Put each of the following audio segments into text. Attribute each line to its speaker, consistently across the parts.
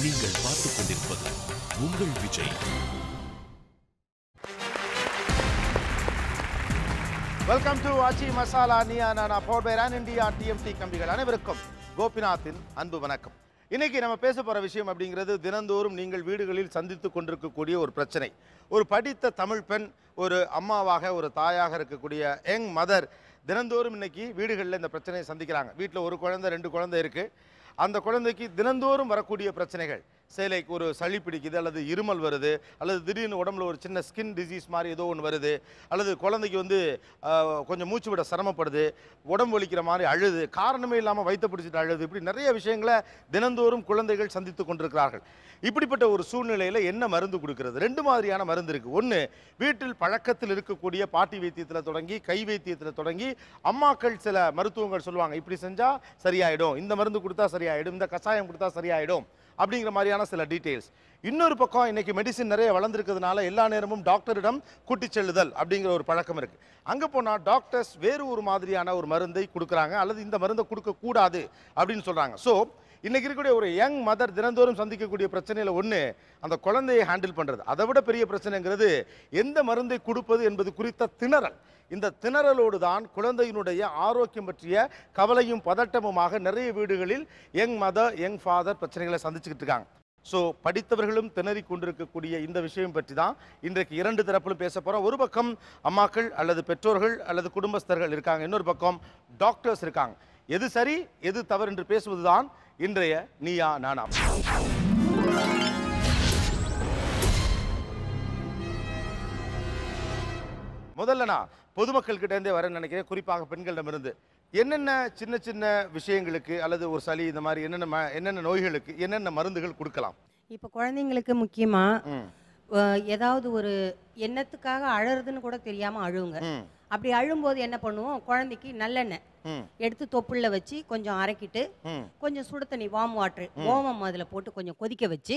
Speaker 1: நீங்கள் பார்த்துக் கொண்டிருப்பது உங்கள் Vijay.
Speaker 2: Welcome to Aachi Masala Neeya Naana power by Ron India TMT கம்பிகள் அனைவருக்கும் கோபிநாத்தின் அன்பு வணக்கம். இன்றைக்கி நம்ம பேச போகிற விஷயம் அப்படிங்கிறது தினந்தோறும் நீங்கள் வீடுகளில் சந்தித்து கொண்டிருக்கக்கூடிய ஒரு பிரச்சனை. ஒரு படித்த தமிழ் பெண் ஒரு அம்மாவாக ஒரு தாயாக இருக்கக்கூடிய யங் மதர் தினந்தோறும் இன்னைக்கு வீடுகளில் இந்த பிரச்சனையை சந்திக்கிறாங்க. வீட்டில் ஒரு குழந்தை ரெண்டு குழந்தை இருக்குது அந்த குழந்தைக்கு தினந்தோறும் வரக்கூடிய பிரச்சனைகள். சேலைக்கு ஒரு சளி பிடிக்குது அல்லது இருமல் வருது அல்லது திடீர்னு உடம்புல ஒரு சின்ன ஸ்கின் டிசீஸ் மாதிரி ஏதோ ஒன்று வருது அல்லது குழந்தைக்கு வந்து கொஞ்சம் மூச்சு விட சிரமப்படுது உடம்பு வலிக்கிற மாதிரி அழுது காரணமே இல்லாமல் வயிற்று பிடிச்சிட்டு அழுது இப்படி நிறைய விஷயங்களை தினந்தோறும் குழந்தைகள் சந்தித்து கொண்டிருக்கிறார்கள். இப்படிப்பட்ட ஒரு சூழ்நிலையில் என்ன மருந்து கொடுக்கிறது? ரெண்டு மாதிரியான மருந்து இருக்குது ஒன்று வீட்டில் பழக்கத்தில் இருக்கக்கூடிய பாட்டி வைத்தியத்தில் தொடங்கி கை வைத்தியத்தில் தொடங்கி அம்மாக்கள் சில மருத்துவங்கள் சொல்லுவாங்க இப்படி செஞ்சால் சரியாயிடும். இந்த மருந்து கொடுத்தா சரியாயிடும். இந்த கஷாயம் கொடுத்தா சரியாயிடும். அப்படிங்கிற மாதிரியான சில டீட்டெயில்ஸ் இன்னொரு பக்கம் இன்னைக்கு மெடிசின் நிறைய வளர்ந்துருக்கிறதுனால எல்லா நேரமும் டாக்டரிடம் கூட்டிச் செல்லுதல் அப்படிங்கிற ஒரு பழக்கம் இருக்குது அங்கே போனால் டாக்டர்ஸ் வேறு ஒரு மாதிரியான ஒரு மருந்தை கொடுக்குறாங்க அல்லது இந்த மருந்தை கொடுக்கக்கூடாது அப்படின்னு சொல்கிறாங்க ஸோ இன்றைக்கி இருக்கக்கூடிய ஒரு யங் மதர் தினந்தோறும் சந்திக்கக்கூடிய பிரச்சனையில் ஒன்று அந்த குழந்தையை ஹேண்டில் பண்ணுறது அதை விட பெரிய பிரச்சனைங்கிறது எந்த மருந்தை கொடுப்பது என்பது குறித்த திணறல். இந்த திணறலோடு தான் குழந்தையினுடைய ஆரோக்கியம் பற்றிய கவலையும் பதட்டமுமாக நிறைய வீடுகளில் யங் மதர் யங் ஃபாதர் பிரச்சனைகளை சந்திச்சுக்கிட்டு இருக்காங்க. ஸோ படித்தவர்களும் திணறி கொண்டிருக்கக்கூடிய இந்த விஷயம் பற்றி தான் இன்றைக்கு இரண்டு தரப்பிலும் பேச போகிறோம் ஒரு பக்கம் அம்மாக்கள் அல்லது பெற்றோர்கள் அல்லது குடும்பஸ்தர்கள் இருக்காங்க. இன்னொரு பக்கம் டாக்டர்ஸ் இருக்காங்க. எது சரி எது தவறு என்று பேசுவதுதான் இன்றைய நீயா நானா. முதல்ல நான் பொதுமக்கள் கிட்ட இருந்தே வரேன்னு நினைக்கிறேன். குறிப்பாக பெண்களிடமிருந்து. என்னென்ன சின்ன சின்ன விஷயங்களுக்கு அல்லது ஒரு சளி இந்த மாதிரி என்னென்ன என்னென்ன நோய்களுக்கு என்னென்ன மருந்துகள் கொடுக்கலாம்?
Speaker 3: இப்போ குழந்தைங்களுக்கு முக்கியமாக ஏதாவது ஒரு எண்ணத்துக்காக அழறதுன்னு கூட தெரியாமல் அழுவுங்க. அப்படி அழும்போது என்ன பண்ணுவோம்? குழந்தைக்கு நல்லெண்ணெய் எடுத்து தொப்புளில் வச்சு கொஞ்சம் அரைக்கிட்டு கொஞ்சம் சுடு தண்ணி வார்ம் வாட்ரு ஓமம் அதில் போட்டு கொஞ்சம் கொதிக்க வச்சு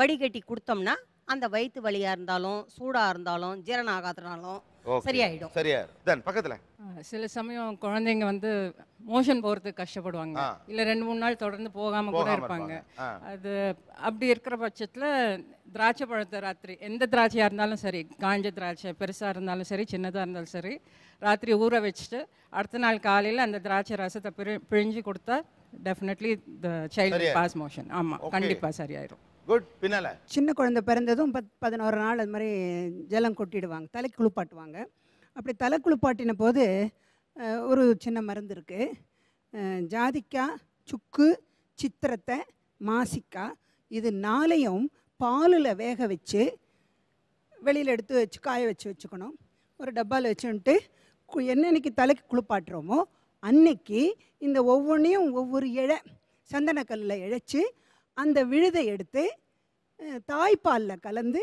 Speaker 3: வடிகட்டி கொடுத்தோம்னா அந்த வயிற்று வலியாக இருந்தாலும் சூடாக இருந்தாலும் ஜீரணம் ஆகாதனாலும் சரியாயிடும்.
Speaker 2: சரியா தென் பக்கத்துல.
Speaker 4: சில சமயம் குழந்தைங்க வந்து மோஷன் போகிறதுக்கு கஷ்டப்படுவாங்க. இல்லை ரெண்டு மூணு நாள் தொடர்ந்து போகாமல் கூட இருப்பாங்க. அது அப்படி இருக்கிற பட்சத்தில் திராட்சை பழத்தை ராத்திரி எந்த திராட்சையாக இருந்தாலும் சரி காஞ்ச திராட்சை பெருசாக இருந்தாலும் சரி சின்னதாக இருந்தாலும் சரி ராத்திரி ஊற வச்சுட்டு அடுத்த நாள் காலையில் அந்த திராட்சை ரசத்தை பிரி பிழிஞ்சு கொடுத்தா definitely the child. Pass motion ஆமாம். கண்டிப்பாக சரியாயிடும்
Speaker 2: குட் பின்னால.
Speaker 5: சின்ன குழந்தை பிறந்ததும் பத் பதினோரு நாள் அது மாதிரி ஜலம் கொட்டிடுவாங்க. தலைக்கு குளிப்பாட்டுவாங்க. அப்படி தலை குளிப்பாட்டின போது ஒரு சின்ன மருந்து இருக்குது ஜாதிக்காய் சுக்கு சித்திரத்தை மாசிக்காய் இது நாளையும் பாலில் வேக வச்சு வெளியில் எடுத்து வச்சு காய வச்சு வச்சுக்கணும். ஒரு டப்பாவில் வச்சுன்ட்டு கு- என்னன்னைக்கு தலைக்கு குளிப்பாட்டுறோமோ அன்னைக்கு இந்த ஒவ்வொன்றையும் ஒவ்வொரு இழை சந்தனக்கல்லில் இழைச்சி அந்த விழுதை எடுத்து தாய்ப்பாலில் கலந்து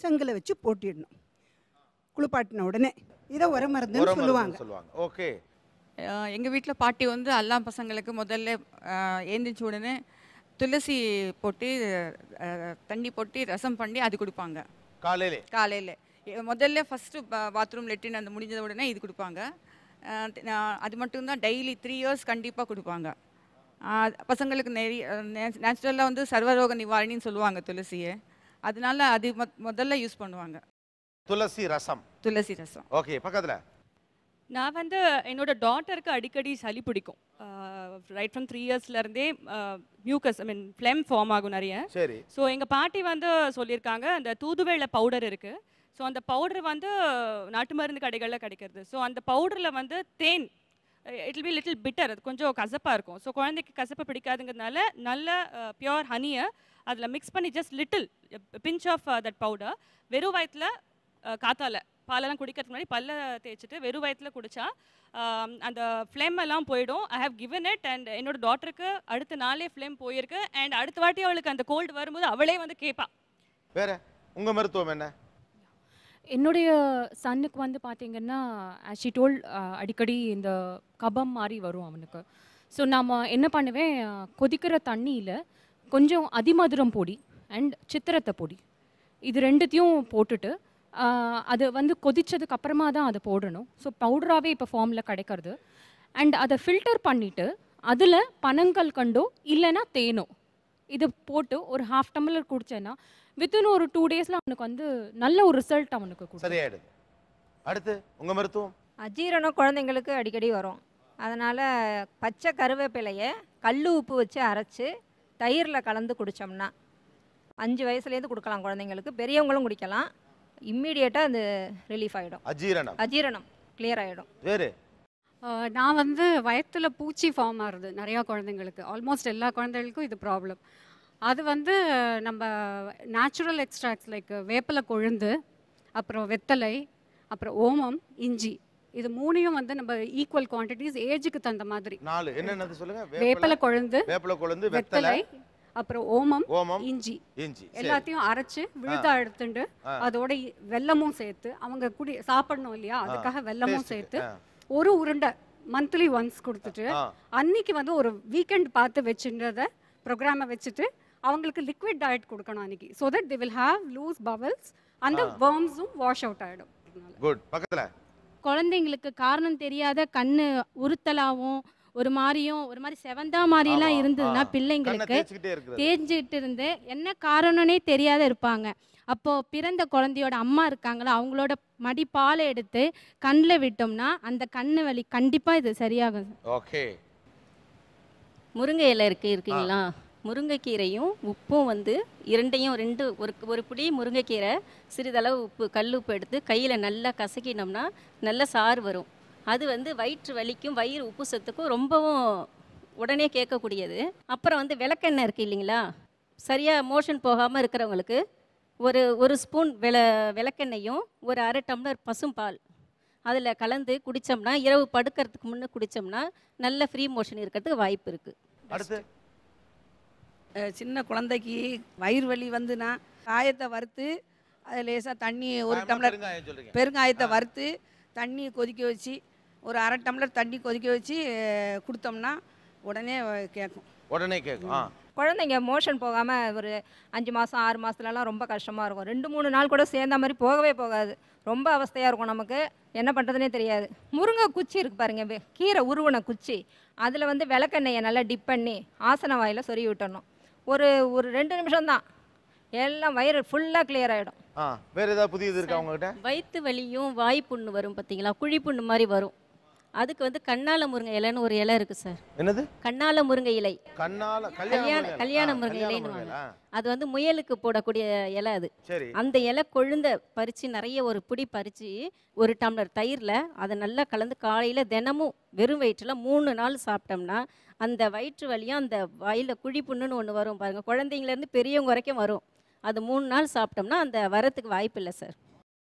Speaker 5: சங்கில் வச்சு போட்டிடணும். குளிப்பாட்டின உடனே. இதை உர மருந்துன்னு
Speaker 2: உரம்
Speaker 5: சொல்லுவாங்க.
Speaker 2: ஓகே.
Speaker 6: எங்கள் வீட்டில் பாட்டி வந்து எல்லா பசங்களுக்கு முதல்ல ஆஹ், எழுந்திரிச்ச உடனே துளசி போட்டு தண்ணி போட்டு ரசம் பண்ணி அது கொடுப்பாங்க.
Speaker 2: காலையிலே.
Speaker 6: காலையில். முதல்ல ஃபஸ்ட்டு பாத்ரூம் லெட்டின் அந்த முடிஞ்ச உடனே இது கொடுப்பாங்க. அது மட்டும்தான் டெய்லி த்ரீ இயர்ஸ் கண்டிப்பாக கொடுப்பாங்க. பசங்களுக்கு நிறைய நேச்சுரலாக வந்து சர்வரோக நிவாரணின்னு சொல்லுவாங்க துளசியை. அதனால அது மொ- முதல்ல யூஸ் பண்ணுவாங்க.
Speaker 2: துளசி ரசம்.
Speaker 6: துளசி ரசம்.
Speaker 2: ஓகே பக்கத்துல.
Speaker 7: நான் வந்து என்னோட டாட்டருக்கு அடிக்கடி சளி பிடிக்கும். Right from three இயர்ஸ்லேருந்தே mucus I mean phlegm form ஆகும் நிறைய.
Speaker 2: சரி.
Speaker 7: ஸோ எங்கள் பாட்டி வந்து சொல்லியிருக்காங்க அந்த தூதுவளை பவுடர் இருக்குது ஸோ அந்த பவுடர் வந்து நாட்டு மருந்து கடைகளில் கிடைக்கிறது. ஸோ அந்த பவுடரில் வந்து தேன் இட் பி லிட்டில் பிட்டர் அது கொஞ்சம் கசப்பாக இருக்கும். ஸோ குழந்தைக்கு கசப்பு பிடிக்காதுங்கிறதுனால நல்ல பியோர் ஹனியை அதில் மிக்ஸ் பண்ணி just little pinch of that powder வெறும் வயிற்றுல uh, காத்தால பாலெல்லாம் குடிக்கிறதுக்கு முன்னாடி பல்ல தேய்ச்சிட்டு வெறும் வயிற்றுல குடித்தா um, அந்த ஃப்ளேம் எல்லாம் போயிடும். I have given it and என்னோட டாட்டருக்கு அடுத்த நாளே ஃப்ளேம் போயிருக்கு. அண்ட் அடுத்த வாட்டி அவளுக்கு அந்த கோல்டு வரும்போது அவளே வந்து கேட்பா
Speaker 2: வேற உங்கள் மருத்துவம் என்ன?
Speaker 8: என்னுடைய சன்னுக்கு வந்து பார்த்தீங்கன்னா ஆஷி டோல் அடிக்கடி இந்த கபம் மாதிரி வரும் அவனுக்கு. ஸோ நாம் என்ன பண்ணுவேன் கொதிக்கிற தண்ணியில் கொஞ்சம் அதிமதுரம் பொடி அண்ட் சித்திரத்தை பொடி. இது ரெண்டுத்தையும் போட்டுட்டு அது வந்து கொதிச்சதுக்கு அப்புறமா தான் அதை போடணும். ஸோ பவுடராகவே இப்போ ஃபார்மில் கிடைக்கிறது. அண்ட் அதை ஃபில்டர் பண்ணிவிட்டு அதில் பனங்கல் கண்டோ இல்லைன்னா தேனோ இது போட்டு ஒரு ஹாஃப் டம்ளர் குடிச்சேன்னா வித்தின் ஒரு டூ டேஸில் அவனுக்கு வந்து நல்ல ஒரு ரிசல்ட் அவனுக்கு கொடுக்கும்
Speaker 2: சரியாயிடுது. அடுத்து உங்க மருத்துவம்?
Speaker 9: அஜீரணம் குழந்தைங்களுக்கு அடிக்கடி வரும். அதனால் பச்சை கருவேப்பிலையை கல் உப்பு வச்சு அரைச்சி தயிரில் கலந்து குடித்தோம்னா அஞ்சு வயசுலேருந்து கொடுக்கலாம் குழந்தைங்களுக்கு. பெரியவங்களும் குடிக்கலாம். இம்மீடியட்டாக அது ரிலீஃப் ஆகிடும்
Speaker 2: அஜீரணம்.
Speaker 9: அஜீரணம். கிளியர் ஆகிடும்
Speaker 2: வேறு?
Speaker 10: ஆஹ் நான் வந்து வயத்தில் பூச்சி ஃபார்ம் ஆகுது. நிறையா குழந்தைங்களுக்கு. ஆல்மோஸ்ட் எல்லா குழந்தைகளுக்கும் இது ப்ராப்ளம் அது வந்து நம்ம நேச்சுரல் எக்ஸ்ட்ராக்ட்ஸ் லைக் வேப்பிலை கொழுந்து அப்புறம் வெத்தலை அப்புறம் ஓமம் இஞ்சி. இது மூணையும் வந்து நம்ம ஈக்குவல் குவான்டிட்டிஸ் ஏஜுக்கு தகுந்த மாதிரி.
Speaker 2: நாலு. என்னென்னது சொல்லுங்க?
Speaker 10: வேப்பிலை கொழுந்து
Speaker 2: வேப்பிலை கொழுந்து வெத்தலை
Speaker 10: அப்புறம் ஓமம்
Speaker 2: ஓமம்
Speaker 10: இஞ்சி.
Speaker 2: இஞ்சி.
Speaker 10: எல்லாத்தையும் அரைச்சு விழுதா எடுத்துட்டு. அதோட வெல்லமும் சேர்த்து அவங்க குடி சாப்பிடணும் இல்லையா? அதுக்காக வெல்லமும் சேர்த்து. ஒரு உருண்டை மந்த்லி ஒன்ஸ் கொடுத்துட்டு. அன்னைக்கு வந்து ஒரு வீக்கெண்ட் பார்த்து வச்சுன்றத ப்ரோக்ராமை வச்சுட்டு அவங்களுக்கு லிக்விட் டயட் கொடுக்கணும் அன்னைக்கு. So that they will have loose bowels அந்த. வேர்ம்ஸும் வாஷ் அவுட் ஆகிடும்
Speaker 2: குட் பக்கத்துல.
Speaker 11: குழந்தைங்களுக்கு காரணம் தெரியாத கண்ணு உறுத்தலாவும் ஒரு மாதிரியும் ஒரு மாதிரி செவந்தா மாதிரிலாம் இருந்ததுன்னா பிள்ளைங்களுக்கு. தேய்ஞ்சிட்டு இருந்து என்ன காரணம்னே தெரியாத இருப்பாங்க. அப்போ பிறந்த குழந்தையோட அம்மா இருக்காங்களா அவங்களோட மடி பாலை எடுத்து கண்ணில் விட்டோம்னா அந்த கண்ணு வலி கண்டிப்பா இது சரியாகும்.
Speaker 2: ஓகே
Speaker 12: முருங்கை இலை இருக்கு இருக்கீங்களா? முருங்கைக்கீரையும் உப்பும் வந்து இரண்டையும் ரெண்டு ஒரு ஒரு பிடி முருங்கைக்கீரை சிறிதளவு உப்பு கல் உப்பு எடுத்து கையில் நல்லா கசக்கினோம்னா நல்ல சாறு வரும். அது வந்து வயிற்று வலிக்கும் வயிறு உப்பு சத்துக்கும் ரொம்பவும் உடனே கேட்கக்கூடியது. அப்புறம் வந்து விளக்கெண்ணெய் இருக்குது இல்லைங்களா? சரியாக மோஷன் போகாமல் இருக்கிறவங்களுக்கு ஒரு ஒரு ஸ்பூன் விள விளக்கெண்ணையும் ஒரு அரை டம்ளர் பசும்பால் அதில் கலந்து குடித்தோம்னா இரவு படுக்கிறதுக்கு முன்னே குடித்தோம்னா நல்ல ஃப்ரீ மோஷன் இருக்கிறதுக்கு வாய்ப்பு இருக்குது
Speaker 2: அடுத்து?
Speaker 13: சின்ன குழந்தைக்கு வயிறு வலி வந்துன்னா காயத்தை வறுத்து அது லேசாக தண்ணி ஒரு டம்ளர். பெருங்காயத்தை. வறுத்து தண்ணி கொதிக்க வச்சு ஒரு அரை டம்ளர் தண்ணி கொதிக்க வச்சு கொடுத்தோம்னா உடனே கேட்கும்.
Speaker 2: உடனே கேட்கும்
Speaker 9: குழந்தைங்க மோஷன் போகாமல் ஒரு அஞ்சு மாதம் ஆறு மாதத்துலலாம் ரொம்ப கஷ்டமாக இருக்கும். ரெண்டு மூணு நாள் கூட சேர்ந்த மாதிரி போகவே போகாது. ரொம்ப அவஸ்தையாக இருக்கும் நமக்கு. என்ன பண்ணுறதுனே தெரியாது. முருங்கை குச்சி இருக்கு பாருங்க கீரை உருவன குச்சி. அதில் வந்து விளக்கெண்ணெயை நல்லா டிப் பண்ணி ஆசன வாயில் சொருகி விட்டணும் ஒரு ஒரு ரெண்டு நிமிஷம் தான் எல்லாம் வயிறு ஃபுல்லாக கிளியர் ஆகிடும்
Speaker 2: ஆ வேற ஏதாவது புதியது இருக்கா உங்ககிட்ட?
Speaker 12: வயிற்று வலியும் வாய் புண்ணு வரும் பார்த்தீங்களா குழி புண்ணு மாதிரி வரும். அதுக்கு வந்து கண்ணால முருங்கை இலைன்னு ஒரு இலை இருக்குது சார்.
Speaker 2: என்னது?
Speaker 12: கண்ணால முருங்கை இலை.
Speaker 2: கண்ணால
Speaker 12: கல்யாண
Speaker 2: கல்யாண
Speaker 12: முருங்கை இலைன்னு. அது வந்து முயலுக்கு போடக்கூடிய இலை அது.
Speaker 2: சரி.
Speaker 12: அந்த இலை கொழுந்த பறித்து நிறைய ஒரு பிடி பறித்து ஒரு டம்ளர் தயிரில் அதை நல்லா கலந்து காலையில் தினமும் வெறும் வயிற்றில் மூணு நாள் சாப்பிட்டோம்னா அந்த வயிற்று வலியும் அந்த வாயில் குழி புண்ணுன்னு ஒன்று வரும் பாருங்கள் குழந்தைங்கலேருந்து பெரியவங்க வரைக்கும் வரும். அது மூணு நாள் சாப்பிட்டோம்னா அந்த வரத்துக்கு வாய்ப்பு இல்லை சார்.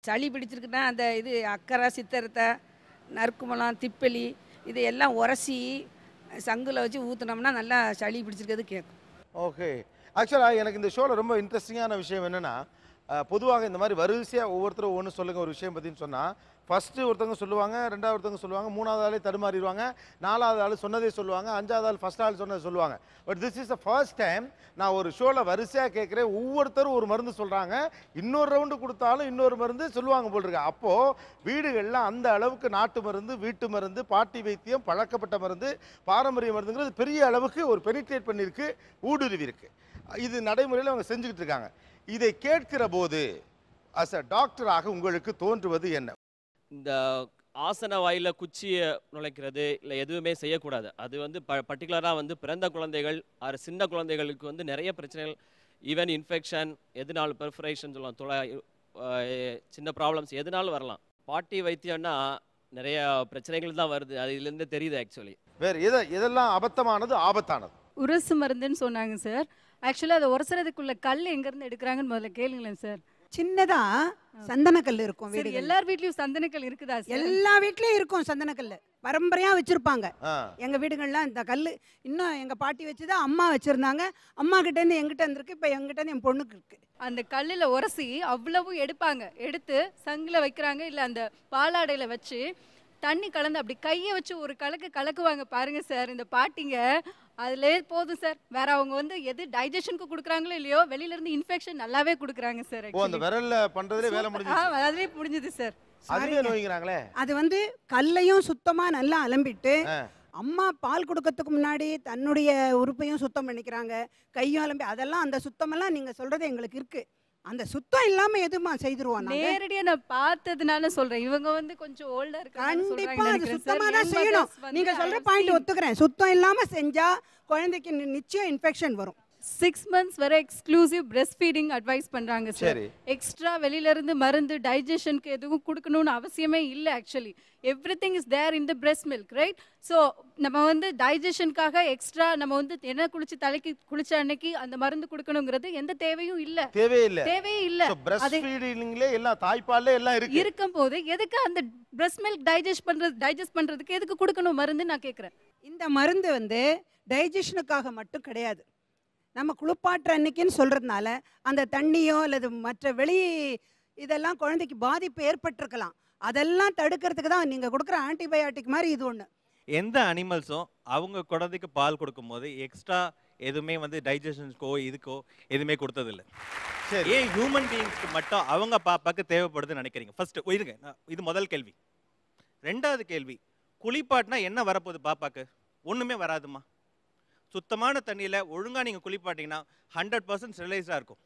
Speaker 13: சளி பிடிச்சிருக்குன்னா அந்த இது அக்கறை சித்தரத்தை நறுக்குமலம் திப்பலி இது எல்லாம் உரசி சங்கில் வச்சு ஊற்றுனோம்னா நல்லா சளி பிடிச்சிருக்கிறது கேட்கும்
Speaker 2: ஓகே. ஆக்சுவலாக எனக்கு இந்த ஷோவில் ரொம்ப இன்ட்ரெஸ்டிங்கான விஷயம் என்னென்னா பொதுவாக இந்த மாதிரி வரிசையாக ஒவ்வொருத்தரும் ஒன்று சொல்லுங்கள் ஒரு விஷயம் பற்றின்னு சொன்னால் ஃபஸ்ட்டு ஒருத்தவங்க சொல்லுவாங்க ரெண்டாவது ஒருத்தவங்க சொல்லுவாங்க மூணாவது ஆளே தடுமாறிடுவாங்க நாலாவது ஆள் சொன்னதே சொல்லுவாங்க அஞ்சாவது ஆள் ஃபஸ்ட் ஆள் சொன்னதை சொல்லுவாங்க. But this is the first time நான் ஒரு ஷோவில் வரிசையாக கேட்குறேன் ஒவ்வொருத்தரும் ஒரு மருந்து சொல்கிறாங்க இன்னொரு ரவுண்டு கொடுத்தாலும் இன்னொரு மருந்து சொல்லுவாங்க போல் இருக்கு அப்போது வீடுகளில் அந்த அளவுக்கு நாட்டு மருந்து வீட்டு மருந்து பாட்டி வைத்தியம் பழக்கப்பட்ட மருந்து பாரம்பரிய மருந்துங்கிறது பெரிய அளவுக்கு ஒரு பெனிட்ரேட் பண்ணியிருக்கு ஊடுருவி இருக்கு இது நடைமுறையில் அவங்க செஞ்சுக்கிட்டு இருக்காங்க. இதை கேட்கிற போது அஸ் அ டாக்டராக உங்களுக்கு தோன்றுவது என்ன?
Speaker 14: இந்த ஆசன வாயில குச்சியை நுழைக்கிறது இல்லை எதுவுமே செய்யக்கூடாது. அது வந்து ப பர்டிகுலராக வந்து பிறந்த குழந்தைகள் ஆறு சின்ன குழந்தைகளுக்கு வந்து நிறைய பிரச்சனைகள் ஈவன் இன்ஃபெக்ஷன் எதுனாலும் பெர்ஃபரேஷன் சொல்லலாம் துளை சின்ன ப்ராப்ளம்ஸ் எதுனாலும் வரலாம். பாட்டி வைத்தியம்னா நிறைய பிரச்சனைகள் தான் வருது. அது இதுலேருந்து தெரியுது ஆக்சுவலி
Speaker 2: வேறு எதை எதெல்லாம் அபத்தமானது ஆபத்தானது?
Speaker 15: உரசு மருந்துன்னு சொன்னாங்க சார் ஆக்சுவலாக அதை உரசுறதுக்குள்ள கல் எங்கேருந்து எடுக்கிறாங்கன்னு முதல்ல கேளுங்களேன் சார்
Speaker 5: சின்னதா சந்தனக்கல் இருக்கும் வீடுகள்ல.
Speaker 15: எல்லார் வீட்லயும் சந்தனக்கல் இருக்குதா சார்?
Speaker 5: எல்லா வீட்லயும் இருக்கும் சந்தனக்கல் பரம்பரையா வச்சிருப்பாங்க. எங்க வீடுகள்லாம் இந்த கல் இன்னும் எங்க பாட்டி வச்சுதான் அம்மா வச்சிருந்தாங்க. அம்மா கிட்ட இருந்து எங்கிட்ட இருந்திருக்கு இப்ப எங்கிட்ட இருந்து என் பொண்ணுக்கு இருக்கு.
Speaker 15: அந்த கல்லில் உரசி அவ்வளவும் எடுப்பாங்க. எடுத்து சங்கில் வைக்கிறாங்க இல்லை அந்த பாலாடையில் வச்சு தண்ணி கலந்து அப்படி கையை வச்சு ஒரு கலக்கு கலக்குவாங்க பாருங்க சார் இந்த பாட்டிங்க. அதுலே போதும் சார். வேற அவங்க வந்து எது டைஜஷனுக்கு கொடுக்குறாங்களோ இல்லையோ வெளியில இருந்து இன்ஃபெக்ஷன் நல்லாவே கொடுக்குறாங்க சார்
Speaker 2: ஓ அந்த விரல்ல பண்றதுலே வேலை முடிஞ்சு
Speaker 15: அதுலேயே முடிஞ்சது சார்.
Speaker 2: அதுவே நோய்ங்கிறாங்களே.
Speaker 5: அது வந்து கல்லையும் சுத்தமா நல்லா அலம்பிட்டு. அம்மா பால் கொடுக்கறதுக்கு முன்னாடி தன்னுடைய உறுப்பையும் சுத்தம் பண்ணிக்கிறாங்க கையும் அலம்பி அதெல்லாம் அந்த சுத்தமெல்லாம் நீங்கள் சொல்கிறது எங்களுக்கு இருக்குது அந்த சுத்தம் இல்லாமல் எதுமா செய்திருவோம்?
Speaker 15: நேரடியா நான் பார்த்ததுனால சொல்றேன். இவங்க வந்து கொஞ்சம் ஓல்டா
Speaker 5: கண்டிப்பா அது சுத்தமா தான் செய்யணும். நீங்க சொல்ற பாயிண்ட் ஒத்துக்கிறேன். சுத்தம் இல்லாம செஞ்சா குழந்தைக்கு நிச்சயம் இன்ஃபெக்ஷன் வரும்.
Speaker 15: சிக்ஸ் மந்த்ஸ் வரை எக்ஸ்க்ளூசிவ் பிரஸ்ட் ஃபீடிங் அட்வைஸ் பண்றாங்க சார்
Speaker 2: சரி.
Speaker 15: எக்ஸ்ட்ரா வெளியில இருந்து மருந்து டைஜஷனுக்கு எதுவும் கொடுக்கணும்னு அவசியமே இல்லை actually everything is there in the breast milk right so நம்ம வந்து டைஜஷனுக்காக எக்ஸ்ட்ரா நம்ம வந்து எண்ணெய் குளிச்சு தலைக்கு குளிச்ச அன்னைக்கு அந்த மருந்து கொடுக்கணுங்கிறது எந்த தேவையும் இல்லை.
Speaker 2: தேவையே இல்ல.
Speaker 15: தேவையே இல்லை.
Speaker 2: பிரஸ்ட்
Speaker 15: அது
Speaker 2: ஃபீடிங்லே எல்லாம் தாய்ப்பால்ல எல்லாம் இருக்கு.
Speaker 15: இருக்கும் போது எதுக்கு அந்த பிரஸ்ட் மில்க் டைஜஸ்ட் பண்றது டைஜஸ்ட் பண்றதுக்கு எதுக்கு கொடுக்கணும் மருந்து நான் கேட்குறேன்
Speaker 5: இந்த மருந்து வந்து டைஜஷனுக்காக மட்டும் கிடையாது. நம்ம குளிப்பாட்டுற அன்னைக்குன்னு சொல்கிறதுனால அந்த தண்ணியோ அல்லது மற்ற வெளி இதெல்லாம் குழந்தைக்கு பாதிப்பு ஏற்பட்டிருக்கலாம். அதெல்லாம் தடுக்கிறதுக்கு தான் நீங்கள் கொடுக்குற ஆன்டிபயாட்டிக் மாதிரி இது ஒன்று
Speaker 16: எந்த அனிமல்ஸும் அவங்க குழந்தைக்கு பால் கொடுக்கும்போது எக்ஸ்ட்ரா எதுவுமே வந்து டைஜஷன்ஸ்க்கோ இதுக்கோ எதுவுமே கொடுத்ததில்ல. ஏன் ஹியூமன் பீயிங்ஸ்க்கு மட்டும் அவங்க பாப்பாக்கு தேவைப்படுதுன்னு நினைக்கிறீங்க? ஃபர்ஸ்ட் இருங்க. இது முதல் கேள்வி. ரெண்டாவது கேள்வி. குளிப்பாட்டினா என்ன வரப்போகுது பாப்பாக்கு? ஒன்றுமே வராதுமா? சுத்தமான தண்ணியில் ஒழுங்காக நீங்கள் குளிப்பாட்டிங்கன்னா ஹண்ட்ரட் பர்சன்ட் ஸ்டெரிலைஸாக இருக்கும்.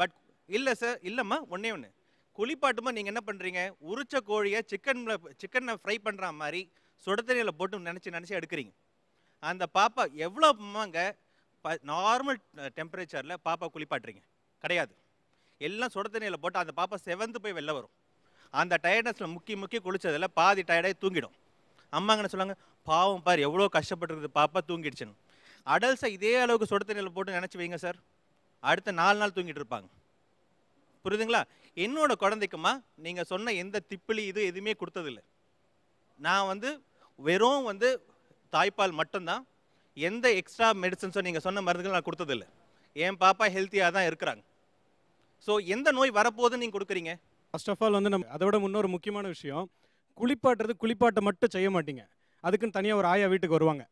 Speaker 16: பட் இல்லை சார் இல்லைம்மா ஒன்றே ஒன்று குளிப்பாட்டுமா நீங்கள் என்ன பண்ணுறீங்க உரிச்ச கோழியை சிக்கனில் சிக்கனை ஃப்ரை பண்ணுற மாதிரி சுட தண்ணியில் போட்டு நினச்சி நினச்சி எடுக்கிறீங்க. அந்த பாப்பா எவ்வளோ அம்மாங்க நார்மல் டெம்பரேச்சரில் பாப்பா குளிப்பாட்டுறீங்க? கிடையாது. எல்லாம் சுட தண்ணியில் போட்டு அந்த பாப்பா செவந்து போய் வெளில வரும். அந்த டயர்ட்னஸில் முக்கி முக்கி குளிச்சதில் பாதி டயர்டாகி தூங்கிடும். அம்மாங்க என்ன சொல்லுவாங்க? பாவம் பார் எவ்வளோ கஷ்டப்பட்டுருக்குது பாப்பா தூங்கிடுச்சுன்னு. அடல்ஸை இதே அளவுக்கு சுட தண்ணியில் போட்டு நினச்சி வைங்க சார் அடுத்த நாலு நாள் தூங்கிட்டு இருப்பாங்க. புரியுதுங்களா? என்னோட குழந்தைக்குமா நீங்கள் சொன்ன எந்த திப்பிலி இது எதுவுமே கொடுத்ததில்ல. நான் வந்து வெறும் வந்து தாய்ப்பால் மட்டும்தான் எந்த எக்ஸ்ட்ரா மெடிசன்ஸோ நீங்கள் சொன்ன மருந்துகள் நான் கொடுத்ததில்ல. என் பாப்பா ஹெல்த்தியாக தான் இருக்கிறாங்க. ஸோ எந்த நோய் வரப்போகுதுன்னு நீங்கள் கொடுக்குறீங்க?
Speaker 17: ஃபர்ஸ்ட் ஆஃப் ஆல் வந்து நம்ம அதை விட முன்னொரு முக்கியமான விஷயம் குளிப்பாட்டுறது குளிப்பாட்டை மட்டும் செய்ய மாட்டீங்க. அதுக்குன்னு தனியாக ஒரு ஆயா வீட்டுக்கு வருவாங்க.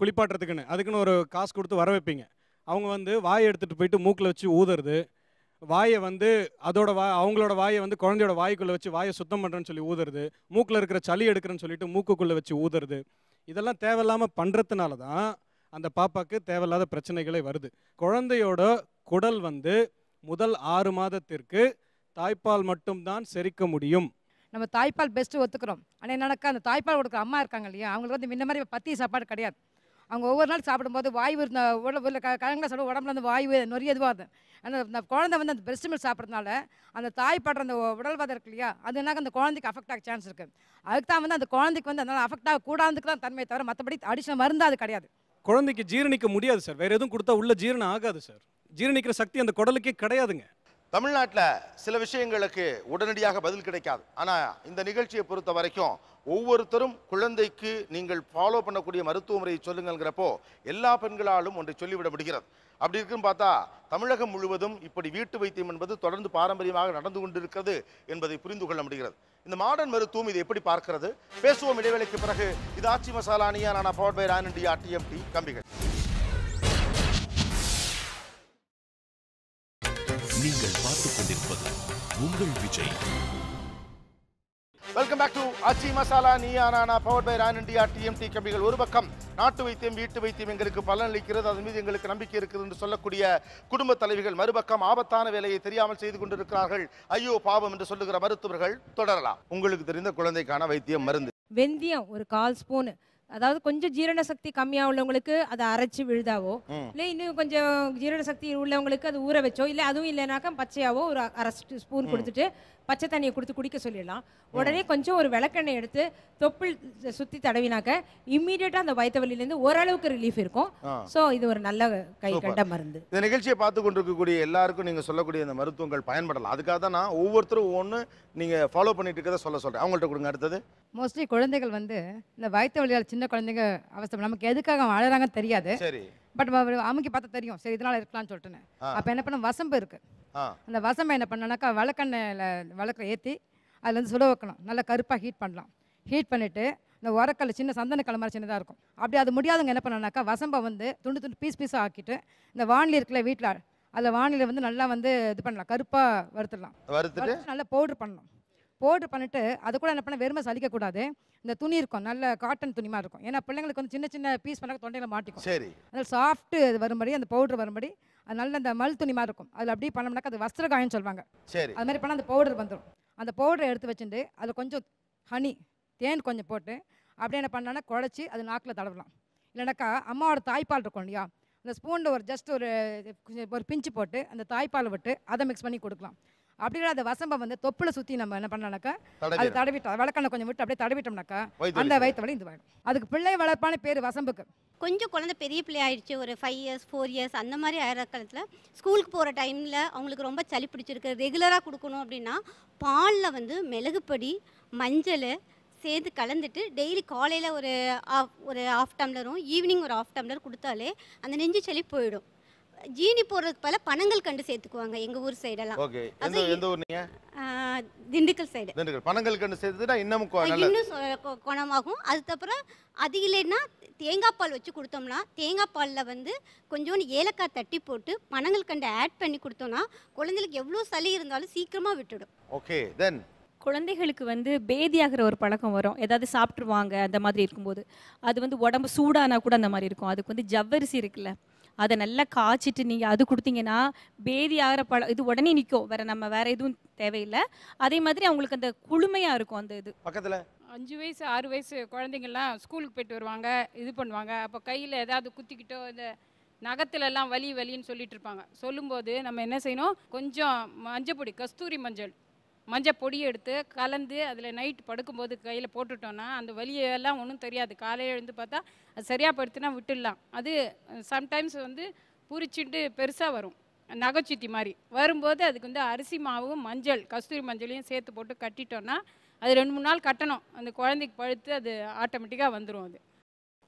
Speaker 17: குளிப்பாட்டுறதுக்குன்னு. அதுக்குன்னு ஒரு காசு கொடுத்து வர வைப்பீங்க. அவங்க வந்து வாயை எடுத்துகிட்டு போயிட்டு மூக்கில் வச்சு ஊதுறது. வாயை வந்து அதோட வா அவங்களோட வாயை வந்து குழந்தையோட வாய்க்குள்ளே வச்சு வாயை சுத்தம் பண்ணுறேன்னு சொல்லி ஊதுறது. மூக்கில் இருக்கிற சளி எடுக்கிறேன்னு சொல்லிட்டு மூக்குக்குள்ளே வச்சு ஊதுறது. இதெல்லாம் தேவையில்லாமல் பண்ணுறதுனால தான் அந்த பாப்பாவுக்கு தேவையில்லாத பிரச்சனைகளே வருது. குழந்தையோட குடல் வந்து முதல் ஆறு மாதத்திற்கு தாய்ப்பால் மட்டும்தான் செரிக்க முடியும்.
Speaker 18: நம்ம தாய்ப்பால் பெஸ்ட்டு ஒத்துக்கிறோம். ஆனால் என்னக்கா அந்த தாய்ப்பால் கொடுக்குற அம்மா இருக்காங்க இல்லையா? அவங்களுக்கு வந்து முன்ன மாதிரி பத்தி சாப்பாடு கிடையாது. அவங்க ஒவ்வொரு நாள் சாப்பிடும்போது வாய்வு இருந்த உடம்புல க சொல்ல சாப்பிட உடம்புல அந்த வாய்வு நொறிய இதுவாக இருந்தது அந்த அந்த குழந்தை வந்து அந்த பிரெஸ்ட் மில்க் சாப்பிட்றதுனால அந்த தாய் படுற அந்த உடல்வாதம் இருக்கு இல்லையா அது என்னக்கா அந்த குழந்தைக்கு அஃபெக்ட் ஆக சான்ஸ் இருக்குது அதுக்கு தான் வந்து அந்த குழந்தைக்கு வந்து அதனால் அஃபெக்ட் ஆக கூடாதுக்கு தான் தன்மை தவிர மற்றபடி அடிஷனல் மருந்து அது கிடையாது.
Speaker 17: குழந்தைக்கு ஜீரணிக்க முடியாது சார் வேறு எதுவும் கொடுத்தா உள்ள ஜீரணம் ஆகாது சார் ஜீரணிக்கிற சக்தி அந்த குடலுக்கே கிடையாதுங்க.
Speaker 2: தமிழ்நாட்டில் சில விஷயங்களுக்கு உடனடியாக பதில் கிடைக்காது. ஆனால் இந்த நிகழ்ச்சியை பொறுத்த வரைக்கும் ஒவ்வொருத்தரும் குழந்தைக்கு நீங்கள் ஃபாலோ பண்ணக்கூடிய மருத்துவ முறையை சொல்லுங்கள்ங்கிறப்போ எல்லா பெண்களாலும் ஒன்றை சொல்லிவிட முடிகிறது. அப்படி இருக்குன்னு பார்த்தா தமிழகம் முழுவதும் இப்படி வீட்டு வைத்தியம் என்பது தொடர்ந்து பாரம்பரியமாக நடந்து கொண்டிருக்கிறது என்பதை புரிந்து கொள்ள முடிகிறது. இந்த மாடர்ன் மருத்துவம் இதை எப்படி பார்க்கிறது? பேசுவோம் இடைவேளைக்கு பிறகு. இது ஆட்சி மசாலா அணியா Naana power by Ran India TMT கம்பிகள்.
Speaker 1: நீங்கள் பார்த்துக் கொண்டிருப்பது உங்கள் Vijay.
Speaker 2: Welcome back to Aachi Masala Neeya Naana power by Ran India TMT கம்பிகள். ஒரு பக்கம் நாட்டு வைத்தியம் வீட்டு வைத்தியம் எங்களுக்கு பலன் அளிக்கிறது. அதன் மீது எங்களுக்கு நம்பிக்கை இருக்குது என்று சொல்லக்கூடிய குடும்ப தலைவிகள் மறுபக்கம் ஆபத்தான வேலையை தெரியாமல் செய்து கொண்டிருக்கிறார்கள். ஐயோ பாவம் என்று சொல்லுகிற மருத்துவர்கள் தொடரலாம். உங்களுக்கு தெரிந்த குழந்தைக்கான வைத்தியம் மருந்து.
Speaker 19: வெந்தயம் ஒரு கால் ஸ்பூன். அதாவது கொஞ்சம் ஜீரண சக்தி கம்மியாக உள்ளவங்களுக்கு அதை அரைச்சி விழுதாவோ. இல்லை இன்னும் கொஞ்சம் ஜீரண சக்தி உள்ளவங்களுக்கு அது ஊற வச்சோ இல்லை அதுவும் இல்லைனாக்கா பச்சையாவோ ஒரு அரை ஸ்பூன். கொடுத்துட்டு பச்சை தண்ணியை கொடுத்து குடிக்க சொல்லிடலாம். உடனே கொஞ்சம் ஒரு விளக்கெண்ணெய் எடுத்து தொப்புள் சுற்றி தடவினாக்க இம்மீடியட்டாக அந்த வயிற்று வலியிலேருந்து ஓரளவுக்கு ரிலீஃப் இருக்கும். ஸோ இது ஒரு நல்ல கை. கண்ட மருந்து.
Speaker 2: இந்த நிகழ்ச்சியை பார்த்து கொண்டிருக்கக்கூடிய எல்லாருக்கும் நீங்கள் சொல்லக்கூடிய இந்த மருத்துவங்கள் பயன்படலாம். அதுக்காக தான் நான் ஒவ்வொருத்தரும் ஒவ்வொன்று நீங்கள் ஃபாலோ பண்ணிட்டு இருக்கிறத சொல்ல சொல்கிறேன் அவங்கள்ட்ட கொடுங்க அடுத்தது.
Speaker 18: மோஸ்ட்லி குழந்தைகள் வந்து இந்த வயிற்று வலியால் சின்ன குழந்தைங்க அவஸ்தை நமக்கு எதுக்காக அவங்க அழறாங்கன்னு தெரியாது.
Speaker 2: சரி.
Speaker 18: பட் அமுக்கி பார்த்தா தெரியும். சரி இதனால இருக்கலாம்னு சொல்லிட்டுன்னு. அப்போ என்ன பண்ண வசம்பு இருக்கு. அந்த வசம்பை என்ன பண்ணனாக்கா விளக்கெண்ணெயில் விளக்க ஏற்றி அதில் வந்து சுட வைக்கணும். நல்லா கருப்பாக ஹீட் பண்ணலாம். ஹீட் பண்ணிவிட்டு இந்த உரக்கல் சின்ன சந்தன மாதிரி சின்னதாக இருக்கும். அப்படி அது முடியாதவங்க என்ன பண்ணனாக்கா வசம்பை வந்து துண்டு துண்டு பீஸ் பீஸாக ஆக்கிட்டு இந்த வானிலை இருக்குல்ல வீட்டில் அதில் வானிலை வந்து நல்லா வந்து இது பண்ணலாம். கருப்பாக வறுத்துடலாம். நல்லா பவுட்ரு பண்ணணும். பவுட்ரு பண்ணிட்டு அது கூட என்ன பண்ண வெறுமை சலிக்கக்கூடாது. இந்த துணி இருக்கும் நல்ல காட்டன் துணி மாதிரி இருக்கும். ஏன்னா பிள்ளைங்களுக்கு வந்து சின்ன சின்ன பீஸ் பண்ண தொண்டையில் மாட்டிக்கும்.
Speaker 2: சரி.
Speaker 18: அதில் சாஃப்ட்டு அது வரும்படி அந்த பவுடர் வரும்படி அது நல்ல அந்த மல் துணி மாதிரி இருக்கும். அதில் அப்படியே பண்ணோம்னாக்கா அது வஸ்திரகாயம்னு சொல்லுவாங்க.
Speaker 2: சரி.
Speaker 18: அது மாதிரி பண்ணால் அந்த பவுடர் வந்துடும் அந்த பவுடரை எடுத்து வச்சுட்டு அதில் கொஞ்சம் ஹனி தேன் கொஞ்சம் போட்டு அப்படியே என்ன பண்ணோன்னா குழச்சி அது நாக்கில் தடவலாம். இல்லைனாக்கா அம்மாவோட தாய்ப்பால் இருக்கும் இல்லையா? அந்த ஸ்பூனில் ஒரு ஜஸ்ட் ஒரு ஒரு பிஞ்சு போட்டு அந்த தாய்ப்பால் விட்டு அதை மிக்ஸ் பண்ணி கொடுக்கலாம். அப்படி அந்த வசம்பை வந்து தொப்புல சுற்றி நம்ம என்ன பண்ணலாம்னாக்கா அது. தடவிட்டோம். விளக்கண்ணை கொஞ்சம் விட்டு அப்படியே தடவிட்டோம்னாக்கா அந்த. வயிற்று வலி இது வரும். அதுக்கு பிள்ளை வளர்ப்பான பேர் வசம்புக்கு.
Speaker 20: கொஞ்சம் குழந்தை பெரிய பிள்ளை ஆயிடுச்சு ஒரு ஃபைவ் இயர்ஸ் ஃபோர் இயர்ஸ் அந்த மாதிரி ஆகிற காலத்தில் ஸ்கூலுக்கு போகிற டைமில் அவங்களுக்கு ரொம்ப சளி பிடிச்சிருக்கு. ரெகுலராக கொடுக்கணும் அப்படின்னா பாலில் வந்து மிளகுப்பொடி மஞ்சள் சேர்த்து கலந்துட்டு டெய்லி காலையில் ஒரு ஆஃப் ஒரு ஆஃப் டம்ளரும் ஈவினிங் ஒரு ஆஃப் டம்ளர் கொடுத்தாலே அந்த நெஞ்சு சளி போயிடும். ஜீனி போடுறதுக்கு பல பனங்கள் கண்டு சேர்த்துக்குவாங்க எங்கள் ஊர் சைடெல்லாம்.
Speaker 2: ஓகே. எந்த எந்த ஊர் நீங்க
Speaker 20: திண்டுக்கல் சைடு.
Speaker 2: திண்டுக்கல். பனங்கள் கண்டு சேர்த்துட்டா இன்னமும்
Speaker 20: இன்னும் குணமாகும். அதுக்கப்புறம் அது இல்லைன்னா தேங்காய் பால் வச்சு கொடுத்தோம்னா தேங்காய் பாலில் வந்து கொஞ்சோண்டு ஏலக்காய் தட்டி போட்டு பனங்கள் கண்டு ஆட் பண்ணி கொடுத்தோம்னா குழந்தைகளுக்கு எவ்வளோ சளி இருந்தாலும் சீக்கிரமாக விட்டுடும்.
Speaker 2: ஓகே தென்
Speaker 8: குழந்தைகளுக்கு வந்து பேதியாகிற ஒரு பழக்கம் வரும். ஏதாவது சாப்பிட்ருவாங்க அந்த மாதிரி இருக்கும்போது. அது வந்து உடம்பு சூடானா கூட அந்த மாதிரி இருக்கும். அதுக்கு வந்து ஜவ்வரிசி இருக்குல்ல. அதை நல்லா காய்ச்சிட்டு நீங்கள் அது கொடுத்தீங்கன்னா பேதி ஆகிற பழ இது உடனே நிற்கும் வேற நம்ம வேற எதுவும் தேவையில்லை. அதே மாதிரி அவங்களுக்கு அந்த குளுமையாக இருக்கும் அந்த இது.
Speaker 2: பக்கத்தில்?
Speaker 21: அஞ்சு வயசு ஆறு வயசு குழந்தைங்கள்லாம் ஸ்கூலுக்கு போயிட்டு வருவாங்க இது பண்ணுவாங்க. அப்போ கையில் ஏதாவது குத்திக்கிட்டோ இந்த நகத்துல எல்லாம் வலி வலின்னு சொல்லிட்டு இருப்பாங்க. சொல்லும்போது நம்ம என்ன செய்யணும்? கொஞ்சம் மஞ்சள் பொடி கஸ்தூரி மஞ்சள். மஞ்சள் பொடி எடுத்து கலந்து அதில் நைட் படுக்கும்போது கையில் போட்டுட்டோன்னா அந்த வலியெல்லாம் ஒன்றும் தெரியாது. காலையில் எழுந்து பார்த்தா அது சரியாக படுத்துனா விட்டுடலாம். அது சம்டைம்ஸ் வந்து பூரிச்சுட்டு பெருசாக வரும். நகைச்சுத்தி மாதிரி. வரும்போது அதுக்கு வந்து அரிசி மாவும் மஞ்சள் கஸ்தூரி மஞ்சளையும் சேர்த்து போட்டு கட்டிட்டோன்னா அது ரெண்டு மூணு நாள் கட்டணும். அந்த குழந்தைக்கு பழுத்து அது ஆட்டோமேட்டிக்காக வந்துடும் அது.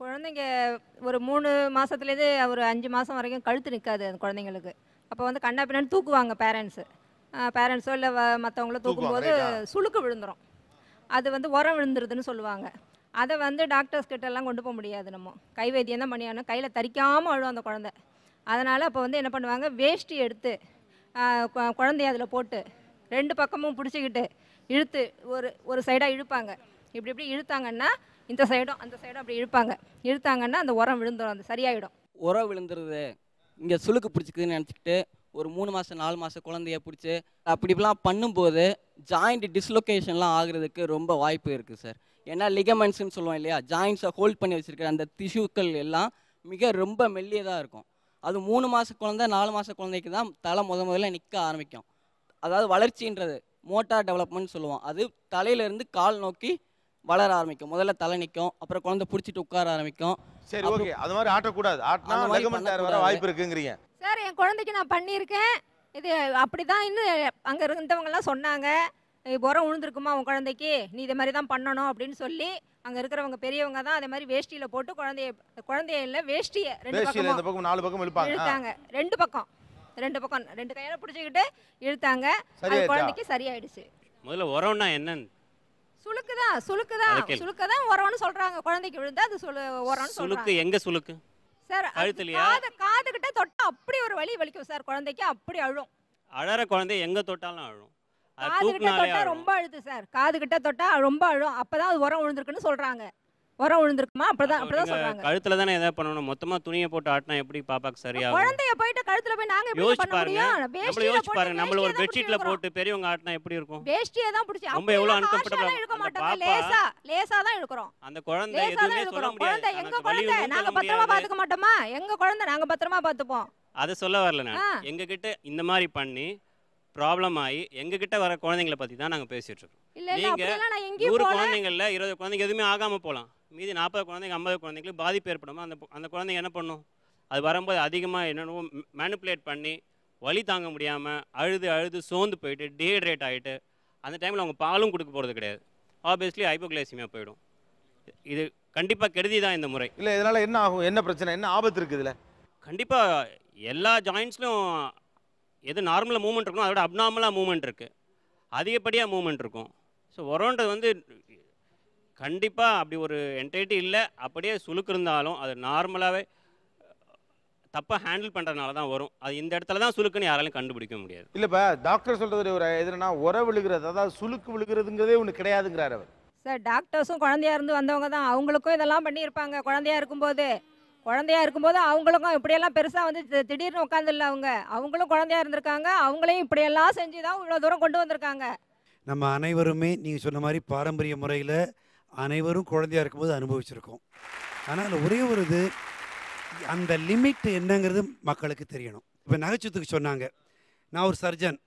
Speaker 9: குழந்தைங்க ஒரு மூணு மாதத்துலேருந்து ஒரு அஞ்சு மாதம் வரைக்கும் கழுத்து நிற்காது அந்த குழந்தைங்களுக்கு. அப்போ வந்து கண்ணா பின்னாடி தூக்குவாங்க பேரண்ட்ஸு பேரண்ட்ஸோ இல்லை மற்றவங்களோ தூக்கும்போது. சுளுக்கு விழுந்துரும். அது வந்து உரம் விழுந்துருதுன்னு சொல்லுவாங்க. அதை வந்து டாக்டர்ஸ் கிட்ட எல்லாம் கொண்டு போக முடியாது நம்ம. கை வைத்தியம் தான் பண்ணியாகணும். கையில் தரிக்காமல் அழும் அந்த குழந்தை. அதனால் அப்போ வந்து என்ன பண்ணுவாங்க? வேஷ்டி எடுத்து குழந்தைய அதில் போட்டு ரெண்டு பக்கமும் பிடிச்சிக்கிட்டு இழுத்து ஒரு ஒரு சைடாக இழுப்பாங்க. இப்படி இப்படி இழுத்தாங்கன்னா இந்த சைடும் அந்த சைடும் அப்படி இழுப்பாங்க. இழுத்தாங்கன்னா அந்த உரம் விழுந்துடும் அது சரியாயிடும்.
Speaker 22: உரம் விழுந்துருது. இங்கே சுளுக்கு பிடிச்சிக்குதுன்னு நினச்சிக்கிட்டு ஒரு மூணு மாதம் நாலு மாதம் குழந்தைய பிடிச்சி அப்படி இப்படிலாம் பண்ணும்போது ஜாயிண்ட் டிஸ்லொகேஷன்லாம் ஆகுறதுக்கு ரொம்ப வாய்ப்பு இருக்குது சார் ஏன்னா லிகமெண்ட்ஸ்னு சொல்லுவோம் இல்லையா? ஜாயிண்ட்ஸை ஹோல்ட் பண்ணி வச்சிருக்கிற அந்த திஷ்யூக்கள் எல்லாம் மிக ரொம்ப மெல்லியதாக இருக்கும். அது மூணு மாத குழந்தை நாலு மாத குழந்தைக்கு தான் தலை முத முதல்ல நிற்க ஆரம்பிக்கும். அதாவது வளர்ச்சின்றது மோட்டார் டெவலப்மெண்ட் சொல்லுவோம். அது தலையிலேருந்து கால் நோக்கி வளர ஆரம்பிக்கும். முதல்ல தலை நிற்கும் அப்புறம் குழந்தை பிடிச்சிட்டு உட்கார ஆரம்பிக்கும்.
Speaker 2: சரி ஓகே அது மாதிரி ஆட்டக்கூடாது. ஆட்டினா வர. வாய்ப்பு இருக்குங்கிறீங்க.
Speaker 9: சார் என் குழந்தைக்கு நான் பண்ணியிருக்கேன். இது அப்படி தான் இன்னும் அங்கே இருந்தவங்கலாம் சொன்னாங்க. "இது உரம் விழுந்திருக்குமா உன் குழந்தைக்கு? நீ இதே மாதிரி தான் பண்ணணும். அப்படின்னு சொல்லி அங்கே இருக்கிறவங்க பெரியவங்க தான் அதே மாதிரி வேஷ்டியில் போட்டு குழந்தைய குழந்தைய இல்லை வேஷ்டியை ரெண்டு
Speaker 2: பக்கம் நாலு பக்கம்.
Speaker 9: இழுத்தாங்க. ரெண்டு பக்கம். ரெண்டு பக்கம். ரெண்டு கையால பிடிச்சிக்கிட்டு இழுத்தாங்க. அது? குழந்தைக்கு சரியாயிடுச்சு.
Speaker 23: முதல்ல உரம்னா என்னன்னு?
Speaker 9: சுளுக்கு தான் சுளுக்கு தான். சுளுக்கு உரம்னு சொல்றாங்க. குழந்தைக்கு விழுந்தா அது சுளு உரம்னு
Speaker 23: சுளுக்கு
Speaker 9: சொல்றாங்க
Speaker 23: எங்க சுளுக்கு?
Speaker 9: சார் அது
Speaker 23: கழுத்துலயா?
Speaker 9: காது காதுகிட்ட தொட்டா அப்படி ஒரு வலி வலிக்கும் சார் குழந்தைக்கு அப்படி அழும்.
Speaker 23: அழற குழந்தை எங்க தொட்டாலும் அழும்.
Speaker 9: காதுகிட்ட
Speaker 23: தூக்குனாலே
Speaker 9: தொட்டா ரொம்ப அழுது சார். காதுகிட்ட தொட்டா ரொம்ப அழும். அப்பதான் அது உரம் விழுந்திருக்குன்னு சொல்றாங்க. உரம் விழுந்திருக்குமா அப்படிதான் அப்படிதான் சொல்றாங்க.
Speaker 23: கழுத்துல தானே எதாவது பண்ணணும். மொத்தமா துணியை போட்டு ஆட்டினா எப்படி பாப்பாக்கு சரியாகும்?
Speaker 9: குழந்தைய போயிட்டு கழுத்துல போய் நாங்க எப்படி
Speaker 23: யோசிச்சு
Speaker 9: பண்ண
Speaker 23: பாருங்க.
Speaker 9: முடியும் வேஷ்டியில
Speaker 23: யோசிச்சு பாருங்க. நம்மள ஒரு பெட்ஷீட்ல போட்டு பெரியவங்க ஆட்டினா எப்படி இருக்கும்?
Speaker 9: வேஷ்டியை தான் பிடிச்சி
Speaker 23: ரொம்ப எவ்வளவு
Speaker 9: இழுக்க
Speaker 23: அந்த
Speaker 9: மாட்டோங்க லேசா லேசா தான் இழுக்கிறோம்.
Speaker 23: அந்த குழந்தை எதுவுமே சொல்ல முடியாது.
Speaker 9: குழந்தை எங்க குழந்தை? நாங்க பத்திரமா பாத்துக்க மாட்டோமா? எங்க குழந்தை? நாங்க பத்திரமா பாத்துப்போம்
Speaker 23: அதை சொல்ல வரல நான். எங்க கிட்ட இந்த மாதிரி பண்ணி ப்ராப்ளம் ஆகி எங்க கிட்ட வர குழந்தைங்களை பத்தி தான் நாங்க பேசிட்டு இருக்கோம். நீங்க நூறு
Speaker 9: போல.
Speaker 23: குழந்தைங்கள்ல இருபது குழந்தைங்க எதுவுமே ஆகாம போகலாம் மீதி நாற்பது குழந்தைங்க ஐம்பது குழந்தைங்களுக்கு பாதிப்பு ஏற்படுமா அந்த அந்த குழந்தைங்க என்ன பண்ணும்? அது வரும்போது அதிகமாக என்னென்னவோ மேனிப்புலேட் பண்ணி வலி தாங்க முடியாமல் அழுது அழுது சோர்ந்து போயிட்டு டீஹைட்ரேட் ஆகிட்டு அந்த டைமில் அவங்க பாலும் கொடுக்க போகிறது கிடையாது. ஆப்வியஸ்லி ஹைப்போகிளைசிமியா போயிடும். இது கண்டிப்பாக கெடுதி தான் இந்த முறை.
Speaker 2: இல்ல இதனால என்ன ஆகும்? என்ன பிரச்சனை? என்ன ஆபத்து இருக்கு இதுல?
Speaker 23: கண்டிப்பாக எல்லா ஜாயின்ஸ்லையும் எது நார்மலாக மூவ்மெண்ட் இருக்கணும் அதோட அப்நார்மலாக மூவ்மெண்ட் இருக்குது அதிகப்படியாக மூவ்மெண்ட் இருக்கும். ஸோ உரம்ன்றது வந்து கண்டிப்பாக அப்படி ஒரு என்டைட்டி இல்லை. அப்படியே சுளுக்கு இருந்தாலும் அது நார்மலாகவே தப்பாக ஹேண்டில் பண்ணுறதுனால தான் வரும். அது இந்த இடத்துல தான் சுளுக்குன்னு யாராலையும் கண்டுபிடிக்க முடியாது.
Speaker 2: இல்லப்பா டாக்டர் சொல்றது ஒரு எதுனா உர விழுகிறது அதாவது சுளுக்கு விழுகிறதுங்கிறதே ஒன்று கிடையாதுங்கிறார் அவர்.
Speaker 9: சார் டாக்டர்ஸும் குழந்தையா இருந்து வந்தவங்க தான். அவங்களுக்கும் இதெல்லாம் பண்ணியிருப்பாங்க. குழந்தையா இருக்கும்போது குழந்தையா இருக்கும்போது அவங்களுக்கும் இப்படியெல்லாம் பெருசாக வந்து திடீர்னு உட்காந்துல்ல அவங்க. அவங்களும் குழந்தையா இருந்திருக்காங்க. அவங்களையும் இப்படியெல்லாம் செஞ்சு தான் இவ்வளோ தூரம் கொண்டு வந்திருக்காங்க.
Speaker 24: நம்ம அனைவருமே நீங்கள் சொன்ன மாதிரி பாரம்பரிய முறையில் அனைவரும் குழந்தையா இருக்கும்போது அனுபவிச்சிருக்கோம். ஆனால் அதில் ஒரே ஒரு இது அந்த லிமிட் என்னங்கிறது மக்களுக்கு தெரியணும். இப்போ நகைச்சுத்துக்கு சொன்னாங்க. நான் ஒரு சர்ஜன்.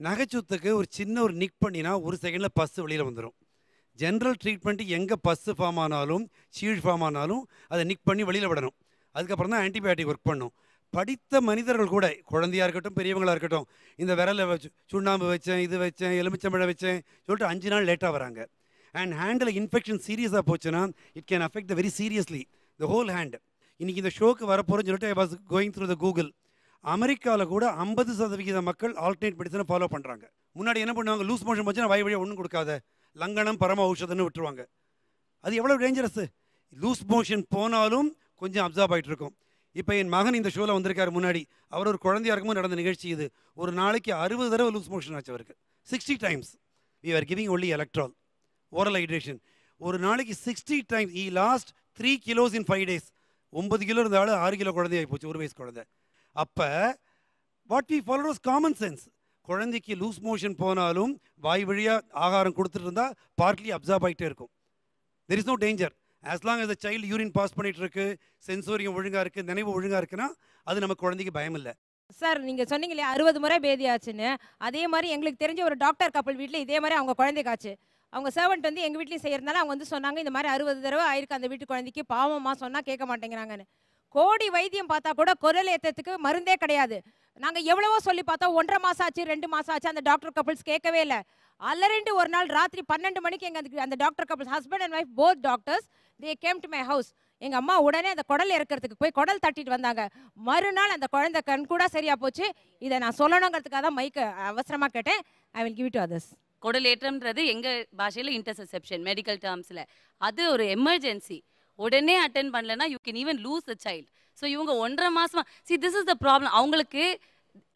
Speaker 24: நகைச்சுத்துக்கு ஒரு சின்ன ஒரு நிக் பண்ணினா ஒரு செகண்டில் பஸ்ஸு வெளியில் வந்துடும் ஜென்ரல் ட்ரீட்மெண்ட்டு எங்கே பஸ்ஸு ஃபார்ம் ஆனாலும் ஷீல்ட் ஃபார்ம் ஆனாலும் அதை நிக் பண்ணி வெளியில் விடணும். அதுக்கப்புறம் தான் ஆன்டிபயோட்டிக் ஒர்க் பண்ணும். படித்த மனிதர்கள் கூட குழந்தையாக இருக்கட்டும் பெரியவங்களாக இருக்கட்டும் இந்த விரலை வச்சு சுண்ணாம்பு வச்சேன் இது வச்சேன் எலுமிச்சம்பழம் வச்சேன் சொல்லிட்டு அஞ்சு நாள் லேட்டாக வராங்க. அண்ட் ஹேண்டில் இன்ஃபெக்ஷன் சீரியஸாக போச்சுன்னா it can affect the very seriously the whole hand இன்றைக்கி இந்த ஷோக்கு வரப்போகிறோன்னு சொல்லிட்டு I was going through the Google அமெரிக்காவில் கூட ஐம்பது சதவிகித மக்கள் ஆல்டர்னேட் மெடிசனை ஃபாலோ பண்ணுறாங்க முன்னாடி என்ன பண்ணுவாங்க? லூஸ் மோஷன் போச்சுன்னா வாய் வழியாக ஒன்றும் கொடுக்காத. லங்கனம் பரம ஔஷதம்னு விட்டுருவாங்க. அது எவ்வளோ டேஞ்சரஸ் லூஸ் மோஷன் போனாலும் கொஞ்சம் அப்சர்வ் ஆகிட்டு இருக்கும். இப்போ என் மகன் இந்த ஷோவில் வந்திருக்காரு முன்னாடி. அவர் ஒரு குழந்தையா இருக்கும்போது நடந்த நிகழ்ச்சி இது. ஒரு நாளைக்கு அறுபது தடவை லூஸ் மோஷன் ஆச்சு அவருக்கு. Sixty times we are giving only Electral oral hydration ஒரு நாளைக்கு sixty times he lost three kilos in five days ஒன்பது கிலோ இருந்தாலும் ஆறு கிலோ குழந்தையாகி போச்சு ஒரு வயசு குழந்தை. அப்போ what we follows common sense குழந்தைக்கு லூஸ் மோஷன் போனாலும் வாய் வழியாக ஆகாரம் கொடுத்துட்டு இருந்தால் பார்ட்லி அப்சார்ப் ஆகிட்டே இருக்கும். There is no danger as long as child urine pass பண்ணிட்டு இருக்கு சென்சோரியம் ஒழுங்காக இருக்குது நினைவு ஒழுங்காக இருக்குன்னா அது நம்ம குழந்தைக்கு பயம் இல்லை.
Speaker 19: சார் நீங்கள் சொன்னீங்க இல்லையா அறுபது முறை பேதி ஆச்சுன்னு அதே மாதிரி எங்களுக்கு தெரிஞ்ச ஒரு டாக்டர் கப்பல் வீட்டில் இதே மாதிரி அவங்க குழந்தைக்காச்சு. அவங்க சர்வெண்ட் வந்து எங்கள் வீட்லேயும் செய்கிறதுனால அவங்க வந்து சொன்னாங்க இந்த மாதிரி அறுபது தடவை ஆயிருக்கு அந்த வீட்டு குழந்தைக்கு பாவமாக சொன்னால் கேட்க மாட்டேங்கிறாங்கன்னு. கோடி வைத்தியம் பார்த்தா கூட குரல் ஏற்றத்துக்கு மருந்தே கிடையாது. நாங்கள் எவ்வளவோ சொல்லி பார்த்தோம் ஒன்றரை மாதம் ஆச்சு ரெண்டு மாதம் ஆச்சு அந்த டாக்டர் கப்பல்ஸ் கேட்கவே இல்லை. அல்லரெண்டு ஒரு நாள் ராத்திரி பன்னெண்டு மணிக்கு எங்கள் அந்த அந்த doctor couples husband and wife both doctors they came to my house எங்கள் அம்மா உடனே அந்த குடல் இறக்கிறதுக்கு போய் குடல் தட்டிட்டு வந்தாங்க. மறுநாள் அந்த குழந்தை கண் கூட சரியா போச்சு. இதை நான் சொல்லணுங்கிறதுக்காக தான் மைக்கு அவசரமாக கேட்டேன். I will give to others
Speaker 25: குடலேற்றம்ன்றது எங்கள் பாஷையில் இன்டர்செப்ஷன் மெடிக்கல் டேர்ம்ஸில் அது ஒரு எமர்ஜென்சி உடனே அட்டென்ட் பண்ணலன்னா you can even lose the child so இவங்க ஒன்றரை மாதமா see this is the problem அவங்களுக்கு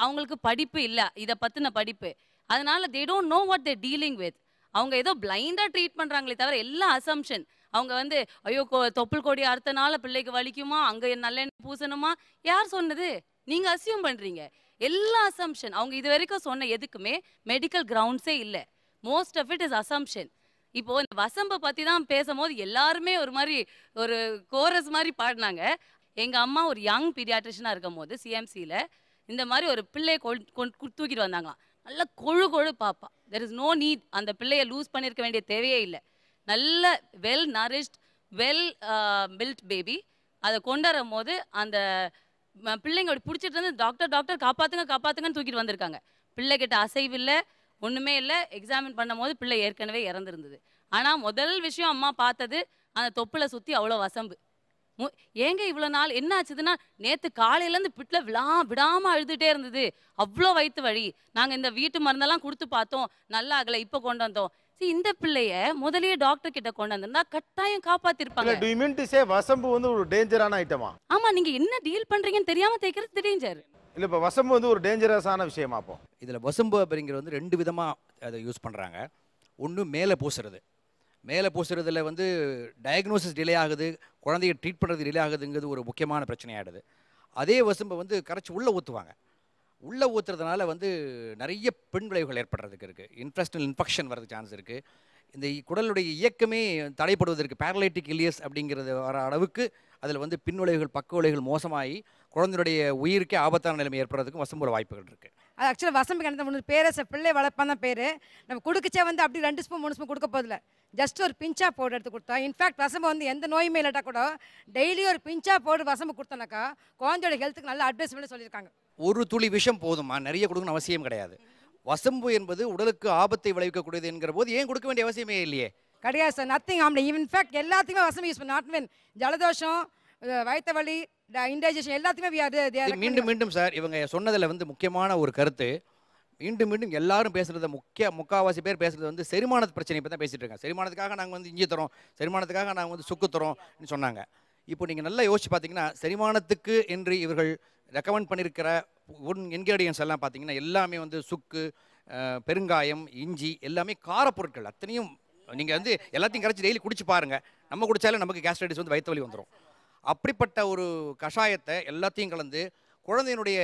Speaker 25: அவங்களுக்கு படிப்பு இல்லை. இதை பற்றின படிப்பு. அதனால they don't know what they dealing with அவங்க ஏதோ பிளைண்டாக ட்ரீட் பண்ணுறாங்களே தவிர எல்லா அசம்ஷன் அவங்க வந்து ஐயோ கோ தொப்புள் கொடி அறுத்தனால பிள்ளைக்கு வலிக்குமா? அங்கே நல்லெண்ணெய் பூசணுமா? யார் சொன்னது? நீங்கள் அசியூம் பண்ணுறீங்க எல்லா அசம்ஷன் அவங்க இது வரைக்கும் சொன்ன எதுக்குமே மெடிக்கல் கிரவுண்ட்ஸே இல்லை. Most of it is assumption இப்போ இந்த வசம்பை பற்றி தான் பேசும்போது எல்லாருமே ஒரு மாதிரி ஒரு கோரஸ் மாதிரி பாடினாங்க. எங்கள் அம்மா ஒரு யங் பீடியாட்ரிஷனாக இருக்கும் போது சிஎம்சியில் இந்த மாதிரி ஒரு பிள்ளையை கொண்டு தூக்கிட்டு வந்தாங்களாம். நல்ல கொழு கொழு பாப்பா. தெர் இஸ் நோ நீட் அந்த பிள்ளையை லூஸ் பண்ணியிருக்க வேண்டிய தேவையே இல்லை. நல்ல well nourished well built baby அதை கொண்டு வரும்போது அந்த பிள்ளைங்க அப்படி பிடிச்சிட்டு இருந்து டாக்டர் டாக்டர் காப்பாத்துங்க காப்பாத்துங்கன்னு தூக்கிட்டு வந்திருக்காங்க. பிள்ளைகிட்ட அசைவு இல்லை ஒன்றுமே இல்லை. எக்ஸாமின் பண்ணும் போது பிள்ளை ஏற்கனவே இறந்துருந்தது. ஆனால் முதல் விஷயம் அம்மா பார்த்தது அந்த தொப்பில் சுற்றி அவ்வளோ வசம்பு. மு- ஏங்க இவ்வளோ நாள் என்ன ஆச்சுதுன்னா நேற்று காலையிலேருந்து பிட்டில் விழா விடாமல் அழுதுகிட்டே இருந்தது. அவ்வளோ வயிற்று வழி நாங்கள் இந்த வீட்டு மருந்தெல்லாம் கொடுத்து பார்த்தோம். நல்லா ஆகலை இப்போ கொண்டு வந்தோம். இந்த பிள்ளைய முதல்லயே டாக்டர் கிட்ட கொண்டு வந்திருந்தா கட்டாயம் காப்பாத்திருப்பாங்க.
Speaker 2: Do you mean to say வசம்பு வந்து ஒரு டேஞ்சரான ஐட்டமா
Speaker 25: ஆமா நீங்க என்ன டீல் பண்றீங்கன்னு தெரியாம தேய்க்கிறது டேஞ்சர்
Speaker 2: இல்லை இப்போ வசம்பு வந்து ஒரு டேஞ்சரஸான விஷயமா அப்போ?
Speaker 26: இதில் வசம்பு அப்படிங்கிறது வந்து ரெண்டு விதமாக அதை யூஸ் பண்ணுறாங்க ஒன்று மேலே பூசுறது. மேலே பூசுறதுல வந்து டயக்னோசிஸ் டிலே ஆகுது குழந்தைய ட்ரீட் பண்ணுறது டிலே ஆகுதுங்கிறது ஒரு முக்கியமான பிரச்சனையாயிடுது. அதே வசம்பை வந்து கரைச்சி உள்ளே ஊற்றுவாங்க உள்ளே ஊற்றுறதுனால வந்து நிறைய பின் விளைவுகள் ஏற்படுறதுக்கு இருக்குது இன்ட்ரெஸ்டல் இன்ஃபெக்ஷன் வரதுக்கு சான்ஸ் இருக்குது இந்த குடலுடைய இயக்கமே தடைப்படுவதற்கு பேரலைட்டிக் இலியஸ் அப்படிங்கிறது வர அளவுக்கு அதில் வந்து பின்விளைவுகள் பக்க விளைவுகள் மோசமாகி குழந்தையுடைய உயிருக்கே ஆபத்தான நிலைமை ஏற்படுறதுக்கும் வசம்போட வாய்ப்புகள் இருக்குது
Speaker 18: அது ஆக்சுவலாக வசம்பு கிணத்து ஒன்று பேரை பிள்ளை வளர்ப்பான் தான் பேர். நம்ம குடுக்கச்சே வந்து அப்படி ரெண்டு ஸ்பூன் மூணு ஸ்பூன் கொடுக்க போதில்ல ஜஸ்ட் ஒரு பிஞ்சா பவுடர் எடுத்து கொடுத்தா. இன்ஃபேக்ட் வசம்பு வந்து எந்த நோயுமே இல்லாட்டா கூட டெய்லி ஒரு பிஞ்சா பவுடர் வசம்பு கொடுத்தனாக்கா குழந்தையோட ஹெல்த்துக்கு நல்ல அட்வைஸ் பண்ணி சொல்லியிருக்காங்க.
Speaker 26: ஒரு துளி விஷம் போதுமா? நிறைய கொடுக்கணும் அவசியம் கிடையாது. வசம்பு என்பது உடலுக்கு ஆபத்தை விளைவிக்கக்கூடியது என்கிற போது ஏன் கொடுக்க வேண்டிய அவசியமே இல்லையே?
Speaker 18: கிடையாது சார் நத்திங் ஆம்ல இன்ஃபேக்ட் எல்லாத்துக்குமே வசம்பு யூஸ் பண்ண நாட் மீன் ஜலதோஷம் வயித்த வலி இன்டைஜஷன் எல்லாத்துக்குமே
Speaker 26: மீண்டும் மீண்டும் சார் இவங்க சொன்னதில் வந்து முக்கியமான ஒரு கருத்து. மீண்டும் மீண்டும் எல்லாரும் பேசுறது முக்கிய முக்காவாசி பேர் பேசுறது வந்து செரிமான பிரச்சனை பற்றி தான் பேசிட்டு இருக்காங்க. செரிமானத்துக்காக நாங்கள் வந்து இஞ்சி தரோம் செரிமானத்துக்காக நாங்கள் வந்து சுக்கு தரோம்னு சொன்னாங்க. இப்போ நீங்கள் நல்லா யோசிச்சு பார்த்தீங்கன்னா செரிமானத்துக்கு என்று இவர்கள் ரெக்கமெண்ட் பண்ணியிருக்கிற உன் இன்கிரீடியன்ஸ் எல்லாம் பார்த்தீங்கன்னா எல்லாமே வந்து சுக்கு பெருங்காயம் இஞ்சி எல்லாமே காரப்பொருட்கள். அத்தனையும் நீங்கள் வந்து எல்லாத்தையும் கரைச்சி டெய்லி குடிச்சு பாருங்கள் நம்ம குடித்தாலும் நமக்கு கேஸ்ட்ரைட்டிஸ் வந்து வயிற்று வலி வந்துடும் அப்படிப்பட்ட ஒரு கஷாயத்தை எல்லாத்தையும் கலந்து குழந்தையினுடைய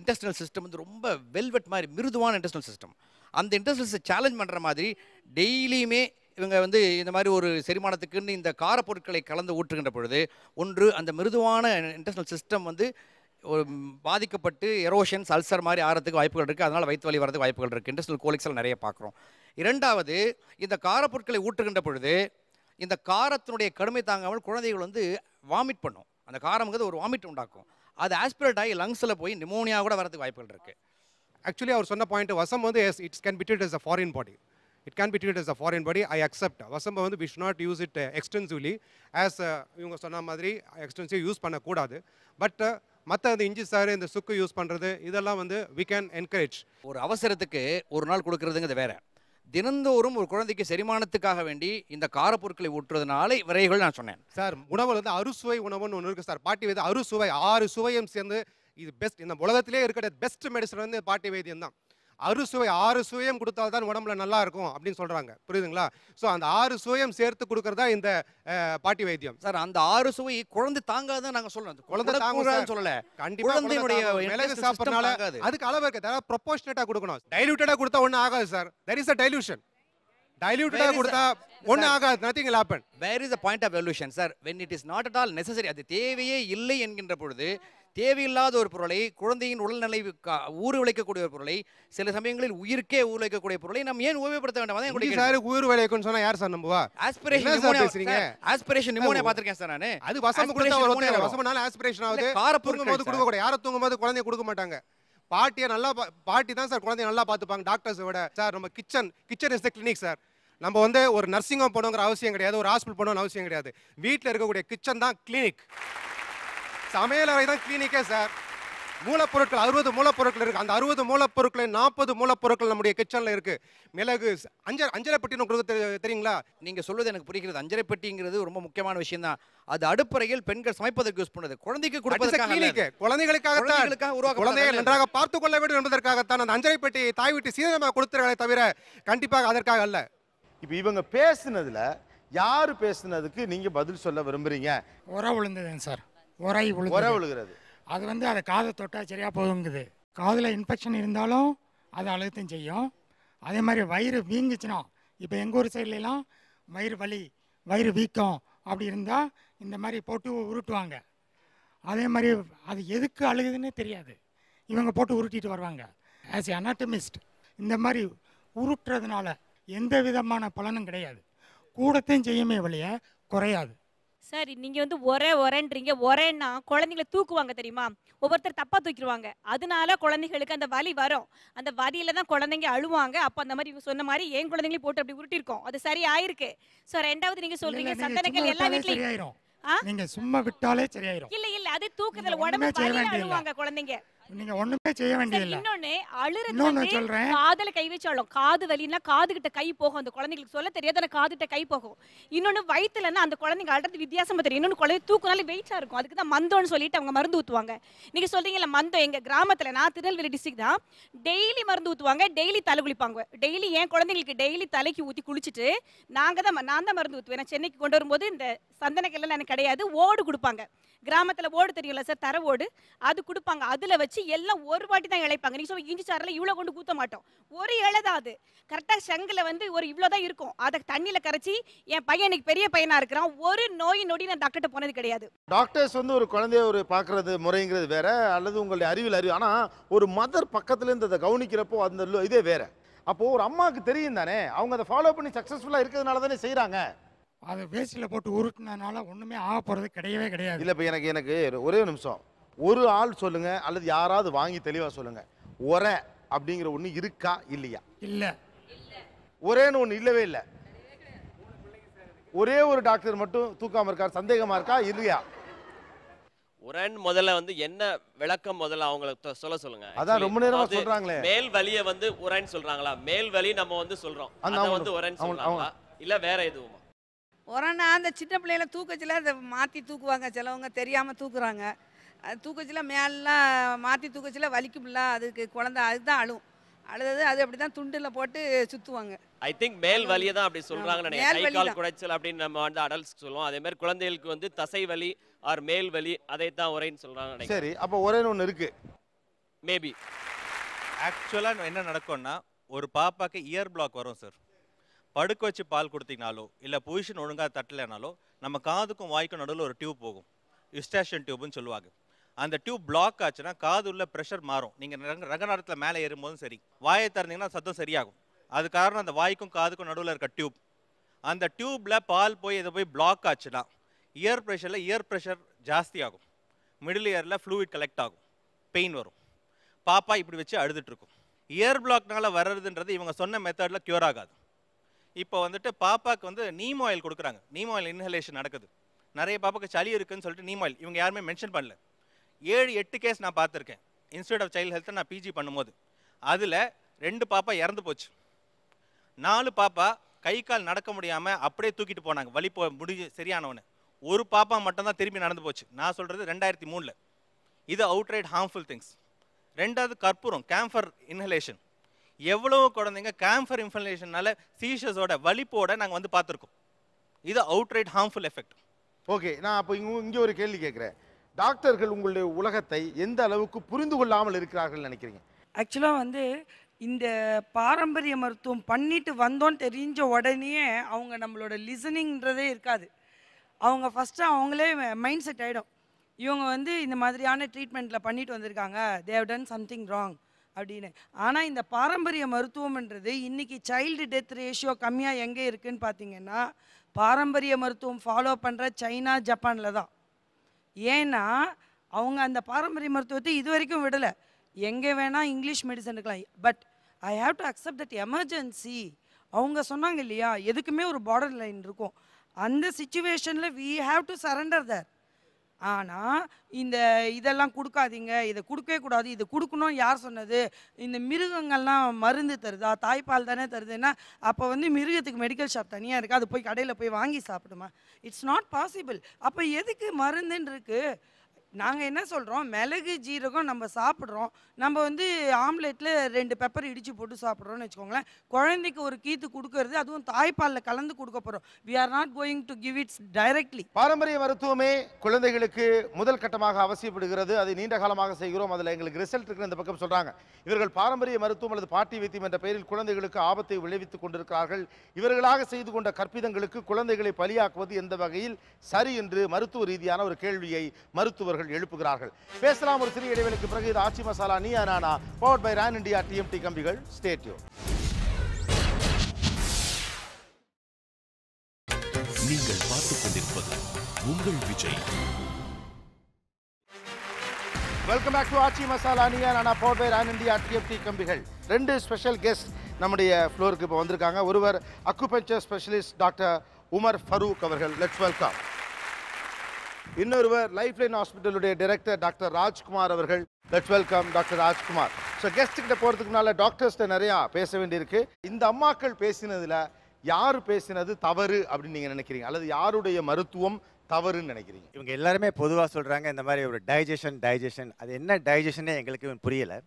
Speaker 26: இன்டெஸ்டினல் சிஸ்டம் வந்து ரொம்ப வெல்வெட் மாதிரி மிருதுவான இன்டெஸ்டினல் சிஸ்டம் அந்த இன்டெஸ்டினல்ஸை சேலஞ்ச் பண்ணுற மாதிரி டெய்லியுமே இவங்க வந்து இந்த மாதிரி ஒரு செரிமானத்துக்குன்னு இந்த காரப்பொருட்களை கலந்து ஊற்றுகின்ற பொழுது ஒன்று அந்த மிருதுவான இன்டர்னல் சிஸ்டம் வந்து ஒரு பாதிக்கப்பட்டு எரோஷன்ஸ் அல்சர் மாதிரி ஆகிறதுக்கு வாய்ப்புகள் இருக்குது அதனால் வயிற்று வலி வரதுக்கு வாய்ப்புகள் இருக்குது இன்டர்ஸ்னல் கோலிக்ஸில் நிறைய பார்க்குறோம். இரண்டாவது இந்த காரப்பொருட்களை ஊற்றுகின்ற பொழுது இந்த காரத்தினுடைய கடுமை தாங்காமல் குழந்தைகள் வந்து வாமிட் பண்ணும். அந்த காரம்ங்கிறது ஒரு வாமிட் உண்டாக்கும். அது ஆஸ்பிரேட் ஆகி லங்ஸில் போய் நிமோனியா கூட வரதுக்கு வாய்ப்புகள் இருக்குது
Speaker 27: ஆக்சுவலி அவர் சொன்ன பாயிண்ட் வசம் வந்து yes it's can be treat as foreign body it can be treat as a foreign body I accept வசம்ப வந்து we should not use it extensively as இவங்க சொன்ன மாதிரி எக்ஸ்டென்சிவ் யூஸ் பண்ணக்கூடாது. பட் மற்ற இந்த இஞ்சி சாறு இந்த சுக்கு யூஸ் பண்ணுறது இதெல்லாம் வந்து வி கேன் என்கரேஜ்
Speaker 26: ஒரு அவசரத்துக்கு ஒரு நாள் கொடுக்கறதுங்கிறது வேற. தினந்தோறும் ஒரு குழந்தைக்கு செரிமானத்துக்காக வேண்டி இந்த காரப்பொருட்களை ஊற்றுறதுனால விரைகள் நான் சொன்னேன்.
Speaker 27: சார் உணவில் வந்து அறுசுவை உணவுன்னு ஒன்று இருக்குது சார். பாட்டி வைத்தியம் அறுசுவை ஆறு சுவையும் சேர்ந்து இது பெஸ்ட் இந்த உலகத்திலே இருக்கிற பெஸ்ட் மெடிசன் வந்து பாட்டி வைத்தியம் தான் அறுசுவை ஆறு சுவையும் கொடுத்தால் தான் உடம்புல நல்லா இருக்கும் அப்படின்னு சொல்கிறாங்க புரியுதுங்களா? ஸோ அந்த ஆறு சுவையும் சேர்த்து கொடுக்கறதா இந்த பாட்டி வைத்தியம்.
Speaker 26: சார் அந்த ஆறு சுவை குழந்தை தாங்காதான் நாங்கள் சொல்றோம்.
Speaker 27: குழந்தை சார்.
Speaker 26: சொல்லல.
Speaker 27: கண்டிப்பா
Speaker 26: குழந்தையினுடைய
Speaker 27: குழந்தையுடைய மிளகு சாப்பிட்றனால. அதுக்கு அளவு இருக்கு. அதாவது ப்ரொபோஷனேட்டாக கொடுக்கணும். டைல்யூட்டடாக கொடுத்தா ஒன்றும் ஆகாது sir. There is a dilution டைல்யூட்டடாக கொடுத்தா ஒன்றும் ஆகாது. Nothing happen.
Speaker 26: Where is the point of evolution sir when it is not at all necessary அது தேவையே இல்லை என்கின்ற பொழுது தேவையில்லாத ஒரு பொருளை குழந்தையின் உடல்நிலை ஊறு விளைக்கக்கூடிய ஒரு பொருளை சில சமயங்களில் உயிருக்கே ஊறு வைக்கக்கூடிய பொருளை நாம் ஏன் உபயோகப்படுத்த வேண்டாம்? அதான்
Speaker 27: சாறு உயிர் விளைவிக்கும்னு சொன்னா யார் சார் நம்புவா?
Speaker 26: ஆஸ்பிரேஷன்
Speaker 27: சார் பேசுறீங்க?
Speaker 26: ஆஸ்பிரேஷன் நிமோனியா பார்த்திருக்கேன் சார் நானு.
Speaker 27: அது வசம் கொடுத்தா வசம்னால ஆஸ்பிரேஷன் ஆகுது.
Speaker 26: காரப்பொருட்கள்
Speaker 27: தூங்கும் போது
Speaker 26: சார்.
Speaker 27: கொடுக்க கூடாது யாரும் தூங்கும் போது குழந்தைய கொடுக்க மாட்டாங்க. பாட்டியை நல்லா பாட்டி தான் சார் குழந்தைய நல்லா பார்த்துப்பாங்க டாக்டர்ஸை விட. சார் நம்ம kitchen kitchen is the clinic sir நம்ம வந்து ஒரு நர்சிங் ஹோம் போகணுங்கிற அவசியம் கிடையாது ஒரு ஹாஸ்பிட்டல் போகணும்னு அவசியம் கிடையாது. வீட்டில் இருக்கக்கூடிய கிச்சன் தான் கிளினிக் சமையலறை தான் கிளினிக்கே சார் மூலப்பொருட்கள் அறுபது மூலப்பொருட்கள் இருக்கு. அந்த அறுபது மூலப்பொருட்களை நாற்பது மூலப்பொருட்கள் நம்முடைய கிச்சனில் இருக்கு. மிளகு அஞ்சல் அஞ்சலை பெட்டி உங்களுக்கு தெரி- தெரியுங்களா?
Speaker 26: நீங்க சொல்வது எனக்கு புரிகிறது. அஞ்சரை பெட்டிங்கிறது ரொம்ப முக்கியமான விஷயம் தான் அது அடுப்பறையில் பெண்கள் சமைப்பதற்கு யூஸ் பண்ணுது குழந்தைக்கு கொடுப்பதற்காக குழந்தைகளுக்காக உருவாக்கப்பட்டது
Speaker 27: குழந்தையை
Speaker 26: அல்ல.
Speaker 27: நன்றாக பார்த்துக் கொள்ள வேண்டும் என்பதற்காகத்தான் அந்த அஞ்சரை பெட்டி தாய் வீட்டு சீதமாக கொடுத்தார்களே தவிர கண்டிப்பாக அதற்காக அல்ல.
Speaker 2: இப்போ இவங்க பேசுனதுல யாரு பேசுனதுக்கு நீங்க பதில் சொல்ல விரும்புறீங்க?
Speaker 28: உர விழுந்ததுங்க சார் உரை
Speaker 2: உர விழுகிறது
Speaker 28: அது வந்து அதை காதை தொட்டால் சரியாக போகுங்குது காதில் இன்ஃபெக்ஷன் இருந்தாலும் அது அழுத்தம் செய்யும். அதே மாதிரி வயிறு வீங்குச்சுன்னா இப்போ எங்கள் ஊர் சைட்லலாம் வயிறு வலி வயிறு வீக்கம் அப்படி இருந்தால் இந்த மாதிரி போட்டு உருட்டுவாங்க. அதே மாதிரி அது எதுக்கு அழுகுதுன்னே தெரியாது. இவங்க போட்டு உருட்டிட்டு வருவாங்க. ஆஸ் எ அனாட்டமிஸ்ட் இந்த மாதிரி உருட்டுறதுனால எந்த விதமான பலனும் கிடையாது. கூடத்தையும் செய்யுமே வழிய குறையாது.
Speaker 29: சார் நீங்கள் வந்து ஒரே ஒரேன்றீங்க. ஒரேன்னா குழந்தைங்கள தூக்குவாங்க தெரியுமா? ஒவ்வொருத்தர் தப்பாக தூக்கிடுவாங்க. அதனால குழந்தைகளுக்கு அந்த வலி வரும். அந்த வலியில தான் குழந்தைங்க அழுவாங்க. அப்போ அந்த மாதிரி சொன்ன மாதிரி என் குழந்தைங்களையும் போட்டு அப்படி உருட்டிருக்கோம் அது சரி ஆயிருக்கு ஸோ ரெண்டாவது நீங்கள் சந்தனக்கல்
Speaker 28: சும்மா
Speaker 29: எல்லா வீட்லையும்
Speaker 28: நீங்க சும்மா விட்டாலே சரியாயிரும்.
Speaker 29: இல்ல இல்ல அது தூக்கத்துல
Speaker 28: நீங்க
Speaker 29: உடம்பு
Speaker 28: வேண்டியதில்ல.
Speaker 29: அழுவாங்க குழந்தைங்க.
Speaker 28: நீங்க ஒண்ணுமே செய்ய வேண்டியதில்லை.
Speaker 29: இன்னொன்னு அழுறது
Speaker 28: சொல்றேன்.
Speaker 29: காதுல கை வச்சாலும் காது வலின்னா காது கிட்ட கை போகும். அந்த குழந்தைங்களுக்கு சொல்ல தெரியாத ஆனா காது கிட்ட கை போகும். இன்னொன்னு வயிற்றுலன்னா அந்த குழந்தைங்க அழுறது வித்தியாசமா தெரியும். இன்னொன்னு குழந்தை தூக்குனாலே வெயிட்டா இருக்கும். அதுக்கு தான் மந்தோன்னு சொல்லிட்டு அவங்க மருந்து ஊத்துவாங்க. நீங்க சொல்றீங்கல்ல மந்தம் எங்க கிராமத்துல நான் திருநெல்வேலி டிஸ்ட்ரிக்ட் தான் டெய்லி மருந்து ஊத்துவாங்க டெய்லி தலை குளிப்பாங்க. டெய்லி என் குழந்தைங்களுக்கு டெய்லி தலைக்கு ஊத்தி குளிச்சுட்டு நாங்க தான் நான் தான் மருந்து ஊத்துவேன். சென்னைக்கு கொண்டு வரும்போது இந்த சந்தனக்கெல்லாம் எனக்கு கிடையாது. ஓடு கொடுப்பாங்க. கிராமத்துல ஓடு தெரியும்ல சார் தர ஓடு. அது கொடுப்பாங்க. அதுல வச்சு எல்லாம் ஒரு வாட்டி தான் இழைப்பாங்க. நீங்க சொல்ல இஞ்சி சாரில் இவ்வளோ கொண்டு ஊத்த மாட்டோம். ஒரு இலை தான் அது. கரெக்டாக செங்கல வந்து ஒரு இவ்வளோ தான் இருக்கும். அதை தண்ணியில கரைச்சி என் பையன் இன்னைக்கு பெரிய பையனா இருக்கிறான். ஒரு நோய் நொடி நான் டாக்டர்கிட்ட போனது கிடையாது.
Speaker 2: டாக்டர்ஸ் வந்து ஒரு குழந்தைய ஒரு பார்க்கறது முறைங்கிறது வேற அல்லது உங்களுடைய அறிவில் அறிவு. ஆனால் ஒரு மதர் பக்கத்துல இருந்து அதை கவனிக்கிறப்போ அந்த இதே வேற. அப்போ ஒரு அம்மாவுக்கு தெரியும் தானே? அவங்க அதை ஃபாலோ பண்ணி சக்ஸஸ்ஃபுல்லாக இருக்கிறதுனால தானே செய்கிறாங்க
Speaker 28: அது வேஸ்டில் போட்டு உருட்டுனதுனால ஒண்ணுமே ஆக போறது கிடையவே கிடையாது.
Speaker 2: இல்லை இப்போ எனக்கு எனக்கு ஒரு நிமிஷம். ஒரு ஆள் சொல்லுங்க அல்லது யாராவது வாங்கி தெளிவாக சொல்லுங்க. ஒரை அப்படிங்கிற ஒன்று இருக்கா இல்லையா?
Speaker 28: இல்ல.
Speaker 2: ஒரேன்னு ஒன்று இல்லவே இல்லை. ஒரே ஒரு டாக்டர் மட்டும் தூக்காம இருக்கார் சந்தேகமா இருக்கா இல்லையா?
Speaker 14: உரன் முதல்ல வந்து என்ன விளக்கம் முதல்ல அவங்களுக்கு சொல்ல சொல்லுங்க.
Speaker 2: அதான் ரொம்ப நேரமா சொல்றாங்களே.
Speaker 14: மேல் வலியை வந்து உரன் சொல்றாங்களா? மேல் வலி நம்ம வந்து சொல்றோம். அதை
Speaker 2: அவங்க-
Speaker 14: வந்து உரன் சொல்றாங்களா? இல்ல வேற எதுவுமா?
Speaker 13: உரனா அந்த சின்ன பிள்ளைகள தூக்கச்சில அதை மாற்றி தூக்குவாங்க. சிலவங்க தெரியாமல் தூக்குறாங்க. அது தூக்கச்சில மேலாம் மாற்றி தூக்கச்சில வலிக்கும்ல அதுக்கு குழந்த அதுதான் அழும் அழுதது அது அப்படி தான் துண்டில் போட்டு சுற்றுவாங்க
Speaker 14: ஐ திங்க் மேல் வலியை தான் அப்படி சொல்றாங்கன்னு நினைக்கிறேன்.
Speaker 13: மேல்
Speaker 14: கை கால். குடைச்சல் அப்படின்னு நம்ம வந்து அடல்ட்ஸ்க்கு சொல்லுவோம். அதே மாதிரி குழந்தைகளுக்கு வந்து தசை வலி ஆர் மேல் வலி அதை தான் உரைன்னு சொல்றாங்க நினைக்கிறேன்.
Speaker 2: சரி அப்போ ஒரே ஒன்று இருக்கு.
Speaker 14: மேபி
Speaker 16: ஆக்சுவலாக என்ன நடக்கும்னா ஒரு பாப்பாக்கு இயர் பிளாக் வரும் சார் படுக்க வச்சு பால் கொடுத்தீங்கனாலோ இல்லை பொசிஷன் ஒழுங்காக தட்டலைனாலோ நம்ம காதுக்கும் வாய்க்கும் நடுவில் ஒரு டியூப் போகும். யுஸ்டாஷன் டியூப்னு சொல்லுவாங்க. அந்த டியூப் பிளாக் ஆச்சுன்னா காது உள்ள ப்ரெஷர் மாறும். நீங்கள் ரக நேரத்தில் மேலே ஏறும்போதும் சரி. வாயை திறந்தீங்கன்னா சத்தம் சரியாகும். அது காரணம் அந்த வாய்க்கும் காதுக்கும் நடுவில் இருக்க டியூப் அந்த டியூப்பில் பால் போய் இதை போய் பிளாக் ஆச்சுன்னா இயர் ப்ரெஷரில் இயர் ப்ரெஷர் ஜாஸ்தி ஆகும். மிடில் இயரில் ஃப்ளூயிட் கலெக்ட் ஆகும். பெயின் வரும். பாப்பா இப்படி வச்சு அழுதுட்டுருக்கும் இயர் பிளாக்னால வர்றதுன்றது இவங்க சொன்ன மெத்தடில் க்யூர் ஆகாது. இப்போ வந்துட்டு பாப்பாக்கு வந்து நீம் ஆயில் கொடுக்குறாங்க. நீம் ஆயில் இன்ஹலேஷன் நடக்குது. நிறைய பாப்பாக்கு சளி இருக்குன்னு சொல்லிட்டு நீம் ஆயில் இவங்க யாருமே மென்ஷன் பண்ணல. ஏழு எட்டு கேஸ் நான் பார்த்துருக்கேன். இன்ஸ்டியூட் ஆஃப் சைல்டு ஹெல்த்தை நான் பிஜி பண்ணும்போது. அதில் ரெண்டு பாப்பா இறந்து போச்சு. நாலு பாப்பா கை கால் நடக்க முடியாமல் அப்படியே தூக்கிட்டு போனாங்க. வலி போ முடிஞ்சு சரியானவனு ஒரு பாப்பா மட்டும்தான் திரும்பி நடந்து போச்சு. நான் சொல்கிறது ரெண்டாயிரத்தி மூணில். இது அவுட்ரைட் ஹார்ம்ஃபுல் திங்ஸ் ரெண்டாவது கற்பூரம் கேம்ஃபர் இன்ஹலேஷன் எவ்வளோ குழந்தைங்க கேம்ஃபர் இன்ஃபலேஷனால சீஷஸோட வலிப்போட நாங்கள் வந்து பார்த்துருக்கோம். இது அவுட்ரைட் ஹார்ம்ஃபுல் எஃபெக்ட்
Speaker 2: ஓகே நான் அப்போ இங்கே இங்கே ஒரு கேள்வி கேட்குறேன். டாக்டர்கள் உங்களுடைய உலகத்தை எந்த அளவுக்கு புரிந்து கொள்ளாமல் இருக்கிறார்கள் நினைக்கிறீங்க?
Speaker 30: ஆக்சுவலாக வந்து இந்த பாரம்பரிய மருத்துவம் பண்ணிட்டு வந்தோன்னு தெரிஞ்ச உடனே அவங்க நம்மளோட லிசனிங்ன்றதே இருக்காது. அவங்க ஃபஸ்ட்டு அவங்களே மைண்ட் செட் ஆகிடும் இவங்க வந்து இந்த மாதிரியான ட்ரீட்மெண்ட்டில் பண்ணிட்டு வந்திருக்காங்க. தேவ் டன் சம்திங் ராங் அப்படின்னு. ஆனால் இந்த பாரம்பரிய மருத்துவம்ன்றது இன்றைக்கி சைல்டு டெத் ரேஷியோ கம்மியாக எங்கே இருக்குதுன்னு பார்த்தீங்கன்னா பாரம்பரிய மருத்துவம் ஃபாலோ பண்ணுற சைனா ஜப்பானில் தான். ஏன்னா அவங்க அந்த பாரம்பரிய மருத்துவத்தை இது வரைக்கும் விடலை. எங்கே வேணால் இங்கிலீஷ் மெடிசன் இருக்கலாம். But I have to accept that emergency அவங்க சொன்னாங்க இல்லையா எதுக்குமே ஒரு பார்டர் லைன் இருக்கும். அந்த சுச்சுவேஷனில் we have to surrender that ஆனால் இந்த இதெல்லாம் கொடுக்காதீங்க. இதை கொடுக்கவே கூடாது. இது கொடுக்கணும் யார் சொன்னது? இந்த மிருகங்கள்லாம் மருந்து தருதா? தாய்ப்பால் தானே தருதுன்னா அப்போ வந்து மிருகத்துக்கு மெடிக்கல் ஷாப் தனியாக இருக்குது அது போய் கடையில் போய் வாங்கி சாப்பிடுமா? இட்ஸ் நாட் பாசிபிள் அப்போ எதுக்கு மருந்துன்னு இருக்குது நாங்கள் என்ன சொல்கிறோம் மிளகு ஜீரகம் நம்ம சாப்பிட்றோம். நம்ம வந்து ஆம்லெட்டில் ரெண்டு பெப்பர் இடித்து போட்டு சாப்பிட்றோம்னு வச்சுக்கோங்களேன். குழந்தைக்கு ஒரு கீத்து கொடுக்கறது அதுவும் தாய்ப்பாலில் கலந்து கொடுக்க போகிறோம் we are not going to give it's directly
Speaker 2: பாரம்பரிய மருத்துவமே குழந்தைகளுக்கு முதல் கட்டமாக அவசியப்படுகிறது. அதை நீண்ட காலமாக செய்கிறோம். அதில் எங்களுக்கு ரிசல்ட் இருக்குன்னு இந்த பக்கம் சொல்கிறாங்க இவர்கள் பாரம்பரிய மருத்துவம் அல்லது பாட்டி வைத்தியம் என்ற பெயரில் குழந்தைகளுக்கு ஆபத்தை விளைவித்துக் கொண்டிருக்கிறார்கள். இவர்களாக செய்து கொண்ட கற்பிதங்களுக்கு குழந்தைகளை பலியாக்குவது எந்த வகையில் சரி என்று மருத்துவ ரீதியான ஒரு கேள்வியை மருத்துவர்கள் எழுப்புகிறார்கள். பேசலாம் ஒரு சிறிய இடைவெளிக்கு பிறகு இது ஆச்சி மசாலா நீ Naana powered by Ran India TMT கம்பிகள். ஸ்டேட்யூ
Speaker 1: நீங்கள் பார்த்துக் கொண்டிருப்பது உங்கள் Vijay.
Speaker 2: Welcome back to Aachi Masala Neeya Naana power by Ran India TMT கம்பிகள். ரெண்டு ஸ்பெஷல் கெஸ்ட் நம்முடைய ஃப்ளோருக்கு இப்போ வந்திருக்காங்க. ஒருவர் acupuncture specialist doctor Umar Farooq அவர்கள். லெட்ஸ் வெல்கம் இன்னொருவர் லைஃப் லைன் ஹாஸ்பிட்டலுடைய டைரக்டர் டாக்டர் ராஜ்குமார் அவர்கள். Let's welcome doctor Rajkumar. So guest கிட்ட போகிறதுக்குனால டாக்டர்ஸ்கிட்ட நிறையா பேச வேண்டியிருக்கு. இந்த அம்மாக்கள் பேசினதில் யார் பேசினது தவறு அப்படின்னு நீங்கள் நினைக்கிறீங்க? அல்லது யாருடைய மருத்துவம் தவறுன்னு நினைக்கிறீங்க?
Speaker 31: இவங்க எல்லாருமே பொதுவாக சொல்கிறாங்க இந்த மாதிரி ஒரு டைஜஷன் டைஜஷன் அது என்ன டைஜஷனே எங்களுக்கு புரியலை.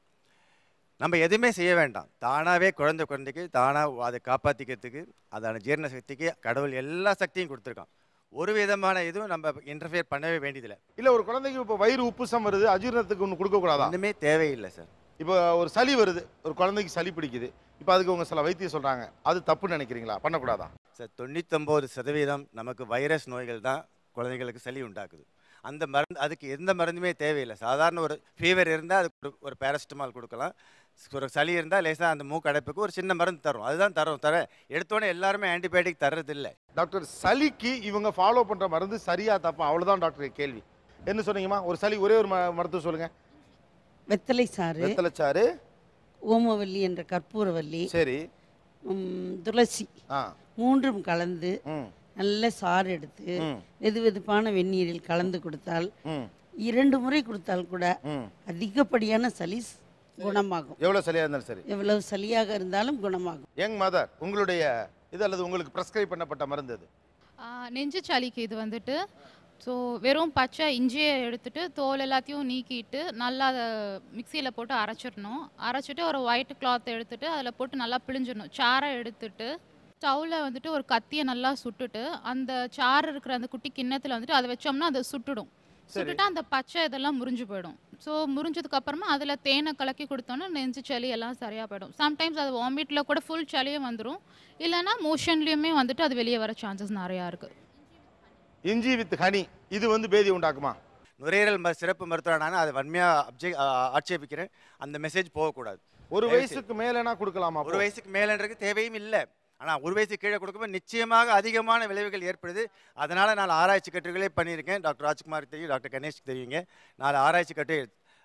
Speaker 31: நம்ம எதுவுமே செய்ய வேண்டாம். தானாகவே குழந்தை குழந்தைக்கு தானாக அதை காப்பாற்றிக்கிறதுக்கு அதான ஜீரண சக்திக்கு கடவுள் எல்லா சக்தியும் கொடுத்துருக்கான். ஒரு விதமான இதுவும் நம்ம இன்டர்ஃபியர் பண்ணவே வேண்டியதில்லை.
Speaker 2: இல்லை ஒரு குழந்தைக்கு இப்போ வயிறு உப்புசம் வருது அஜீரணத்துக்கு ஒன்று கொடுக்கக்கூடாதா
Speaker 31: ஒன்றுமே தேவையில்லை சார்
Speaker 2: இப்போ ஒரு சளி வருது ஒரு குழந்தைக்கு சளி பிடிக்குது இப்போ அதுக்கு உங்க சில வைத்தியம் சொல்கிறாங்க அது தப்புன்னு நினைக்கிறீங்களா? பண்ணக்கூடாதா?
Speaker 31: சார் தொண்ணூத்தொம்பது சதவீதம் நமக்கு வைரஸ் நோய்கள் தான் குழந்தைகளுக்கு சளி உண்டாக்குது. அந்த மருந்து அதுக்கு எந்த மருந்துமே தேவையில்லை. சாதாரண ஒரு ஃபீவர் இருந்தால் அதுக்கு ஒரு ஒரு பேரசிட்டமால் கொடுக்கலாம். ஒரு சளி இருந்தால் லேசாக அந்த மூக்கு அடைப்புக்கு ஒரு சின்ன மருந்து தரும். அதுதான் தரும். தர எடுத்தோடனே எல்லாருமே ஆன்டிபயோட்டிக் தர்றதில்லை.
Speaker 2: டாக்டர் சளிக்கு இவங்க ஃபாலோ பண்ணுற மருந்து சரியா தப்பா? அவ்வளோதான் டாக்டர் கேள்வி. என்ன சொன்னீங்கம்மா? ஒரு சளி ஒரே ஒரு மருத்துவம் சொல்லுங்க.
Speaker 32: வெத்தலை சாறு
Speaker 2: வெத்தலைச்சாறு.
Speaker 32: ஓமவல்லி என்ற கற்பூரவல்லி
Speaker 2: சரி.
Speaker 32: துளசி
Speaker 2: ஆ.
Speaker 32: மூன்றும் கலந்து நல்ல சாறு எடுத்து வெது வெதுப்பான வெந்நீரில் கலந்து கொடுத்தால் இரண்டு முறை கொடுத்தால் கூட அதிகப்படியான சளி குணமாகும்.
Speaker 2: எவ்வளோ சளியாக இருந்தாலும் சரி.
Speaker 32: எவ்வளவு சளியாக இருந்தாலும் குணமாகும்.
Speaker 2: யங் மதர் உங்களுடைய இது அல்லது உங்களுக்கு ப்ரெஸ்கிரைப் பண்ணப்பட்ட மருந்து இது
Speaker 33: நெஞ்சு சளிக்கு இது வந்துட்டு.
Speaker 34: ஸோ வெறும் பச்சை இஞ்சியை எடுத்துட்டு தோல் எல்லாத்தையும் நீக்கிட்டு நல்லா அதை மிக்சியில் போட்டு அரைச்சிடணும். அரைச்சிட்டு ஒரு ஒயிட் கிளாத் எடுத்துட்டு அதில் போட்டு நல்லா பிழிஞ்சிடணும். சாரை எடுத்துட்டு ஸ்டவ்வில் வந்துட்டு ஒரு கத்தியை நல்லா சுட்டுட்டு அந்த சாறு இருக்கிற அந்த குட்டி கிண்ணத்தில் வந்துட்டு அதை வச்சோம்னா அதை சுட்டுடும். சுட்டுட்டு அந்த பச்சை இதெல்லாம் முறிஞ்சு போயிடும். ஸோ முறிஞ்சதுக்கு அப்புறமா அதில் தேனை கலக்கி கொடுத்தோன்னா நெஞ்சு சளி எல்லாம் சரியாக போயிடும். சம்டைம்ஸ் அது வாமிட்டில் கூட ஃபுல் சளியும் வந்துடும் இல்லைன்னா மோஷன்லேயுமே வந்துட்டு அது வெளியே வர சான்சஸ் நிறையா இருக்குது
Speaker 2: இஞ்சி வித் ஹனி இது வந்து பேதி உண்டாக்குமா?
Speaker 31: நுரையீரல் ம சிறப்பு மருத்துவர் நான் அதை வன்மையாக அப்ஜெக் ஆட்சேபிக்கிறேன். அந்த மெசேஜ் போகக்கூடாது.
Speaker 2: ஒரு வயசுக்கு மேலனா கொடுக்கலாமா
Speaker 31: ஒரு வயசுக்கு மேலன்றது தேவையும் இல்லை. ஆனால் ஒரு வயசுக்கு கீழே கொடுக்கும்போது நிச்சயமாக அதிகமான விளைவுகள் ஏற்படுது. அதனால் நான் ஆராய்ச்சி கட்டுரைகளே பண்ணியிருக்கேன். டாக்டர் ராஜ்குமார் தெரியும் டாக்டர் கணேஷ்க்கு தெரியுங்க. நாலு ஆராய்ச்சி கட்டுரை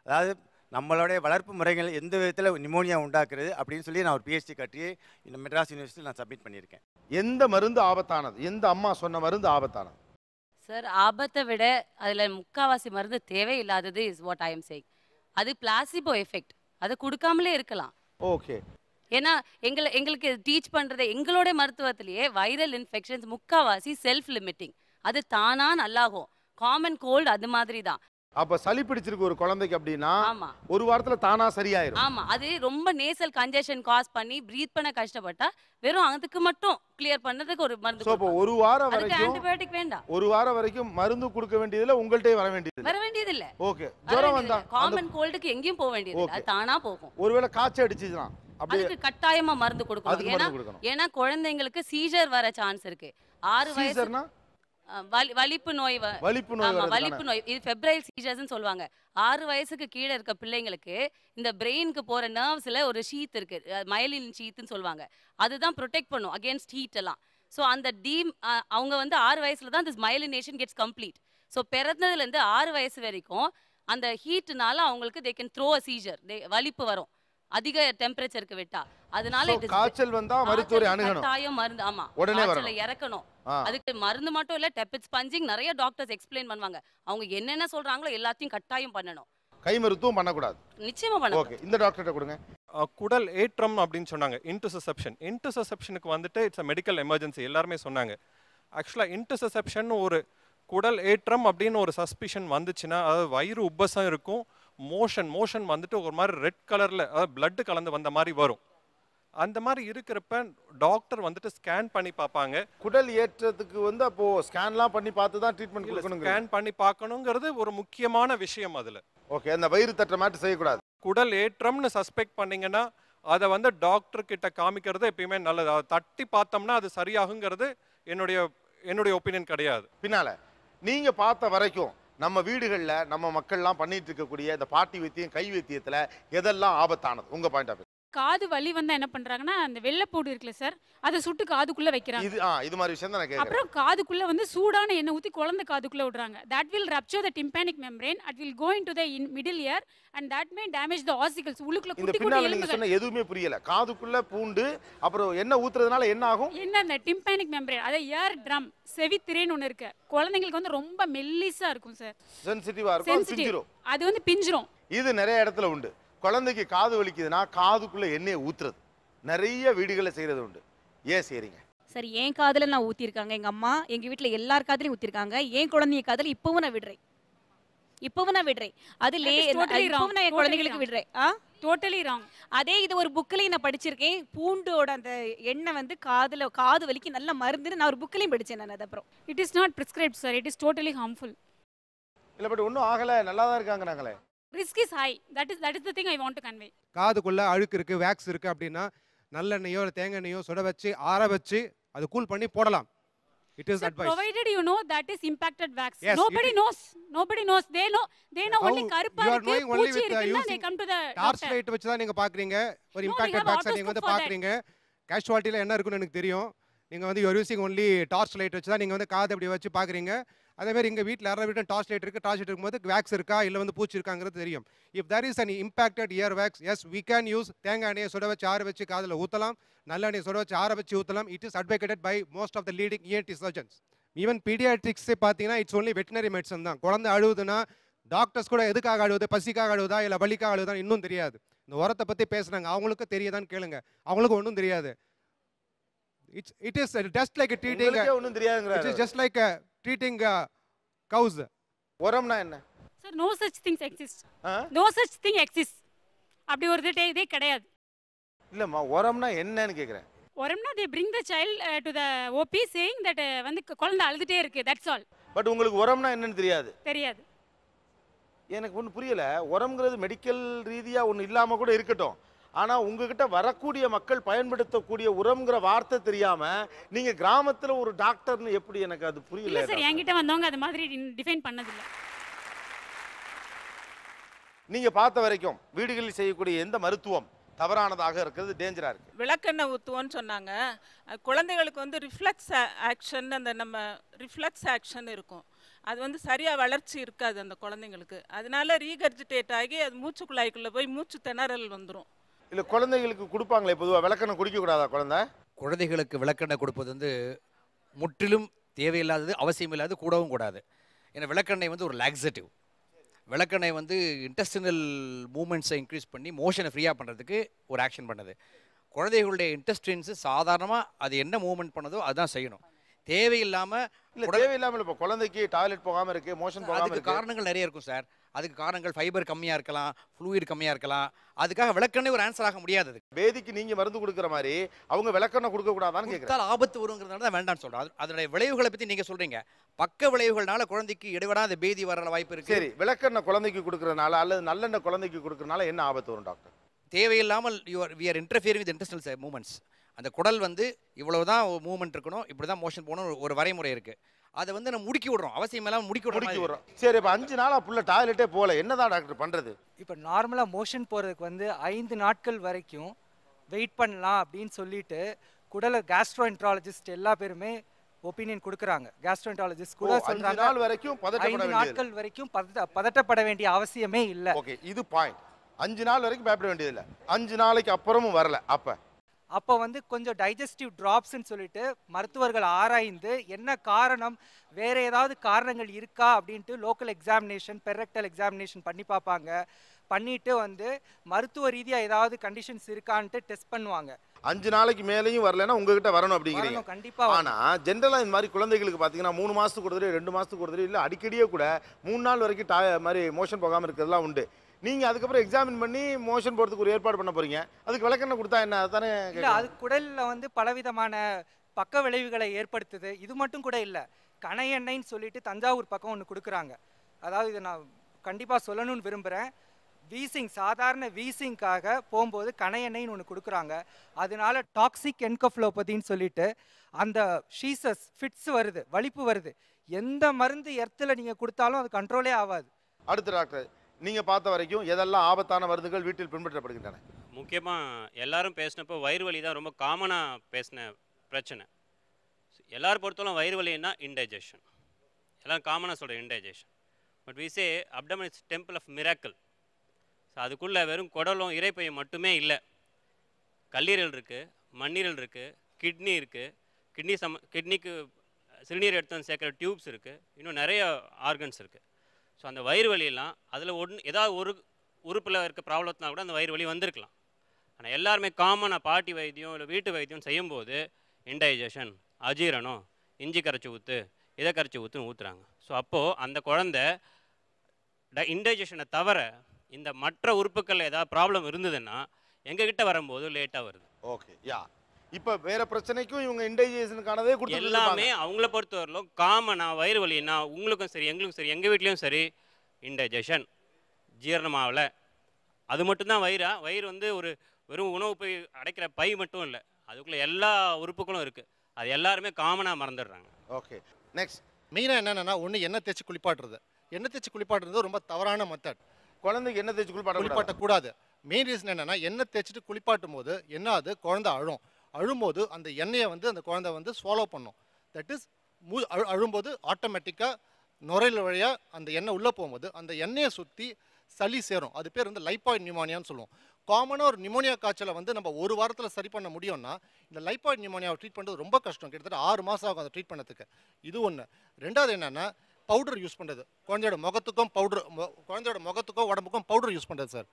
Speaker 31: அதாவது நம்மளுடைய வளர்ப்பு முறைகள் எந்த விதத்தில் நிமோனியா உண்டாக்குறது அப்படின்னு சொல்லி நான் ஒரு பிஹெச்டி கட்டுரையை இந்த மெட்ராஸ் யூனிவர்சிட்டியில் நான் சப்மிட் பண்ணியிருக்கேன்.
Speaker 2: எந்த மருந்து ஆபத்தானது? எந்த அம்மா சொன்ன மருந்து ஆபத்தானது?
Speaker 25: சார் ஆபத்தை விட அதில் முக்காவாசி மருந்து தேவையில்லாதது is what I am saying அது பிளாசிபோ எஃபெக்ட் அதை கொடுக்காமலே இருக்கலாம்.
Speaker 2: ஓகே
Speaker 25: ஏன்னா எங்களை எங்களுக்கு டீச் பண்ணுறது எங்களோட மருத்துவத்திலேயே வைரல் இன்ஃபெக்ஷன்ஸ் முக்காவாசி செல்ஃப் லிமிட்டிங் அது தானா நல்லாகும். காமன் கோல்டு அது மாதிரி தான்.
Speaker 2: அப்ப சளி பிடிச்சிருக்கு ஒரு குழந்தைக்கு அப்படின்னா
Speaker 25: ஆமா.
Speaker 2: ஒரு வாரத்துல தானா சரியாயிரும்.
Speaker 25: ஆமா. அது ரொம்ப நேசல் கன்ஜெஷன் காஸ் பண்ணி ப்ரீத் பண்ண கஷ்டப்பட்டா வெறும் அதுக்கு மட்டும் கிளியர் பண்ணதுக்கு ஒரு மருந்து
Speaker 2: சோ. ஒரு வாரம் வரைக்கும்
Speaker 25: ஆன்டிபயோட்டிக் வேண்டாம்.
Speaker 2: ஒரு வாரம் வரைக்கும் மருந்து கொடுக்க வேண்டியதுல உங்கள்கிட்டயே வர வேண்டியது
Speaker 25: வர வேண்டியது இல்ல
Speaker 2: ஓகே ஜுரம் வந்தா
Speaker 25: காமன் கோல்டுக்கு எங்கேயும் போக வேண்டியது. அது தானா போகும்.
Speaker 2: ஒருவேளை காய்ச்சல் அடிச்சுச்சுனா
Speaker 25: அதுக்கு கட்டாயமா மருந்து கொடுக்கணும். ஏன்னா. ஏன்னா குழந்தைங்களுக்கு சீஜர் வர சான்ஸ் இருக்கு. ஆறு வயசு
Speaker 2: சீசர்னா
Speaker 25: அஹ், வலி- வலிப்பு நோய்
Speaker 2: வலிப்பு நோய்
Speaker 25: வலிப்பு நோய். இது ஃபெப்ரைல் சீஜர்ஸ்னு சொல்லுவாங்க. ஆறு வயசுக்கு கீழே இருக்க பிள்ளைங்களுக்கு இந்த பிரெயினுக்கு போற நர்வ்ஸ்ல ஒரு ஷீத் இருக்கு. மயலின் ஷீத்னு சொல்லுவாங்க. அதுதான் ப்ரொடெக்ட் பண்ணும் அகேன்ஸ்ட் ஹீட் எல்லாம். ஸோ அந்த டீம் அவங்க வந்து ஆறு வயசுல தான் this myelination gets complete so பிறந்ததுலேருந்து ஆறு வயசு வரைக்கும் அந்த ஹீட்னால அவங்களுக்கு they can throw a seizure வலிப்பு வரும். அதிக டெம்பரேச்சருக்கு விட்டா. அதனால is-
Speaker 2: காய்ச்சல் வந்தா மருத்துவரை அணுகணும்.
Speaker 25: கட்டாயம் மருந்து ஆமா.
Speaker 2: உடனே
Speaker 25: காய்ச்சலை
Speaker 2: வரணும்.
Speaker 25: இறக்கணும். அதுக்கு மருந்து மட்டும் இல்ல டெபிட் ஸ்பஞ்சிங் நிறைய டாக்டர்ஸ் எக்ஸ்பிளைன் பண்ணுவாங்க. அவங்க என்னென்ன சொல்றாங்களோ எல்லாத்தையும் கட்டாயம் பண்ணணும்.
Speaker 2: கை மருத்துவம் பண்ணக்கூடாது.
Speaker 25: நிச்சயமா பண்ணணும்
Speaker 2: ஓகே இந்த டாக்டர்கிட்ட கொடுங்க.
Speaker 33: குடல் ஏற்றம் அப்படின்னு சொன்னாங்க. இன்டர்செப்ஷன் இன்டர்செப்ஷனுக்கு வந்துட்டு இட்ஸ் அ மெடிக்கல் எமர்ஜென்சி எல்லாருமே சொன்னாங்க. ஆக்சுவலாக இன்டர்செப்ஷன் ஒரு குடல் ஏற்றம் அப்படின்னு ஒரு சஸ்பிஷன் வந்துச்சுன்னா அதாவது வயிறு உப்பசம் இருக்கும். மோஷன் மோஷன் வந்துட்டு ஒரு மாதிரி ரெட் கலரில் அதாவது blood கலந்து வந்த மாதிரி வரும். அந்த மாதிரி இருக்கிறப்ப டாக்டர் வந்துட்டு ஸ்கேன் பண்ணி பார்ப்பாங்க.
Speaker 2: குடல் ஏற்றத்துக்கு வந்து அப்போ ஸ்கேன்லாம் பண்ணி பார்த்து தான் ட்ரீட்மெண்ட் கொடுக்கணுங்க
Speaker 33: ஸ்கேன் பண்ணி பார்க்கணுங்கிறது ஒரு முக்கியமான விஷயம் அதில்.
Speaker 2: ஓகே அந்த வயிறு தட்டுற மாதிரி செய்யக்கூடாது.
Speaker 33: குடல் ஏற்றம்னு சஸ்பெக்ட் பண்ணீங்கன்னா அதை வந்து டாக்டர் கிட்ட காமிக்கிறது எப்பயுமே நல்லது. அதை தட்டி பார்த்தோம்னா அது சரியாகுங்கிறது என்னுடைய என்னுடைய ஒப்பீனியன் கிடையாது.
Speaker 2: பின்னால நீங்க பார்த்த வரைக்கும் நம்ம வீடுகளில் நம்ம மக்கள்லாம் பண்ணிட்டு இருக்கக்கூடிய இந்த பாட்டி வைத்தியம் கை வைத்தியத்தில் எதெல்லாம் ஆபத்தானது? உங்கள் பாயிண்ட் ஆஃப்
Speaker 35: காது வலி வந்தா என்ன பண்றாங்கன்னா அந்த வெள்ளைப்பூடு இருக்குல்ல சார் அதை சுட்டு காதுக்குள்ள வைக்கிறாங்க.
Speaker 2: இது ஆ இது மாதிரி விஷயம் தான் நான்
Speaker 35: அப்புறம் காதுக்குள்ள வந்து சூடான எண்ணெய் ஊத்தி குழந்தை காதுக்குள்ள விடுறாங்க. That will rupture the tympanic membrane it will go into the middle ear and that may damage the ossicles உள்ளுக்குள்ள
Speaker 2: இந்த
Speaker 35: குட்டி குட்டி
Speaker 2: பின்னால நீங்க
Speaker 35: எலும்புகள்.
Speaker 2: சொன்ன எதுவுமே புரியல. காதுக்குள்ள பூண்டு அப்புறம் என்ன ஊத்துறதுனால என்ன ஆகும்?
Speaker 35: என்ன அந்த டிம்பானிக் மெம்பரேன் அதாவது ஏர் ட்ரம் செவித்திரைன்னு ஒன்று இருக்கு. குழந்தைங்களுக்கு வந்து ரொம்ப மெல்லிசா இருக்கும் சார்
Speaker 2: சென்சிட்டிவா இருக்கும் அது
Speaker 35: சென்சிட்டிவ்
Speaker 2: பிஞ்சிரும்.
Speaker 35: அது வந்து பிஞ்சிரும்.
Speaker 2: இது நிறைய இடத்துல உண்டு. குழந்தைக்கு காது வலிக்குதுன்னா காதுக்குள்ள எண்ணெயை ஊத்துறது. நிறைய வீடுகளில் செய்யறது உண்டு. ஏன் செய்றீங்க?
Speaker 29: சரி என் காதில் நான் ஊற்றிருக்காங்க எங்கள் அம்மா எங்கள் வீட்டில் எல்லார் காதுலையும் ஊற்றிருக்காங்க என் குழந்தைங்க காதில் இப்போவும் நான் விடுறேன். இப்போவும் நான் விடுறேன். அது லே. இப்போவும் நான் என்
Speaker 35: wrong.
Speaker 29: விடுறேன். ஆ?
Speaker 35: டோட்டலி ராங்
Speaker 29: அதே இது ஒரு புக்கிலையும் நான் படிச்சிருக்கேன். பூண்டோட அந்த எண்ணெய் வந்து காதுல காது வலிக்கு நல்ல மருந்துன்னு நான் ஒரு புக்கிலையும் படிச்சேன் நான் அது அப்புறம்.
Speaker 35: It is not prescribed sir it is totally harmful
Speaker 2: இல்லை பட் ஒன்றும் ஆகலை. நல்லா தான் இருக்காங்க நாங்களே.
Speaker 35: Risk is high that is that is the thing I want to convey
Speaker 27: காதுக்குள்ள அழுக்கு இருக்கு வேக்ஸ் இருக்கு அப்படின்னா நல்லெண்ணெயோ இல்லை தேங்காய் எண்ணெயோ சுட வச்சு ஆற வச்சு அது கூல் பண்ணி போடலாம். It is advise
Speaker 35: provided you know that is impacted wax.
Speaker 27: Yes,
Speaker 35: nobody
Speaker 27: it-
Speaker 35: knows. Nobody knows. They know. They know
Speaker 27: How
Speaker 35: only கருப்பா
Speaker 27: you are
Speaker 35: இருக்கு
Speaker 27: knowing only
Speaker 35: பூச்சி
Speaker 27: uh,
Speaker 35: இருக்குன்னா they come to the
Speaker 27: torch light வச்சு தான் நீங்க பாக்குறீங்க. ஒரு impacted பேக்ஸை நீங்க வந்து. பாக்குறீங்க. கேஷுவாலிட்டியில் என்ன இருக்குன்னு எனக்கு தெரியும். நீங்க வந்து you're using only torch light வச்சு தான் நீங்க வந்து காது அப்படி வச்சு பாக்குறீங்க. அதே மாதிரி எங்க வீட்டில் யாராவது வீட்டில் டார்ச் லைட் இருக்கு டார்ச் லைட் இருக்கும்போது வேக்ஸ் இருக்கா இல்லை வந்து பூச்சி இருக்காங்கிறது தெரியும். If there is an impacted ear wax yes we can use தேங்காய் எண்ணெயை சுட வச்சு ஆற வச்சு காதில் ஊற்றலாம் நல்லெண்ணெயை சுட வச்சு ஆற வச்சு ஊற்றலாம் it is advocated by most of the leading ENT surgeons. Even பீடியாட்ரிக்ஸே பார்த்தீங்கன்னா இட்ஸ் ஒன்லி வெட்டினரி மெடிசன் தான். குழந்தை அழுவுதுன்னா டாக்டர்ஸ் கூட எதுக்காக அழுவுது பசிக்காக அழுவுதா இல்லை வலிக்காக அழுவுதா இன்னும் தெரியாது. இந்த உரத்தை பற்றி பேசுனாங்க. அவங்களுக்கு தெரியுதான்னு கேளுங்க. அவங்களுக்கு ஒன்றும் தெரியாது. It's it is just like
Speaker 2: ஒண்ணும் தெரியாதுங்கிறாரு
Speaker 27: it's just like treating cows
Speaker 2: உரம்னா என்ன?
Speaker 35: Sir no such things exist
Speaker 2: ஆ?
Speaker 35: நோ சச் திங் எக்ஸிஸ்ட் அப்படி ஒரு இதே இதே கிடையாது.
Speaker 2: இல்லைம்மா உரம்னா என்னன்னு கேட்குறேன்
Speaker 35: உரம்னா they bring the child to the OP saying that வந்து குழந்தை அழுதுட்டே இருக்கு தட்ஸ் ஆல்
Speaker 2: பட் உங்களுக்கு உரம்னா என்னன்னு தெரியாது.
Speaker 35: தெரியாது.
Speaker 2: எனக்கு ஒன்றும் புரியல. உரம்ங்கிறது மெடிக்கல் ரீதியாக ஒன்று இல்லாமல் கூட இருக்கட்டும். ஆனால் உங்ககிட்ட வரக்கூடிய மக்கள் பயன்படுத்தக்கூடிய உரம்ங்கிற வார்த்தை தெரியாமல் நீங்கள் கிராமத்தில் ஒரு டாக்டர்னு எப்படி எனக்கு அது
Speaker 35: இல்ல
Speaker 2: புரியல
Speaker 35: சார் என்கிட்ட வந்தவங்க அது மாதிரி டிஃபைன் பண்ணதில்ல.
Speaker 2: நீங்கள் பார்த்த வரைக்கும் வீடுகளில் செய்யக்கூடிய எந்த மருத்துவம் தவறானதாக இருக்கிறது டேஞ்சராக இருக்குது
Speaker 36: விளக்கெண்ணெய் ஊற்றுவோன்னு சொன்னாங்க. குழந்தைகளுக்கு வந்து ரிஃப்ளெக்ஸ் ஆக்ஷன் அந்த நம்ம ரிஃப்ளெக்ஸ் ஆக்ஷன் இருக்கும். அது வந்து சரியாக வளர்ச்சி இருக்காது அந்த குழந்தைங்களுக்கு. அதனால ரீகர்ஜிடேட் ஆகி அது மூச்சு குழாய்க்குள்ளே போய் மூச்சு திணறல் வந்துடும்
Speaker 2: இல்லை குழந்தைகளுக்கு கொடுப்பாங்களே பொதுவாக விளக்கெண்ணெய் குடிக்கக்கூடாதா குழந்தை?
Speaker 26: குழந்தைகளுக்கு விளக்கெண்ணெய் கொடுப்பது வந்து முற்றிலும் தேவையில்லாதது அவசியமில்லாதது கூடவும் கூடாது. ஏன்னா விளக்கெண்ணெய் வந்து ஒரு லாக்ஸட்டிவ் விளக்கெண்ணெய் வந்து இன்டெஸ்டினல் மூமெண்ட்ஸை இன்க்ரீஸ் பண்ணி மோஷனை ஃப்ரீயாக பண்ணுறதுக்கு ஒரு ஆக்ஷன் பண்ணுது. குழந்தைகளுடைய இன்டெஸ்டின்ஸு சாதாரணமாக அது என்ன மூமெண்ட் பண்ணதோ அதுதான் செய்யணும். தேவையில்லாமல்
Speaker 2: இல்லை தேவையில்லாமல் இப்போ குழந்தைக்கு டாய்லெட் போகாமல் இருக்கு மோஷன்
Speaker 26: அதுக்கு
Speaker 2: இருக்கு.
Speaker 26: காரணங்கள் நிறைய இருக்கும் சார் அதுக்கு காரணங்கள் ஃபைபர் கம்மியாக இருக்கலாம் ஃப்ளூயிட் கம்மியாக இருக்கலாம். அதுக்காக விளக்கெண்ணெய் ஒரு ஆன்சர் ஆக முடியாது.
Speaker 2: பேதிக்கு நீங்கள் மருந்து கொடுக்குற மாதிரி அவங்க விளக்கெண்ணெய் கொடுக்கக்கூடாதான்னு கேட்குறேன்
Speaker 26: கொடுத்தால் ஆபத்து வருங்கிறதுனால தான் வேண்டாம்னு சொல்கிறோம் அதனுடைய விளைவுகளை பற்றி நீங்கள் சொல்கிறீங்க பக்க விளைவுகள்னால குழந்தைக்கு இடைவிடாத பேதி வர வாய்ப்பு இருக்கு.
Speaker 2: சரி விளக்கெண்ணெய் குழந்தைக்கு கொடுக்கறதுனால அல்லது நல்லெண்ணெய் குழந்தைக்கு கொடுக்கறதுனால என்ன ஆபத்து வரும் டாக்டர்
Speaker 26: தேவையில்லாமல் you're we are interfere with intestinal movements அந்த குடல் வந்து இவ்வளவு தான் மூவ்மெண்ட் இருக்கணும் இப்படி தான் மோஷன் போகணும் ஒரு- ஒரு வரைமுறை இருக்குது அதை வந்து நம்ம முடுக்கி விடுறோம். அவசியம் இல்லாமல் முடுக்கி
Speaker 2: முடுக்கி
Speaker 26: விடுறோம்
Speaker 2: விடுறோம். சரி இப்போ அஞ்சு நாளா புள்ள டாய்லெட்டே போகல. என்னதான் டாக்டர் பண்ணுறது
Speaker 37: இப்போ நார்மலாக மோஷன் போகிறதுக்கு வந்து ஐந்து நாட்கள் வரைக்கும் வெயிட் பண்ணலாம் அப்படின்னு சொல்லிட்டு குடல கேஸ்ட்ரோஎன்ட்ராலஜிஸ்ட் எல்லா பேருமே ஒப்பீனியன் கொடுக்குறாங்க. கேஸ்ட்ரோஎன்ட்ராலஜிஸ்ட் கூட சொல்றாங்க
Speaker 2: நாள் வரைக்கும் பதட்டப்பட
Speaker 37: நாட்கள் வரைக்கும் பதட்ட பதட்டப்பட வேண்டிய அவசியமே இல்லை.
Speaker 2: ஓகே இது பாயிண்ட் அஞ்சு நாள் வரைக்கும் பயப்பட வேண்டியதில்லை அஞ்சு நாளைக்கு அப்புறமும் வரல. அப்போ
Speaker 37: அப்போ வந்து கொஞ்சம் டைஜஸ்டிவ் ட்ராப்ஸ்ன்னு சொல்லிட்டு மருத்துவர்கள் ஆராய்ந்து என்ன காரணம் வேற ஏதாவது காரணங்கள் இருக்கா அப்படின்ட்டு லோக்கல் எக்ஸாமினேஷன் பெரெக்டல் எக்ஸாமினேஷன் பண்ணி பார்ப்பாங்க. பண்ணிட்டு வந்து மருத்துவ ரீதியாக ஏதாவது கண்டிஷன்ஸ் இருக்கான்ட்டு டெஸ்ட் பண்ணுவாங்க.
Speaker 2: அஞ்சு நாளைக்கு மேலேயும் வரலைன்னா உங்ககிட்ட வரணும் அப்படிங்கிறீங்க.
Speaker 37: வரணும், கண்டிப்பா வரணும்.
Speaker 2: ஆனா ஜென்ரலா இந்த மாதிரி குழந்தைகளுக்கு பாத்தீங்கன்னா மூணு மாசத்துக்கு ஒரு தடவை ரெண்டு மாசத்துக்கு ஒரு தடவை இல்ல அடிக்கடியே கூட மூணு நாள் வரைக்கும் டா மாதிரி மோஷன் போகாம இருக்கிறதுலாம் உண்டு. நீங்க அதுக்கப்புறம் எக்ஸாமின் பண்ணி மோஷன் போறதுக்கு ஒரு ஏற்பாடு பண்ண போறீங்க. அதுக்கு விளக்கெண்ணெய் கொடுத்தா என்ன? அதானே
Speaker 37: இல்ல. அது குடல்ல வந்து பலவிதமான பக்க விளைவுகளை ஏற்படுத்துது. இது மட்டும் கூட இல்ல. கணை எண்ணெய்ன்னு சொல்லிட்டு தஞ்சாவூர் பக்கம் ஒன்று கொடுக்குறாங்க. அதாவது இதை நான் கண்டிப்பா சொல்லணும்னு விரும்புறேன். வீசிங் சாதாரண வீசிங்காக போகும்போது கணை எண்ணெய்னு ஒன்று கொடுக்குறாங்க. அதனால டாக்ஸிக் என்கோஃப்ளோபதின்னு சொல்லிட்டு அந்த ஷீசஸ் ஃபிட்ஸ் வருது வலிப்பு வருது. எந்த மருந்து எர்த்தில் நீங்கள் கொடுத்தாலும் அது கண்ட்ரோலே ஆகாது.
Speaker 2: அடுத்து டாக்டர் நீங்கள் பார்த்த வரைக்கும் எதெல்லாம் ஆபத்தான மருந்துகள் வீட்டில் பின்பற்றப்படுகின்றன?
Speaker 23: முக்கியமாக எல்லாரும் பேசினப்போ வயிறு வலி தான் ரொம்ப காமனாக பேசின பிரச்சனை. எல்லாரும் பொறுத்தவரை வயிறு வலின்னா இன்டைஜஷன் எல்லாம் காமனாக சொல்கிற indigestion but விசே abdomen abdomen is temple of miracle so அதுக்குள்ளே வெறும் குடலும் இறைப்பையும் மட்டுமே இல்லை. கல்லீரல் இருக்குது மண்ணீரல் இருக்குது கிட்னி இருக்குது கிட்னி சம கிட்னிக்கு சிறுநீர் எடுத்து வந்து சேர்க்குற டியூப்ஸ் இருக்குது இன்னும் நிறைய ஆர்கன்ஸ் இருக்குது ஸோ அந்த வயிறு வலியெல்லாம் அதில் ஒன்று ஏதாவது ஒரு உறுப்பில் இருக்க ப்ராப்ளத்தினா கூட அந்த வயிறு வலி வந்திருக்கலாம். ஆனால் எல்லாருமே காமனாக பாட்டி வைத்தியம் இல்லை வீட்டு வைத்தியம் செய்யும்போது இன்டைஜஷன் அஜீரணம் இஞ்சி கரைச்சி ஊற்று இதை கரைச்சி ஊற்றுன்னு ஊற்றுறாங்க ஸோ அப்போது அந்த குழந்தை ட இன்டைஜஷனை தவிர இந்த மற்ற உறுப்புகளில் ஏதாவது ப்ராப்ளம் இருந்ததுன்னா எங்ககிட்ட வரும்போது லேட்டாக வருது.
Speaker 2: ஓகே யா இப்போ வேற பிரச்சனைக்கும் இவங்க இன்டைஜேஷனுக்கானதே கொடுத்து
Speaker 23: எல்லாமே அவங்கள பொறுத்தவரையிலும் காமனாக வயிறு வலின்னா உங்களுக்கும் சரி எங்களுக்கும் சரி எங்கள் வீட்லேயும் சரி இன்டைஜஷன் ஜீரணமாகலை. அது மட்டும்தான் வயிறா. வயிறு வந்து ஒரு வெறும் உணவு போய் அடைக்கிற பை மட்டும் இல்லை. அதுக்குள்ளே எல்லா உறுப்புகளும் இருக்குது அது எல்லாருமே காமனாக மறந்துடுறாங்க.
Speaker 2: ஓகே நெக்ஸ்ட்
Speaker 38: மெயினாக என்னென்னா ஒன்று எண்ணெய் தேய்ச்சி குளிப்பாட்டுறது. எண்ணெய் தேய்ச்சி குளிப்பாட்டுறது ரொம்ப தவறான மெத்தட்
Speaker 2: குழந்தைக்கு எண்ணெய் தேய்ச்சி குளிப்பாட்ட
Speaker 38: குளிப்பாட்டக்கூடாது. மெயின் ரீசன் என்னென்னா எண்ணெய் தேய்ச்சிட்டு குளிப்பாட்டும் போது என்ன ஆகுது? குழந்தை அழும். அழும்போது அந்த எண்ணெயை வந்து அந்த குழந்தை வந்து ஸ்வாலோ பண்ணும். தட் இஸ் மூ அழு அழும்போது ஆட்டோமேட்டிக்காக நுரையில் வழியாக அந்த எண்ணெய் உள்ளே போகும்போது அந்த எண்ணெயை சுற்றி சளி சேரும். அது பேர் வந்து லைப்பாய்ட் நியூமோனியான்னு சொல்லுவோம். காமனாக ஒரு நிமோனியா காய்ச்சலை வந்து நம்ம ஒரு வாரத்தில் சரி பண்ண முடியும்னா இந்த லைப்பாய்ட் நிமோனியாவை ட்ரீட் பண்ணுறது ரொம்ப கஷ்டம். கிட்டத்தட்ட ஆறு மாதம் ஆகும் அதை ட்ரீட் பண்ணதுக்கு. இது ஒன்று ரெண்டாவது என்னென்னா பவுடர் யூஸ் பண்ணுறது குழந்தையோட முகத்துக்கும் பவுடர் குழந்தையோட முகத்துக்கும் உடம்புக்கும் பவுடர் யூஸ் பண்ணுறது சார்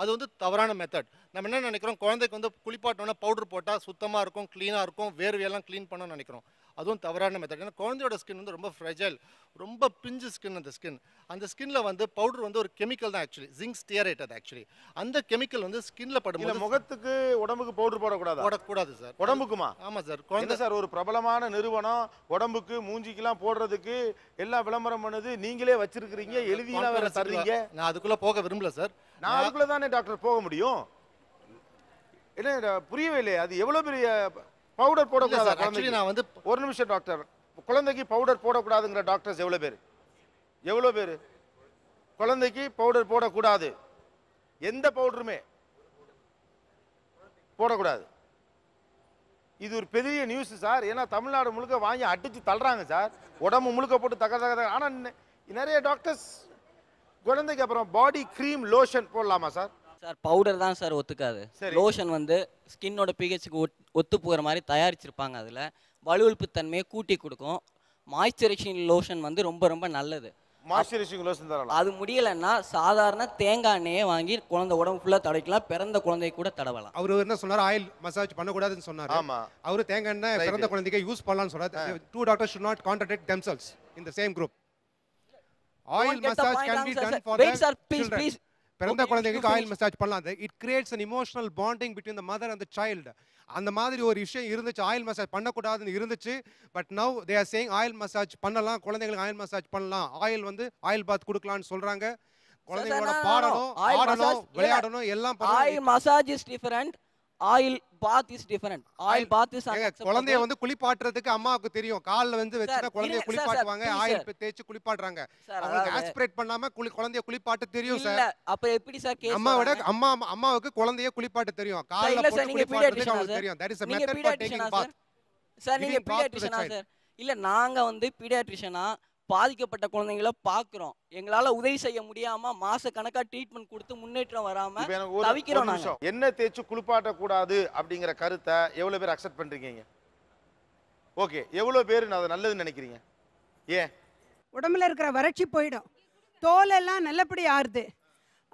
Speaker 38: அது வந்து தவறான மெத்தட் நம்ம என்ன நினைக்கிறோம்? குழந்தைக்கு வந்து குளிப்பாட்டோன்னா பவுடர் போட்டால் சுத்தமாக இருக்கும் க்ளீனாக இருக்கும் வேர்வையெல்லாம் க்ளீன் பண்ணணும்னு நினைக்கிறோம். அதுவும் தவறான மெத்தட் ஏன்னா குழந்தையோட ஸ்கின் வந்து ரொம்ப ஃப்ரெஜைல் ரொம்ப பிஞ்சு ஸ்கின் அந்த ஸ்கின் அந்த ஸ்கின்ல வந்து பவுடர் வந்து ஒரு கெமிக்கல் தான் ஆக்சுவலி ஜிங்க் ஸ்டியரேட் அது ஆக்சுவலி அந்த கெமிக்கல் வந்து ஸ்கின்ல படும்போது
Speaker 2: முகத்துக்கு உடம்புக்கு பவுடர் போடக்கூடாதா?
Speaker 38: போடக்கூடாது சார்
Speaker 2: உடம்புக்குமா?
Speaker 38: ஆமா சார் குழந்தை
Speaker 2: சார் ஒரு பிரபலமான நிறுவனம் உடம்புக்கு மூஞ்சிக்கெல்லாம் போடுறதுக்கு எல்லாம் விளம்பரம் பண்ணுது. நீங்களே வச்சிருக்கிறீங்க எழுதியெல்லாம் வேற தர்றீங்க.
Speaker 38: நான் அதுக்குள்ள போக விரும்பல சார்
Speaker 2: நான் அதுக்குள்ள தானே டாக்டர் போக முடியும்? என்ன புரியவே இல்லையே. அது எவ்வளவு பெரிய பவுடர் போடக்கூடாது
Speaker 38: actually நான் வந்து
Speaker 2: ஒரு நிமிஷம் டாக்டர் குழந்தைக்கு பவுடர் போடக்கூடாதுங்கிற டாக்டர்ஸ் எவ்வளவு பேர்? எவ்வளவு பேர்? குழந்தைக்கு பவுடர் போடக்கூடாது. எந்த பவுடருமே போடக்கூடாது. இது ஒரு பெரிய நியூஸ் சார் ஏன்னா தமிழ்நாடு முழுக்க வாங்கி அடிச்சு தள்ளுறாங்க சார் உடம்பு முழுக்க போட்டு தக்க தக்க ஆனால் நிறைய டாக்டர்ஸ் குழந்தைக்கு அப்புறம் பாடி க்ரீம் லோஷன் போடலாமா சார்
Speaker 22: சார் பவுடர் தான் சார் ஒத்துக்காது.
Speaker 2: சரி.
Speaker 22: லோஷன் வந்து ஸ்கின்னோட பிஹெச்சுக்கு ஒத்து போகிற மாதிரி தயாரிச்சிருப்பாங்க அதில். வலுவழுப்பு தன்மையை கூட்டி கொடுக்கும். மாய்ஸ்சரைசிங் லோஷன் வந்து ரொம்ப ரொம்ப நல்லது.
Speaker 2: மாய்ஸ்சரைசிங் லோஷன் தரலாம்.
Speaker 22: அது முடியலைன்னா சாதாரண தேங்காய் எண்ணெயே வாங்கி குழந்தை உடம்பு ஃபுல்லாக தடவிக்கலாம். பிறந்த குழந்தை கூட தடவலாம்.
Speaker 27: அவர் என்ன சொன்னார்? ஆயில் மசாஜ் பண்ணக்கூடாதுன்னு சொன்னார்.
Speaker 2: ஆமா.
Speaker 27: அவர் தேங்காய் எண்ணெய். பிறந்த குழந்தைக்கு யூஸ் பண்ணலாம்னு சொன்னார். Two should not contradict themselves in the same group. Oil massage can be done. For
Speaker 22: sir, please, please.
Speaker 27: பிறந்த
Speaker 22: you
Speaker 27: ஆயில். மசாஜ் பண்ணலாம். It creates an emotional bonding between the mother and the child. அந்த மாதிரி ஒரு விஷயம் இருந்துச்சு. Oil massage பண்ணக்கூடாதுன்னு இருந்துச்சு. But now they are saying oil massage பண்ணலாம். குழந்தைங்களுக்கு ஆயில் மசாஜ் பண்ணலாம். ஆயில் வந்து ஆயில் பாத் கொடுக்கலாம்னு சொல்றாங்க. குழந்தைங்களோட பாடணும் ஆடணும் விளையாடணும் எல்லாம்
Speaker 22: oil massage is different oil bath is different oil bath is
Speaker 27: குழந்தைய வந்து குளிப்பாட்டுறதுக்கு அம்மாவுக்கு தெரியும். கால்ல வந்து வச்சுட்டா குழந்தைய குளிப்பாட்டுவாங்க. ஆயில். தேய்ச்சி குளிப்பாட்டுறாங்க.
Speaker 22: Sir,
Speaker 27: அவங்களுக்கு ஆஸ்பிரேட் பண்ணாம குளி குழந்தைய குளிப்பாட்ட தெரியும் சார்.
Speaker 22: அப்ப எப்படி சார் கேஸ்
Speaker 27: அம்மாவோட அம்மா அம்மாவுக்கு குழந்தைய குளிப்பாட்ட தெரியும். கால்ல போட்டு குளிப்பாட்டுறதுக்கு அவங்களுக்கு தெரியும். That is a method for taking bath.
Speaker 22: Sir. நீங்க பீடியாட்ரிஷனா. சார். இல்ல நாங்க வந்து பீடியாட்ரிஷனா பாதிக்கப்பட்ட குழந்தைங்கள பாக்குறோம். எங்களால உதவி செய்ய முடியாம மாச கணக்கா ட்ரீட்மெண்ட் கொடுத்து முன்னேற்றம் வராம தவிக்கிறோம்
Speaker 2: எண்ணெய் தேய்ச்சி குளிப்பாட்ட கூடாது அப்படிங்கிற கருத்தை எவ்வளவு பேர் அக்செப்ட் பண்றீங்க? ஓகே எவ்வளவு பேர் அதை நல்லதுன்னு நினைக்கிறீங்க? ஏன்?
Speaker 39: உடம்புல இருக்கிற வறட்சி போயிடும். தோலெல்லாம் நல்லபடி ஆறுது.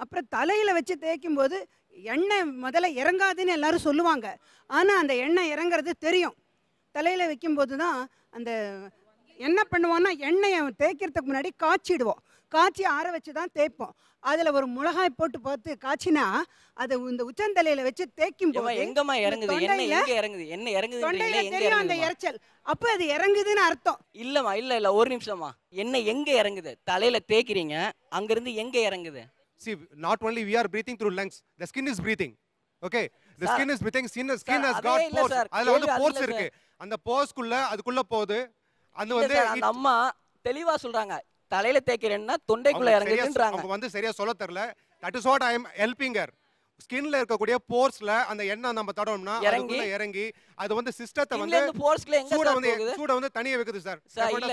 Speaker 39: அப்புறம் தலையில் வச்சு தேய்க்கும் போது எண்ணெய் முதல்ல இறங்காதுன்னு எல்லாரும் சொல்லுவாங்க. ஆனால் அந்த எண்ணெய் இறங்குறது தெரியும். தலையில் வைக்கும்போது தான் அந்த என்ன பண்ணுவோம்னா எண்ணெயை தேய்க்கிறதுக்கு முன்னாடி காய்ச்சிடுவோம் காய்ச்சி ஆற வச்சு தான் தேய்ப்போம் அதில் ஒரு மிளகாய் போட்டு பார்த்து காய்ச்சினா அதை இந்த உச்சந்தலையில் வச்சு தேய்க்கும் போது
Speaker 22: எங்கம்மா இறங்குது? என்ன இறங்குது? என்ன இறங்குதுன்றீங்களே
Speaker 39: தொண்டையில
Speaker 22: எங்க
Speaker 39: தெரியும் அந்த இறைச்சல் அப்போ அது இறங்குதுன்னு அர்த்தம்.
Speaker 22: இல்லம்மா இல்ல இல்ல ஒரு நிமிஷமா என்ன எங்க இறங்குது? தலையில தேய்க்கிறீங்க அங்க இருந்து எங்க இறங்குது?
Speaker 27: See not only we are breathing through lungs the skin is breathing okay? The skin is breathing skin, skin has
Speaker 22: அதே
Speaker 27: got pores. அதுல வந்து pores இருக்கு. அந்த போர்ஸ்க்குள்ள அதுக்குள்ள போகுது அது வந்து
Speaker 22: அந்த அம்மா தெளிவா சொல்றாங்க. தலையில தேய்க்கிறேன்னா தொண்டைக்குள்ள இறங்குதுன்றாங்க.
Speaker 27: அவங்க வந்து சரியா சொல்ல தெரியல. That is what I am helping her ஸ்கின்ல இருக்கக்கூடிய போர்ஸ்ல அந்த எண்ணெய் நம்ம தடவோம்னா அதுக்குள்ள இறங்கி அது வந்து சிஸ்டத்தை வந்து
Speaker 22: க்குள்ள எங்க
Speaker 27: சூட வந்து? சூட வந்து தனியா வைக்குது சார்.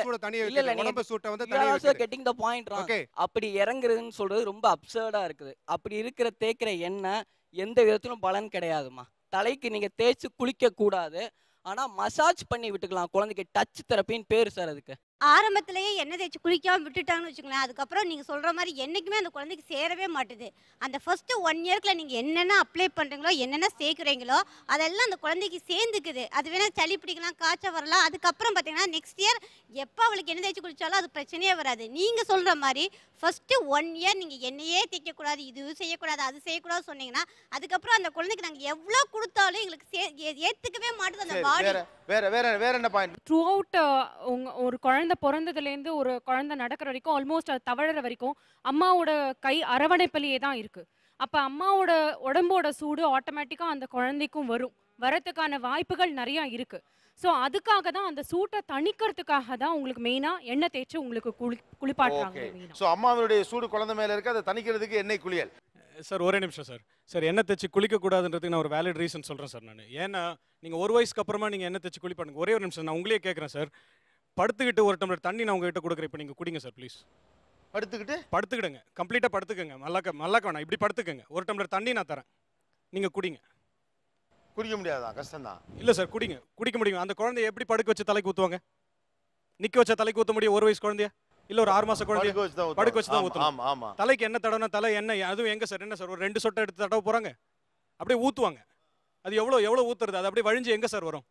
Speaker 27: சூட தனியா வைக்குது. உடம்பு சூட்டை வந்து தனியா வைக்குது.
Speaker 22: the point wrong.
Speaker 27: Okay.
Speaker 22: அப்படி இறங்குறதுன்னு சொல்றது ரொம்ப அப்சர்டா இருக்குது. அப்படி இருக்கிற தேய்க்கிற எண்ணெய் எந்த விதத்திலும் பலன் கிடையாதுமா தலைக்கு நீங்க தேய்ச்சி குளிக்க கூடாது ஆனா மசாஜ் பண்ணி விட்டுக்கலாம். குழந்தைக்கு டச் தெரப்பின்னு பேரு சார் அதுக்கு.
Speaker 20: ஆரம்பத்திலேயே எண்ணெய் தேய்ச்சி குளிக்காம விட்டுட்டாங்கன்னு வச்சுக்கோங்களேன் அதுக்கப்புறம் நீங்கள் சொல்கிற மாதிரி என்றைக்குமே அந்த குழந்தைக்கு சேரவே மாட்டுது. அந்த ஃபர்ஸ்ட் ஒன் இயர்க்கில் நீங்கள் என்னென்ன அப்ளை பண்ணுறீங்களோ என்னென்ன சேர்க்குறீங்களோ அதெல்லாம் அந்த குழந்தைக்கு சேர்ந்துக்குது. அது வேணால் சளி பிடிக்கலாம் காய்ச்சல் வரலாம் அதுக்கப்புறம் பார்த்தீங்கன்னா நெக்ஸ்ட் இயர் எப்போ அவளுக்கு எண்ணெய் தேய்ச்சி குளிச்சாலும் அது பிரச்சனையே வராது. நீங்கள் சொல்கிற மாதிரி ஃபஸ்ட்டு ஒன் இயர் நீங்கள் எண்ணெயே தேய்க்கக்கூடாது இது செய்யக்கூடாது அது செய்யக்கூடாது சொன்னீங்கன்னா அதுக்கப்புறம் அந்த குழந்தைக்கு நாங்கள் எவ்வளோ கொடுத்தாலும் எங்களுக்கு சே ஏ- ஏத்துக்கவே மாட்டுது அந்த பாடி
Speaker 2: வேற வேற வேற வேற என்ன பாயிண்ட்
Speaker 40: த்ரூ அவுட் உங்க ஒரு குழந்தை பிறந்ததுலேருந்து ஒரு குழந்தை நடக்கிற வரைக்கும் ஆல்மோஸ்ட் அது தவழற வரைக்கும் அம்மாவோட கை அரவணைப்பிலேயே தான் இருக்கு. அப்போ அம்மாவோட உடம்போட சூடு ஆட்டோமேட்டிக்காக அந்த குழந்தைக்கும் வரும். வரத்துக்கான வாய்ப்புகள் நிறையா இருக்கு. ஸோ அதுக்காக தான் அந்த சூட்டை தணிக்கிறதுக்காக தான் உங்களுக்கு மெயினாக எண்ணெய் தேய்ச்சி உங்களுக்கு குளி குளிப்பாட்டுறாங்க
Speaker 2: ஸோ அம்மாவுடைய சூடு குழந்தை மேல இருக்கு அதை தணிக்கிறதுக்கு எண்ணெய் குளியல்.
Speaker 41: சார் ஒரே நிமிஷம் சார் சார் எண்ணெய் தேய்ச்சி குளிக்கக்கூடாதுன்றதுக்கு நான் ஒரு வேலிட் ரீசன் சொல்கிறேன் சார் நான். ஏன்னா நீங்கள் ஒரு வயசுக்கு அப்புறமா நீங்கள் எண்ணெய் தேய்ச்சி குளிப்பாடுங்க ஒரே ஒரு நிமிஷம் நான் உங்களே கேட்குறேன் சார் படுத்துக்கிட்டு ஒரு டம்ளர் தண்ணி நான் உங்ககிட்ட கொடுக்குறேன். இப்போ நீங்கள் குடிங்க சார் ப்ளீஸ்
Speaker 2: படுத்துக்கிட்டு?
Speaker 41: படுத்துக்கிடுங்க. கம்ப்ளீட்டாக படுத்துக்கங்க. மல்லாக்க மல்லாக்க வேணாம். இப்படி படுத்துக்கங்க. ஒரு டம்ளர் தண்ணி நான் தரேன். நீங்கள் குடிங்க.
Speaker 2: குடிக்க முடியாதான் கஷ்டம்தான்.
Speaker 41: இல்லை சார் குடிங்க. குடிக்க முடியும். அந்த குழந்தைய எப்படி படுக்க வச்சு தலைக்கு ஊற்றுவாங்க நிற்க வச்ச தலைக்கு ஊற்ற முடியும்? ஒரு வயசு குழந்தைய? இல்ல ஒரு ஆறு மாச குழந்தை
Speaker 2: படுக்க வச்சு தான் ஊத்தணும்.
Speaker 41: படுக்க வச்சு தான்
Speaker 2: ஆமா,
Speaker 41: ஊத்தணும்.
Speaker 2: ஆமா, ஆமா.
Speaker 41: தலைக்கு என்ன தடவை தலை என்ன அதுவும் எங்க சார்? என்ன சார்? ஒரு ரெண்டு சொட்டை எடுத்து தடவை போறாங்க? அப்படியே ஊத்துவாங்க. அது எவ்வளோ எவ்வளோ ஊத்துறது? அது அப்படியே வழிஞ்சு எங்க சார் வரும்?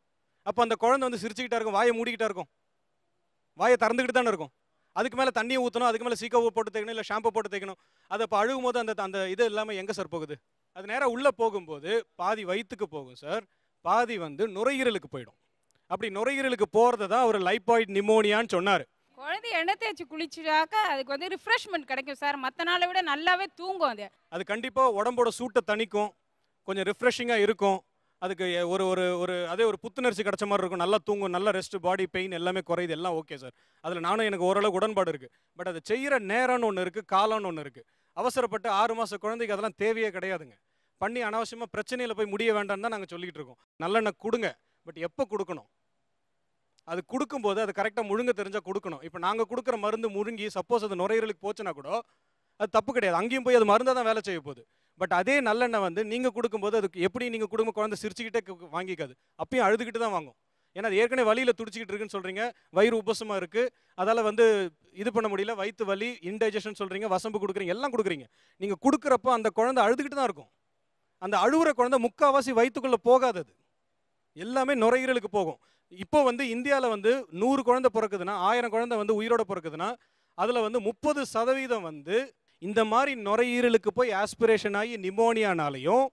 Speaker 41: அப்போ அந்த குழந்தை வந்து சிரிச்சுக்கிட்டா இருக்கும் வாயை மூடிக்கிட்டா இருக்கும். வாயை திறந்துக்கிட்டு தானே இருக்கும். அதுக்கு மேலே தண்ணியை ஊற்றணும் அதுக்கு மேலே சீக்காவை போட்டு தேய்க்கணும் இல்லை ஷாம்பு போட்டு தேய்க்கணும். அதை இப்போ அழுகும் போது அந்த அந்த இது இல்லாமல் எங்கே சார் போகுது? அது நேராக உள்ளே போகும்போது பாதி வயிற்றுக்கு போகும் சார் பாதி வந்து நுரையீரலுக்கு போயிடும். அப்படி நுரையீரலுக்கு போகிறது தான் அவர் லைப்பாய்ட் நிமோனியான்னு சொன்னார்.
Speaker 35: குழந்தை எண்ணெய் தேய்ச்சி குளிச்சுட்டாக்கா அதுக்கு வந்து ரிஃப்ரெஷ்மெண்ட் கிடைக்கும் சார் மற்ற நாளை விட நல்லாவே தூங்கும் அது.
Speaker 41: அது கண்டிப்பாக உடம்போட சூட்டை தணிக்கும். கொஞ்சம் ரிஃப்ரெஷிங்காக இருக்கும். அதுக்கு ஒரு ஒரு ஒரு அதே ஒரு புத்துணர்ச்சி கிடைச்ச மாதிரி இருக்கும். நல்லா தூங்கும் நல்ல ரெஸ்ட் பாடி பெயின் எல்லாமே குறையுது. எல்லாம் ஓகே சார் அதில் நானும் எனக்கு ஓரளவு உடன்பாடு இருக்குது பட் அதை செய்கிற நேரம்னு ஒன்று இருக்குது காலம்னு ஒன்று இருக்குது அவசரப்பட்டு ஆறு மாத குழந்தைக்கு அதெல்லாம் தேவையே கிடையாதுங்க. பண்ணி அனாவசியமாக பிரச்சனையில் போய் முடிய வேண்டாம்னு தான் நாங்கள் சொல்லிக்கிட்டு இருக்கோம். நல்லெண்ணெய் கொடுங்க பட் எப்போ கொடுக்கணும்? அது கொடுக்கும்போது அது கரெக்டாக முழுங்க தெரிஞ்சால் கொடுக்கணும். இப்போ நாங்கள் கொடுக்குற மருந்து முழுங்கி சப்போஸ் அது நுரையீரலுக்கு போச்சுன்னா கூட அது தப்பு கிடையாது. அங்கேயும் போய் அது மருந்தாக தான் வேலை செய்ய போகுது. பட் அதே நல்லெண்ணெய் வந்து நீங்கள் கொடுக்கும்போது அதுக்கு எப்படி நீங்கள் குடும்ப குழந்தை சிரிச்சுக்கிட்டே வாங்கிக்காது. அப்பயும் அழுதுகிட்டு தான் வாங்கும். ஏன்னா அது ஏற்கனவே வலியில் துடிச்சிக்கிட்டு இருக்குன்னு சொல்கிறீங்க வயிறு உபசமாக இருக்குது அதால் வந்து இது பண்ண முடியல. வயிற்று வலி இன்டைஜஷன் சொல்கிறீங்க வசம்பு கொடுக்குறீங்க எல்லாம் கொடுக்குறீங்க. நீங்கள் கொடுக்குறப்போ அந்த குழந்தை அழுதுகிட்டு தான் இருக்கும். அந்த அழுகுற குழந்தை முக்காவாசி வயிற்றுக்குள்ளே போகாதது எல்லாமே நுரையீரலுக்கு போகும். இப்போ வந்து இந்தியாவில் வந்து நூறு குழந்தை பிறக்குதுன்னா ஆயிரம் குழந்தை வந்து உயிரோட பிறக்குதுன்னா அதில் வந்து முப்பது சதவீதம் வந்து இந்த மாதிரி நுரையீரலுக்கு போய் ஆஸ்பிரேஷன் ஆகி நிமோனியானாலையும்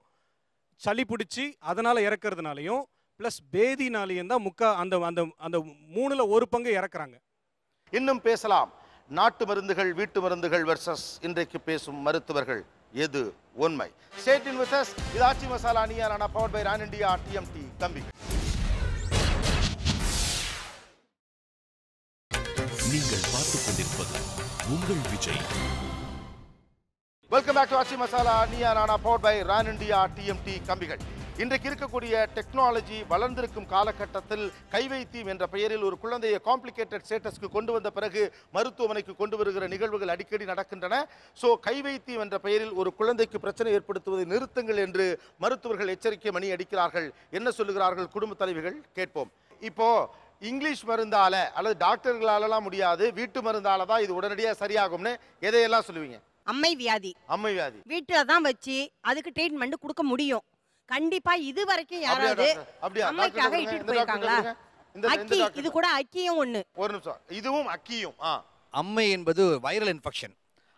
Speaker 41: சளி பிடிச்சி அதனால் இறக்கறதுனாலையும் ப்ளஸ் பேதினாலையும் தான் முக்கா அந்த அந்த அந்த மூணில் ஒரு பங்கு இறக்குறாங்க.
Speaker 2: இன்னும் பேசலாம். நாட்டு மருந்துகள் வீட்டு மருந்துகள் வெர்சஸ் இன்றைக்கு பேசும் மருத்துவர்கள் எது உண்மை? ஸ்டேட் இன் விசஸ் இது Aachi Masala நியாரானா power by Ran India TMT கம்பி.
Speaker 1: நீங்கள் பார்த்துக் கொண்டிருப்பது உங்கள் Vijay.
Speaker 2: Welcome back to Aachi Masala. Neeya Naana power by Ran India TMT கம்பிகள். இன்றைக்கு இருக்கக்கூடிய டெக்னாலஜி வளர்ந்திருக்கும் காலகட்டத்தில் கைவைத்தியம் என்ற பெயரில் ஒரு குழந்தையை காம்ப்ளிகேட்டட் ஸ்டேட்டஸ்க்கு கொண்டு வந்த பிறகு மருத்துவமனைக்கு கொண்டு வருகிற நிகழ்வுகள் அடிக்கடி நடக்கின்றன. ஸோ கைவைத்தியம் என்ற பெயரில் ஒரு குழந்தைக்கு பிரச்சனை ஏற்படுத்துவதை நிறுத்துங்கள் என்று மருத்துவர்கள் எச்சரிக்கை மணி அடிக்கிறார்கள். என்ன சொல்லுகிறார்கள்? குடும்ப தலைவிகள் கேட்போம். இப்போ இங்கிலீஷ் மருந்தால அல்லது டாக்டர்களாலலாம் முடியாது. வீட்டு மருந்தால தான் இது உடனடியாக சரியாகும்னு எதையெல்லாம் சொல்லுவீங்க?
Speaker 42: அம்மை வியாதி.
Speaker 2: அம்மை வியாதி.
Speaker 42: வீட்டில் தான் வச்சு அதுக்கு ட்ரீட்மெண்ட் கொடுக்க முடியும். கண்டிப்பா இது வரைக்கும் யாராவது? அம்மைக்காக இட்டுட்டு போயிருக்காங்களா? அக்கி இது கூட அக்கியும் ஒண்ணு.
Speaker 2: ஒரு நிமிஷம். இதுவும் அக்கியும்.
Speaker 26: அம்மை என்பது வைரல் இன்ஃபெக்ஷன்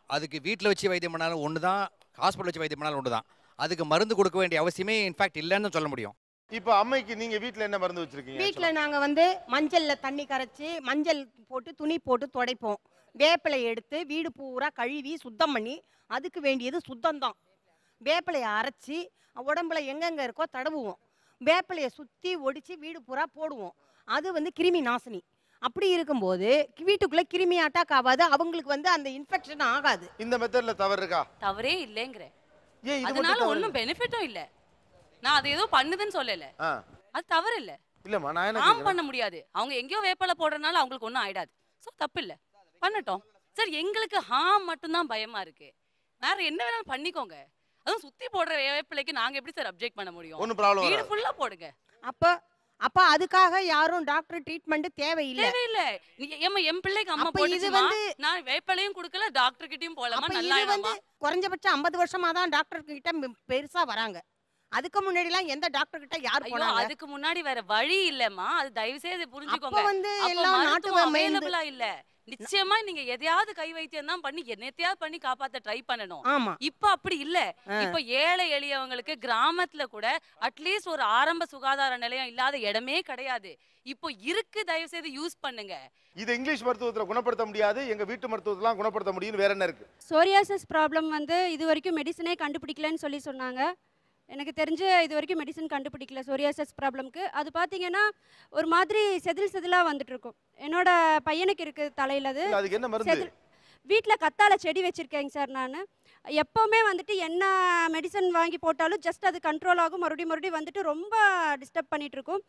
Speaker 26: அதுக்கு வீட்டில் வச்சு வைத்தியம் பண்ணாலும் ஒன்று தான் ஹாஸ்பிட்டல் வச்சு வைத்தியம் பண்ணாலும் ஒன்று தான் அதுக்கு மருந்து கொடுக்க வேண்டிய அவசியமே இன்ஃபேக்ட் இல்லைன்னு சொல்ல முடியும்.
Speaker 2: இப்போ அம்மைக்கு நீங்க வீட்ல என்ன மருந்து வச்சிருக்கீங்க?
Speaker 42: வீட்டில் நாங்க வந்து மஞ்சள்ல தண்ணி கரைச்சி மஞ்சள் போட்டு துணி போட்டு துடைப்போம். வேப்பிலை எடுத்து வீடு பூரா கழுவி சுத்தம் பண்ணி அதுக்கு வேண்டியது சுத்தம் தான் வேப்பிலையை அரைச்சி உடம்புல எங்கெங்க இருக்கோ தடவுவோம். வேப்பிலையை சுற்றி ஒடிச்சு வீடு பூரா போடுவோம். அது வந்து கிருமி நாசினி. அப்படி இருக்கும்போது வீட்டுக்குள்ள கிருமி அட்டாக் ஆகாது அவங்களுக்கு வந்து அந்த இன்ஃபெக்ஷன் ஆகாது.
Speaker 2: இந்த மெத்தட்ல தவறு இருக்கா?
Speaker 25: தவறே இல்லைங்கிறேன் அதனால ஒன்றும் பெனிஃபிட்டும் இல்ல. நான் அது ஏதோ பண்ணுதுன்னு சொல்லல. அது தவறு இல்ல.
Speaker 2: இல்லம்மா நான்?
Speaker 25: பண்ண முடியாது. அவங்க எங்கேயோ வேப்பலை போடுறதுனால அவங்களுக்கு ஒன்றும் ஆயிடாது. ஸோ தப்பு இல்ல. பண்ணட்டும். சார் எங்களுக்கு ஹாம் மட்டும்தான் பயமா இருக்கு. வேற என்ன வேணாலும் பண்ணிக்கோங்க. அதுவும் சுத்தி போடுற வேப்பிலைக்கு நாங்க எப்படி சார் அப்ஜெக்ட் பண்ண முடியும்?
Speaker 2: problem
Speaker 25: வீடு. ஃபுல்லா போடுங்க.
Speaker 42: அப்போ அப்போ அதுக்காக யாரும் டாக்டர் ட்ரீட்மெண்ட் தேவையில்லை.
Speaker 25: தேவையில்ல. ஏம்மா என் பிள்ளைக்கு அம்மா
Speaker 42: வந்து-
Speaker 25: நான் வேப்பிலையும் கொடுக்கல டாக்டர் கிட்டயும் போலாமா
Speaker 42: அப்ப
Speaker 25: நல்லா
Speaker 42: இது வந்து குறைஞ்சபட்சம் ஐம்பது வருஷமா தான் டாக்டர் கிட்ட பெருசா வராங்க. அதுக்கு முன்னாடிலாம் எந்த டாக்டர் கிட்ட யார் போனாங்க?
Speaker 25: அதுக்கு முன்னாடி வேற வழி இல்லம்மா. அது தயவு செய்து புரிஞ்சுக்கோங்க.
Speaker 42: அப்ப வந்து எல்லாம் நாட்டு
Speaker 25: available-ஆ இல்ல. நிச்சயமா நீங்க எதையாவது கை வைத்தியம் தான் பண்ணி என்னத்தையாவது பண்ணி காப்பாத்த ட்ரை பண்ணணும்.
Speaker 42: ஆமா.
Speaker 25: இப்ப அப்படி இல்ல. இப்ப ஏழை எளியவங்களுக்கு கிராமத்துல கூட அட்லீஸ்ட் ஒரு ஆரம்ப சுகாதார நிலையம் இல்லாத இடமே கிடையாது. இப்போ இருக்கு தயவு செய்து யூஸ் பண்ணுங்க.
Speaker 2: இது இங்கிலீஷ் மருத்துவத்துல குணப்படுத்த முடியாது எங்க வீட்டு மருத்துவத்தெல்லாம் குணப்படுத்த முடியும்னு வேற என்ன இருக்கு?
Speaker 43: சோரியாசிஸ் ப்ராப்ளம் வந்து இது வரைக்கும் மெடிசனே கண்டுபிடிக்கலன்னு சொல்லி சொன்னாங்க. எனக்கு தெரிஞ்சு இது வரைக்கும் மெடிசன் கண்டுபிடிக்கல சோரியாசிஸ் ப்ராப்ளம்க்கு அது பார்த்தீங்கன்னா ஒரு மாதிரி செதில் செதிலாக வந்துட்டு இருக்கும் என்னோட பையனுக்கு இருக்குது தலையில் அது.
Speaker 2: இல்ல, அதுக்கு என்ன மருந்து?
Speaker 43: வீட்டில் கத்தாழை செடி வச்சுருக்கேங்க சார் நான். எப்போவுமே வந்துட்டு என்ன மெடிசன் வாங்கி போட்டாலும் ஜஸ்ட் அது கண்ட்ரோல் ஆகும். மறுபடியும் மறுபடியும் வந்துட்டு ரொம்ப டிஸ்டர்ப் பண்ணிட்டு இருக்கும்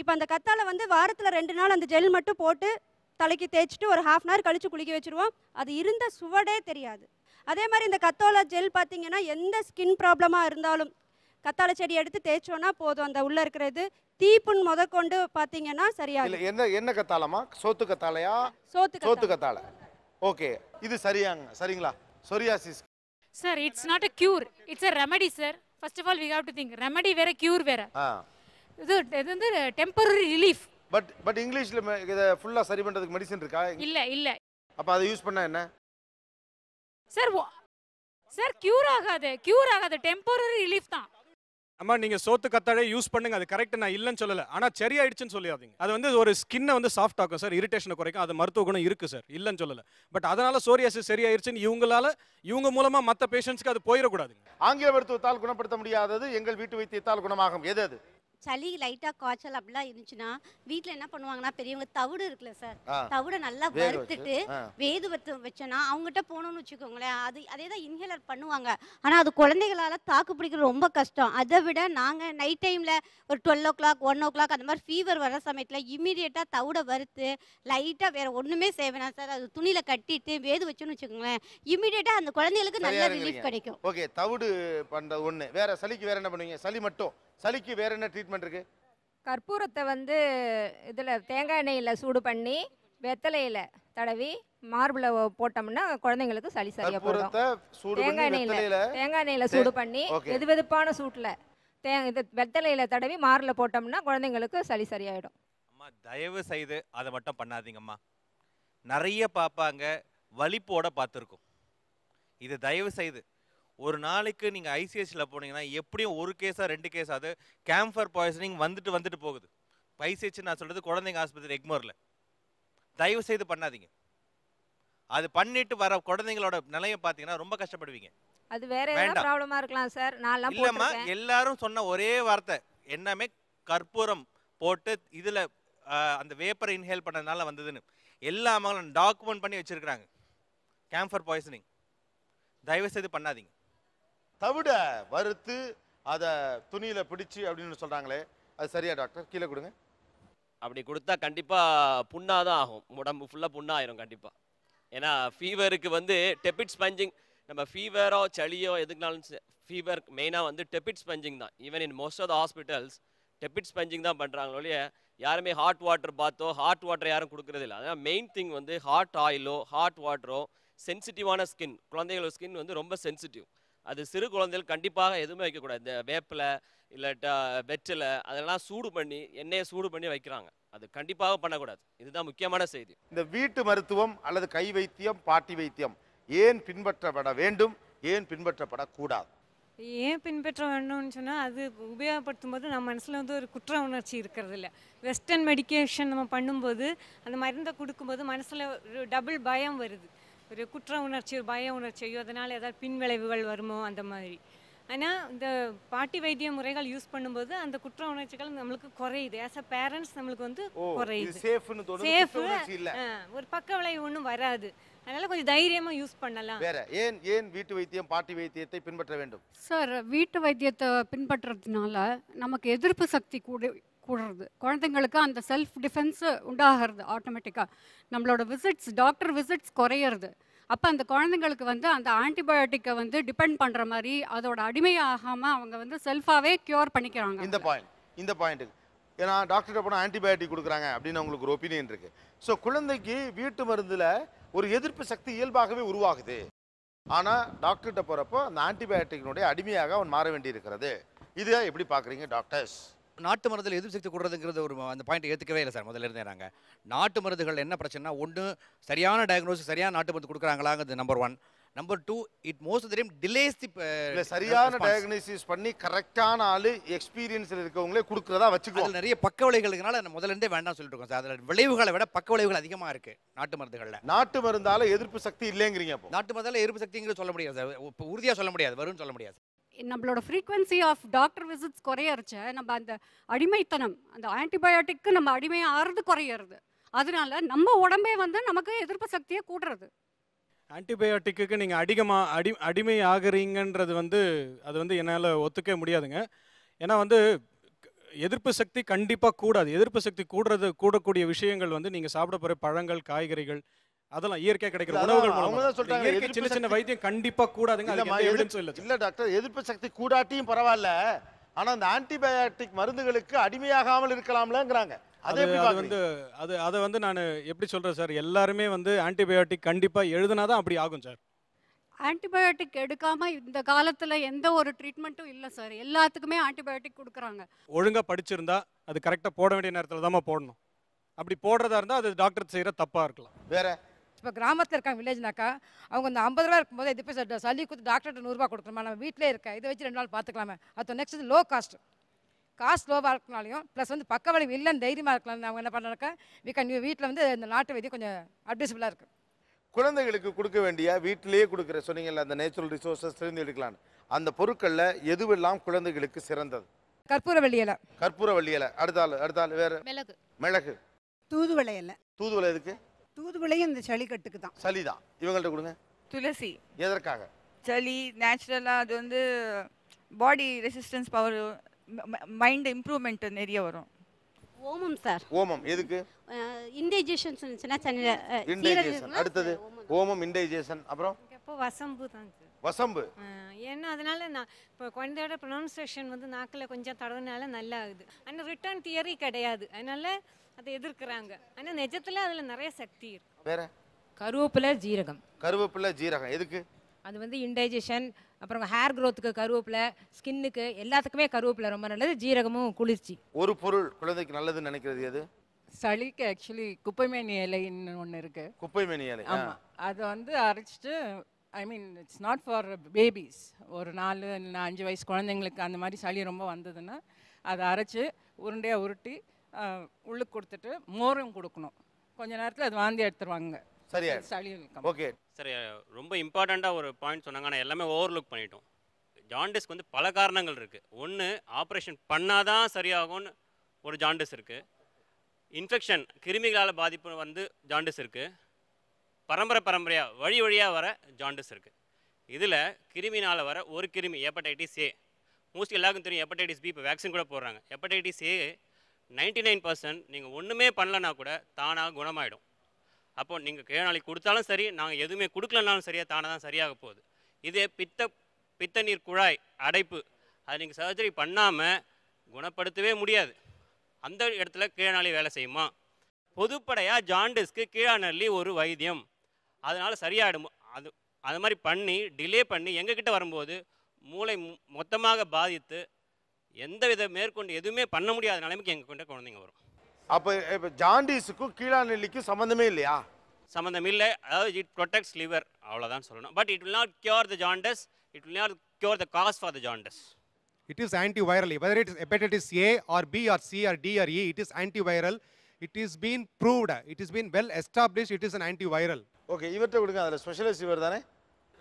Speaker 43: இப்போ அந்த கத்தாழை வந்து வாரத்தில் ரெண்டு நாள் அந்த ஜெல் மட்டும் போட்டு தலைக்கு தேய்ச்சிட்டு ஒரு ஹாஃப் அன் ஹவர் கழிச்சு குளிக்க வச்சிருவோம். அது இருந்த சுவடே தெரியாது. அதே மாதிரி இந்த கத்தோலா ஜெல் பார்த்தீங்கன்னா எந்த ஸ்கின் ப்ராப்ளமாக இருந்தாலும் கத்தாழை செடி எடுத்து தேய்ச்சோன்னா போதும். அந்த உள்ள இருக்கிற இது தீப்புண் முதற்கொண்டு பார்த்தீங்கன்னா
Speaker 2: இல்ல
Speaker 43: சரியாகும்
Speaker 2: என்ன என்ன கத்தாலமா சோத்து கத்தாலையா
Speaker 43: சோத்து
Speaker 2: சோத்து கத்தாழை. ஓகே இது சரியாங்க சரிங்களா? Psoriasis
Speaker 35: sir it's not a cure it's a remedy sir first of all we have to think remedy வேற கியூர் வேற.
Speaker 2: ஆ.
Speaker 35: இது இது வந்து டெம்பரரி ரிலீஃப்
Speaker 2: பட் பட் இங்கிலீஷ்ல இதை ஃபுல்லா சரி பண்றதுக்கு மெடிசன் இருக்கா?
Speaker 35: இல்ல இல்ல.
Speaker 2: அப்ப அதை யூஸ் பண்ணா என்ன?
Speaker 35: சார் சார் கியூர் ஆகாது. கியூர் ஆகாது. டெம்பரரி ரிலீஃப் தான்.
Speaker 41: அம்மா நீங்கள் சோத்து கத்தாழை யூஸ் பண்ணுங்க. அது கரெக்ட் நான் இல்லைன்னு சொல்லலை. ஆனால் சரி ஆயிடுச்சுன்னு சொல்லியாதீங்க அது வந்து ஒரு ஸ்கின்னை வந்து சாஃப்ட் ஆகும் சார். இரிட்டேஷனை குறைக்கும். அது மருத்துவ குணம் இருக்கு சார். இல்லைன்னு சொல்லல. பட் அதனால சோரியாசிஸ் சரி ஆயிடுச்சுன்னு இவங்களால இவங்க மூலமா மற்ற பேஷண்ட்ஸ்க்கு அது போயிடக்கூடாது
Speaker 2: ஆங்கில மருத்துவத்தால் குணப்படுத்த முடியாதது எங்கள் வீட்டு வைத்தியத்தால் குணமாகும். எது அது?
Speaker 20: சளி லைட்டாக காய்ச்சல் அப்படிலாம் இருந்துச்சுன்னா வீட்டில் என்ன பண்ணுவாங்கன்னா பெரியவங்க தவிடு இருக்குல்ல சார். தவிடை நல்லா வறுத்துட்டு. வேது வத்து வச்சோன்னா அவங்ககிட்ட போகணும்னு வச்சுக்கோங்களேன் அது அதே தான் இன்ஹேலர் பண்ணுவாங்க. ஆனால் அது குழந்தைகளால் தாக்கு பிடிக்கிறது ரொம்ப கஷ்டம். அதை விட நாங்கள் நைட் டைமில் ஒரு twelve o'clock one o'clock அந்த மாதிரி ஃபீவர் வர சமயத்தில் இமீடியட்டாக தவிடை வறுத்து லைட்டாக வேறு ஒன்றுமே செய்வேனா சார். அது துணியில் கட்டிட்டு வேது வச்சோன்னு வச்சுக்கோங்களேன் இமீடியட்டாக அந்த குழந்தைகளுக்கு நல்ல ரிலீஃப் கிடைக்கும்.
Speaker 2: ஓகே தவிடு பண்றது ஒண்ணு. வேற சளிக்கு வேற என்ன பண்ணுவீங்க? சளி மட்டும். சளிக்கு வேற என்ன ட்ரீட்மெண்ட் இருக்கு
Speaker 9: கற்பூரத்தை வந்து இதில் தேங்காய் எண்ணெயில் சூடு பண்ணி வெத்தலையில் தடவி மார்பில் போட்டோம்னா குழந்தைங்களுக்கு சளி
Speaker 2: சூடு பண்ணி
Speaker 9: தேங்காய் எண்ணெயில் தேங்காய் எண்ணெயில் சூடு பண்ணி. வெது வெதுப்பான சூட்டில் தே இது வெத்தலையில் தடவி மாரில் போட்டோம்னா குழந்தைங்களுக்கு சளி சரியாயிடும்.
Speaker 16: அம்மா தயவு செய்து அதை மட்டும் பண்ணாதீங்கம்மா. நிறைய பார்ப்பாங்க வலிப்போட பார்த்துருக்கோம். இது தயவு செய்து ஒரு நாளைக்கு நீங்கள் ஐசிஎஸ்சில் போனீங்கன்னா எப்படியும் ஒரு கேஸாக ரெண்டு கேஸ் அது கேம்ஃபர் பாய்சனிங் வந்துட்டு வந்துட்டு போகுது. ஐசிஹெச் நான் சொல்கிறது குழந்தைங்க ஆஸ்பத்திரி எக்மோரில். தயவு செய்து பண்ணாதீங்க. அது பண்ணிட்டு வர குழந்தைங்களோட நிலையை பார்த்தீங்கன்னா ரொம்ப கஷ்டப்படுவீங்க.
Speaker 9: அது வேற எதனா
Speaker 16: வேண்டாம்.
Speaker 9: ப்ராப்ளமாக இருக்கலாம் சார் நான்லாம்
Speaker 16: இல்லம்மா எல்லாரும் சொன்ன ஒரே வார்த்தை. என்னமே கற்பூரம் போட்டு இதுல அந்த வேப்பரை இன்ஹேல் பண்ணதுனால வந்ததுன்னு. எல்லா மகளும் டாக்குமெண்ட் பண்ணி வச்சிருக்காங்க கேம்ஃபர் பாய்சனிங் தயவு செய்து பண்ணாதீங்க.
Speaker 2: தவிட வறுத்து அதை துணியில் பிடிச்சி அப்படின்னு சொல்கிறாங்களே அது சரியா டாக்டர்? கீழே கொடுங்க.
Speaker 44: அப்படி கொடுத்தா கண்டிப்பாக புண்ணாக தான் ஆகும். உடம்பு ஃபுல்லாக புண்ணாயிரும் கண்டிப்பாக ஏன்னா ஃபீவருக்கு வந்து டெபிட் ஸ்பஞ்சிங் நம்ம ஃபீவரோ சளியோ எதுக்குனாலும் ஃபீவர் மெயினாக வந்து டெபிட் ஸ்பஞ்சிங் தான். Even in most of the hospitals tepid sponging தான் பண்ணுறாங்களோ யாருமே ஹாட் வாட்டர் பாத்தோ ஹாட் வாட்டர் யாரும் கொடுக்குறது இல்லை. அதனால் மெயின் திங் வந்து ஹாட் ஆயிலோ ஹாட் வாட்டரோ சென்சிட்டிவான ஸ்கின் குழந்தைகளோட ஸ்கின் வந்து ரொம்ப சென்சிட்டிவ் அது சிறு குழந்தைகள் கண்டிப்பாக எதுவுமே வைக்கக்கூடாது. இந்த வேப்பிலை இல்லாட்டா வெற்றிலை அதெல்லாம் சூடு பண்ணி எண்ணெயை சூடு பண்ணி வைக்கிறாங்க. அது கண்டிப்பாக பண்ணக்கூடாது. இதுதான் முக்கியமான செய்தி.
Speaker 2: இந்த வீட்டு மருத்துவம் அல்லது கை வைத்தியம் பாட்டி வைத்தியம் ஏன் பின்பற்றப்பட வேண்டும்? ஏன் பின்பற்றப்படக்கூடாது?
Speaker 45: ஏன் பின்பற்ற வேண்டும்னு சொன்னால் அது உபயோகப்படுத்தும் போது நம்ம மனசில் வந்து ஒரு குற்ற உணர்ச்சி இருக்கிறது இல்லை வெஸ்டர்ன் மெடிக்கேஷன் நம்ம பண்ணும்போது அந்த மருந்தை கொடுக்கும்போது மனசில் ஒரு டபுள் பயம் வருது. ஒரு குற்ற உணர்ச்சி ஒரு பய உணர்ச்சி ஐயோ அதனால் ஏதாவது பின்விளைவுகள் வருமோ அந்த மாதிரி. ஆனால் இந்த பாட்டி வைத்திய முறைகள் யூஸ் பண்ணும்போது அந்த குற்ற உணர்ச்சிகள் நம்மளுக்கு குறையுது. ஆஸ் அ பேரண்ட்ஸ் நம்மளுக்கு வந்து குறையுது. ஆ, ஒரு பக்க விளைவு ஒன்றும் வராது. அதனால கொஞ்சம் தைரியமா யூஸ் பண்ணலாம்.
Speaker 2: வேற ஏன் ஏன் வீட்டு வைத்தியம் பாட்டி வைத்தியத்தை பின்பற்ற வேண்டும்?
Speaker 15: சார் வீட்டு வைத்தியத்தை பின்பற்றுறதுனால நமக்கு எதிர்ப்பு சக்தி கூட கூடுறது. குழந்தைங்களுக்கு அந்த செல்ஃப் டிஃபென்ஸ் உண்டாகிறது ஆட்டோமேட்டிக்காக நம்மளோட விசிட்ஸ் டாக்டர் விசிட்ஸ் குறையிறது. அப்போ அந்த குழந்தைங்களுக்கு வந்து அந்த ஆன்டிபயோட்டிக்கை வந்து டிபெண்ட் பண்ணுற மாதிரி அதோட அடிமையாகாமல் அவங்க வந்து செல்ஃபாகவே க்யூர் பண்ணிக்கிறாங்க
Speaker 2: இந்த பாயிண்ட் இந்த பாயிண்ட் ஏன்னா டாக்டர்கிட்ட போனால் ஆன்டிபயோட்டிக் கொடுக்குறாங்க அப்படின்னு உங்களுக்கு ஒரு ஒப்பீனியன் இருக்கு. ஸோ குழந்தைக்கு வீட்டு மருந்துல ஒரு எதிர்ப்பு சக்தி இயல்பாகவே உருவாகுது. ஆனால் டாக்டர்கிட்ட போகிறப்போ அந்த ஆன்டிபயோட்டிக்கினுடைய அடிமையாக அவன் மாற வேண்டியிருக்கிறது. இதை எப்படி பார்க்குறீங்க டாக்டர்ஸ்
Speaker 26: நாட்டு மருந்தில் எதிர்ப்பு சக்தி கொடுறதுங்கிறது ஒரு அந்த பாயிண்ட் ஏற்றுக்கவே இல்லை சார். முதல்ல இருந்தே நாங்கள் நாட்டு மருந்துகள் என்ன பிரச்சனைனா ஒன்று சரியான டயக்னோசிஸ் சரியான நாட்டு மருந்து கொடுக்குறாங்களாங்கிறது number one number two it most time delays the
Speaker 2: சரியான டயக்னோசிஸ் பண்ணி கரெக்டான ஆளு எக்ஸ்பீரியன்ஸில் இருக்கவங்களே கொடுக்குறதா வச்சுக்குவோம்.
Speaker 26: அதில் நிறைய பக்க விளைவுகளுக்குனால முதல்ல இருந்தே வேண்டாம் சொல்லிட்டு இருக்கோம் சார். அதில் விளைவுகளை விட பக்க விளைவுகள் அதிகமாக இருக்குது நாட்டு மருந்துகளில்.
Speaker 2: நாட்டு மருந்தால எதிர்ப்பு சக்தி இல்லைங்கிறீங்க
Speaker 26: நாட்டு மருந்தால எதிர்ப்பு சக்திங்கிறது சொல்ல முடியாது சார். இப்போ உறுதியாக சொல்ல முடியாது. வரும்னு சொல்ல முடியாது
Speaker 15: நம்மளோட ஃப்ரீக்வன்சி ஆஃப் டாக்டர் விசிட்ஸ் குறையறச்ச நம்ம அந்த அடிமைத்தனம் அந்த ஆன்டிபயோட்டிக்கு நம்ம அடிமை ஆறுறது குறையிறது. அதனால நம்ம உடம்பே வந்து நமக்கு எதிர்ப்பு சக்தியை கூட்டுறது.
Speaker 41: ஆன்டிபயோட்டிக்கு நீங்கள் அதிகமாக அடி அடிமை ஆகுறீங்கன்றது வந்து அது வந்து என்னால் ஒத்துக்க முடியாதுங்க. ஏன்னா வந்து எதிர்ப்பு சக்தி கண்டிப்பாக கூடாது. எதிர்ப்பு சக்தி கூடுறது கூடக்கூடிய விஷயங்கள் வந்து நீங்கள் சாப்பிட போகிற பழங்கள் காய்கறிகள் அதெல்லாம் இயற்கையாக கிடைக்கிற உணவுகள்
Speaker 2: அதான் அவங்க
Speaker 41: மூலமா.
Speaker 2: தான் சொல்றாங்க,
Speaker 41: இயற்கை சின்ன சின்ன வைத்தியம் கண்டிப்பாக கூடாதுங்க அதுக்கு எவிடன்ஸும் இல்லை
Speaker 2: இல்ல டாக்டர் எதிர்ப்பு சக்தி கூடாட்டியும் பரவாயில்ல. ஆனா அந்த ஆன்டிபயோட்டிக் மருந்துகளுக்கு அடிமையாகாமல் இருக்கலாம்லங்கிறாங்க. அதை?
Speaker 41: வந்து அது அதை வந்து நான் எப்படி சொல்கிறேன் சார்? எல்லாருமே வந்து ஆன்டிபயோட்டிக் கண்டிப்பாக எழுதுனா தான் அப்படி ஆகும் சார்.
Speaker 15: ஆன்டிபயோட்டிக் எடுக்காம இந்த காலத்துல எந்த ஒரு ட்ரீட்மெண்ட்டும் இல்லை சார். எல்லாத்துக்குமே ஆன்டிபயோட்டிக் கொடுக்குறாங்க.
Speaker 41: ஒழுங்காக படிச்சிருந்தா அது கரெக்டாக போட வேண்டிய நேரத்தில் தாம்மா போடணும். அப்படி போடுறதா இருந்தால் அது டாக்டர் செய்கிற தப்பாக இருக்கலாம்.
Speaker 2: வேற?
Speaker 18: இப்போ கிராமத்தில் இருக்காங்க வில்லேஜ்னாக்கா அவங்க இந்த ஐம்பது ரூபா இருக்கும்போது இது போய் சளி கொடுத்து டாக்டர்கிட்ட நூறுரூவா கொடுக்கணுமா? நம்ம வீட்டிலே இருக்க இதை வச்சு ரெண்டு நாள் பார்த்துக்கலாமே அது நெக்ஸ்ட் லோ காஸ்ட் காஸ்ட் லோவாக இருக்கனாலையும் ப்ளஸ் வந்து பக்கவழி இல்லைன்னு தைரியமாக இருக்கலாம் அவங்க என்ன பண்ணுறாக்கா வி கேன் வீட்டில் வந்து இந்த நாட்டு வைத்தியம் கொஞ்சம் அட்வைசபிளாக இருக்குது
Speaker 2: குழந்தைகளுக்கு கொடுக்க வேண்டிய வீட்டிலேயே கொடுக்குற சொன்னீங்கல்ல அந்த நேச்சுரல் ரிசோர்ஸஸ் தெரிந்து எடுக்கலான்னு அந்த பொருட்களில் எதுவெல்லாம் குழந்தைகளுக்கு சிறந்தது?
Speaker 18: கற்பூரவள்ளி இலை.
Speaker 2: கற்பூரவள்ளி இலை. அடுத்த ஆள் அடுத்த ஆள் வேற?
Speaker 35: மிளகு.
Speaker 2: மிளகு.
Speaker 5: தூதுவளை இலை.
Speaker 2: தூதுவளை எதுக்கு?
Speaker 5: தூதுவளையும் இந்த சளிக்கட்டுக்கு தான்.
Speaker 2: சளிதான் இவங்கள்ட்ட கொடுங்க.
Speaker 13: துளசி.
Speaker 2: எதற்காக?
Speaker 13: சளி நேச்சுரலாக அது வந்து body resistance power mind improvement நிறைய வரும்.
Speaker 20: ஓமம் சார்.
Speaker 2: ஓமம். எதுக்கு?
Speaker 20: இன்டைஜஷன் இருந்துச்சுன்னா
Speaker 2: இன்டைஜேஷன் அடுத்தது ஓமம். இன்டைஜேஷன் அப்புறம்?
Speaker 45: எப்போ வசம்பு தான் சார்.
Speaker 2: வசம்பு.
Speaker 45: ஏன்னா அதனால நான் இப்போ குழந்தையோட ப்ரொனவுன்சியேஷன் வந்து நாக்கில் கொஞ்சம் தடவுனால நல்லா ஆகுது ஆனால் ரிட்டர்ன் தியரி கிடையாது. அதனால அதை எதிர்க்கிறாங்க. ஆனால் நிஜத்தில் அதில் நிறைய சக்தி இருக்கு.
Speaker 2: வேற?
Speaker 19: கருவேப்பிலை ஜீரகம்.
Speaker 2: கருவேப்பிலை ஜீரகம். எதுக்கு?
Speaker 19: அது வந்து இன்டைஜஷன் அப்புறம் ஹேர் க்ரோத்துக்கு கருவேப்பிலை ஸ்கின்னுக்கு எல்லாத்துக்குமே கருவேப்பிலை ரொம்ப நல்லது ஜீரகமும் குளிர்ச்சி.
Speaker 2: ஒரு பொருள் குழந்தைக்கு நல்லதுன்னு நினைக்கிறது எது?
Speaker 37: சளிக்கு ஆக்சுவலி குப்பைமேனி இலைன்னு ஒன்று இருக்கு.
Speaker 2: குப்பை மேனி இலை ஆ.
Speaker 37: ஆமாம் அதை வந்து அரைச்சிட்டு I mean it's not for babies ஒரு நாலு அஞ்சு வயசு குழந்தைங்களுக்கு அந்த மாதிரி சளி ரொம்ப வந்ததுன்னா அதை அரைச்சி உருண்டையாக உருட்டி உள்ளுக்கு கொடுத்துட்டு மோரும் கொடுக்கணும். கொஞ்ச நேரத்தில் அது வாந்தி எடுத்துருவாங்க.
Speaker 2: சரியா?
Speaker 37: சளி
Speaker 2: ஓகே.
Speaker 23: சரி ரொம்ப இம்பார்ட்டண்ட்டாக ஒரு பாயிண்ட் சொன்னாங்க. ஆனால் எல்லாமே ஓவர்லுக் பண்ணிட்டோம். ஜாண்டிஸ்க்கு வந்து பல காரணங்கள் இருக்குது ஒன்று ஆப்ரேஷன் பண்ணாதான் சரியாகும்னு ஒரு ஜாண்டிஸ் இருக்குது இன்ஃபெக்ஷன் கிருமிகளால் பாதிப்பு வந்து ஜாண்டிஸ் இருக்குது பரம்பரை பரம்பரையாக வழி வழியாக வர ஜாண்டிஸ் இருக்குது இதில் கிருமினால் வர ஒரு கிருமி ஹெப்படைட்டிஸ் ஏ மோஸ்ட்லி எல்லாருக்கும் தெரியும் ஹெப்படைட்டிஸ் பி இப்போ வேக்சின் கூட போடுறாங்க. Hepatitis A ninety nine percent நீங்கள் ஒன்றுமே பண்ணலனா கூட தானாக குணமாயிடும். அப்போ நீங்கள் கீழநாளி கொடுத்தாலும் சரி நாங்கள் எதுவுமே கொடுக்கலனாலும் சரியாக தானாக தான் சரியாக போகுது. இதே பித்த பித்த நீர் குழாய் அடைப்பு அதை நீங்கள் சர்ஜரி பண்ணாமல் குணப்படுத்தவே முடியாது. அந்த இடத்துல கீழநாளி வேலை செய்யுமா? பொதுப்படையாக ஜாண்டிஸ்க்கு கீழாநள்ளி ஒரு வைத்தியம். அதனால் சரியாயிடும். அது அது மாதிரி பண்ணி டிலே பண்ணி எங்ககிட்ட வரும்போது மூளை மு- மொத்தமாக பாதித்து எந்தவித மேற்கொண்டு எதுவுமே பண்ண முடியாத நிலைமைக்கு எங்கள் கிட்ட குழந்தைங்க வரும்
Speaker 2: அப்போ இப்போ ஜாண்டிஸுக்கும் கீழாநெல்லிக்கும் சம்மந்தமே இல்லையா
Speaker 23: சம்மந்தம் இல்லை அதாவது இட் ப்ரொடெக்ட்ஸ் லிவர் அவ்வளோதான் சொல்லணும் but it will not cure the jaundice it will not cure the cause for the jaundice
Speaker 27: It is antiviral. Whether it is hepatitis A or B or C or D or E, it is antiviral. It is been proved. It has been well established. It is an antiviral.
Speaker 2: Okay இவர்கிட்ட கொடுங்க அதில் specialist இவர் தானே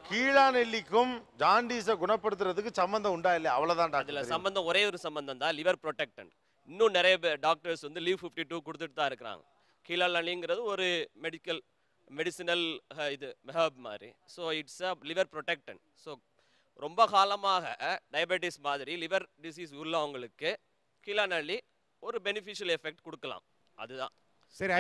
Speaker 2: கீழாநெல்லிக்கும் ஜாண்டிஸை குணப்படுத்துறதுக்கு சம்மந்தம் உண்டா இல்லையா? அவ்வளோதான்
Speaker 44: அதில்
Speaker 2: டாக்டர்.
Speaker 44: சம்பந்தம் ஒரே ஒரு சம்பந்தம் தான் லிவர் ப்ரொடெக்டன்ட். இன்னும் நிறைய பேர் டாக்டர்ஸ் வந்து லீவ் ஃபிஃப்டி டூ கொடுத்துட்டு தான் இருக்கிறாங்க. கீழாலிங்கிறது ஒரு மெடிக்கல் மெடிசினல் இது மெஹப் மாதிரி. So it's a liver protectant. So ரொம்ப காலமாக டயபெட்டிஸ் மாதிரி லிவர் டிசீஸ் உள்ளவங்களுக்கு கீழாநள்ளி ஒரு பெனிஃபிஷியல் எஃபெக்ட் கொடுக்கலாம். அதுதான்.
Speaker 27: சரி,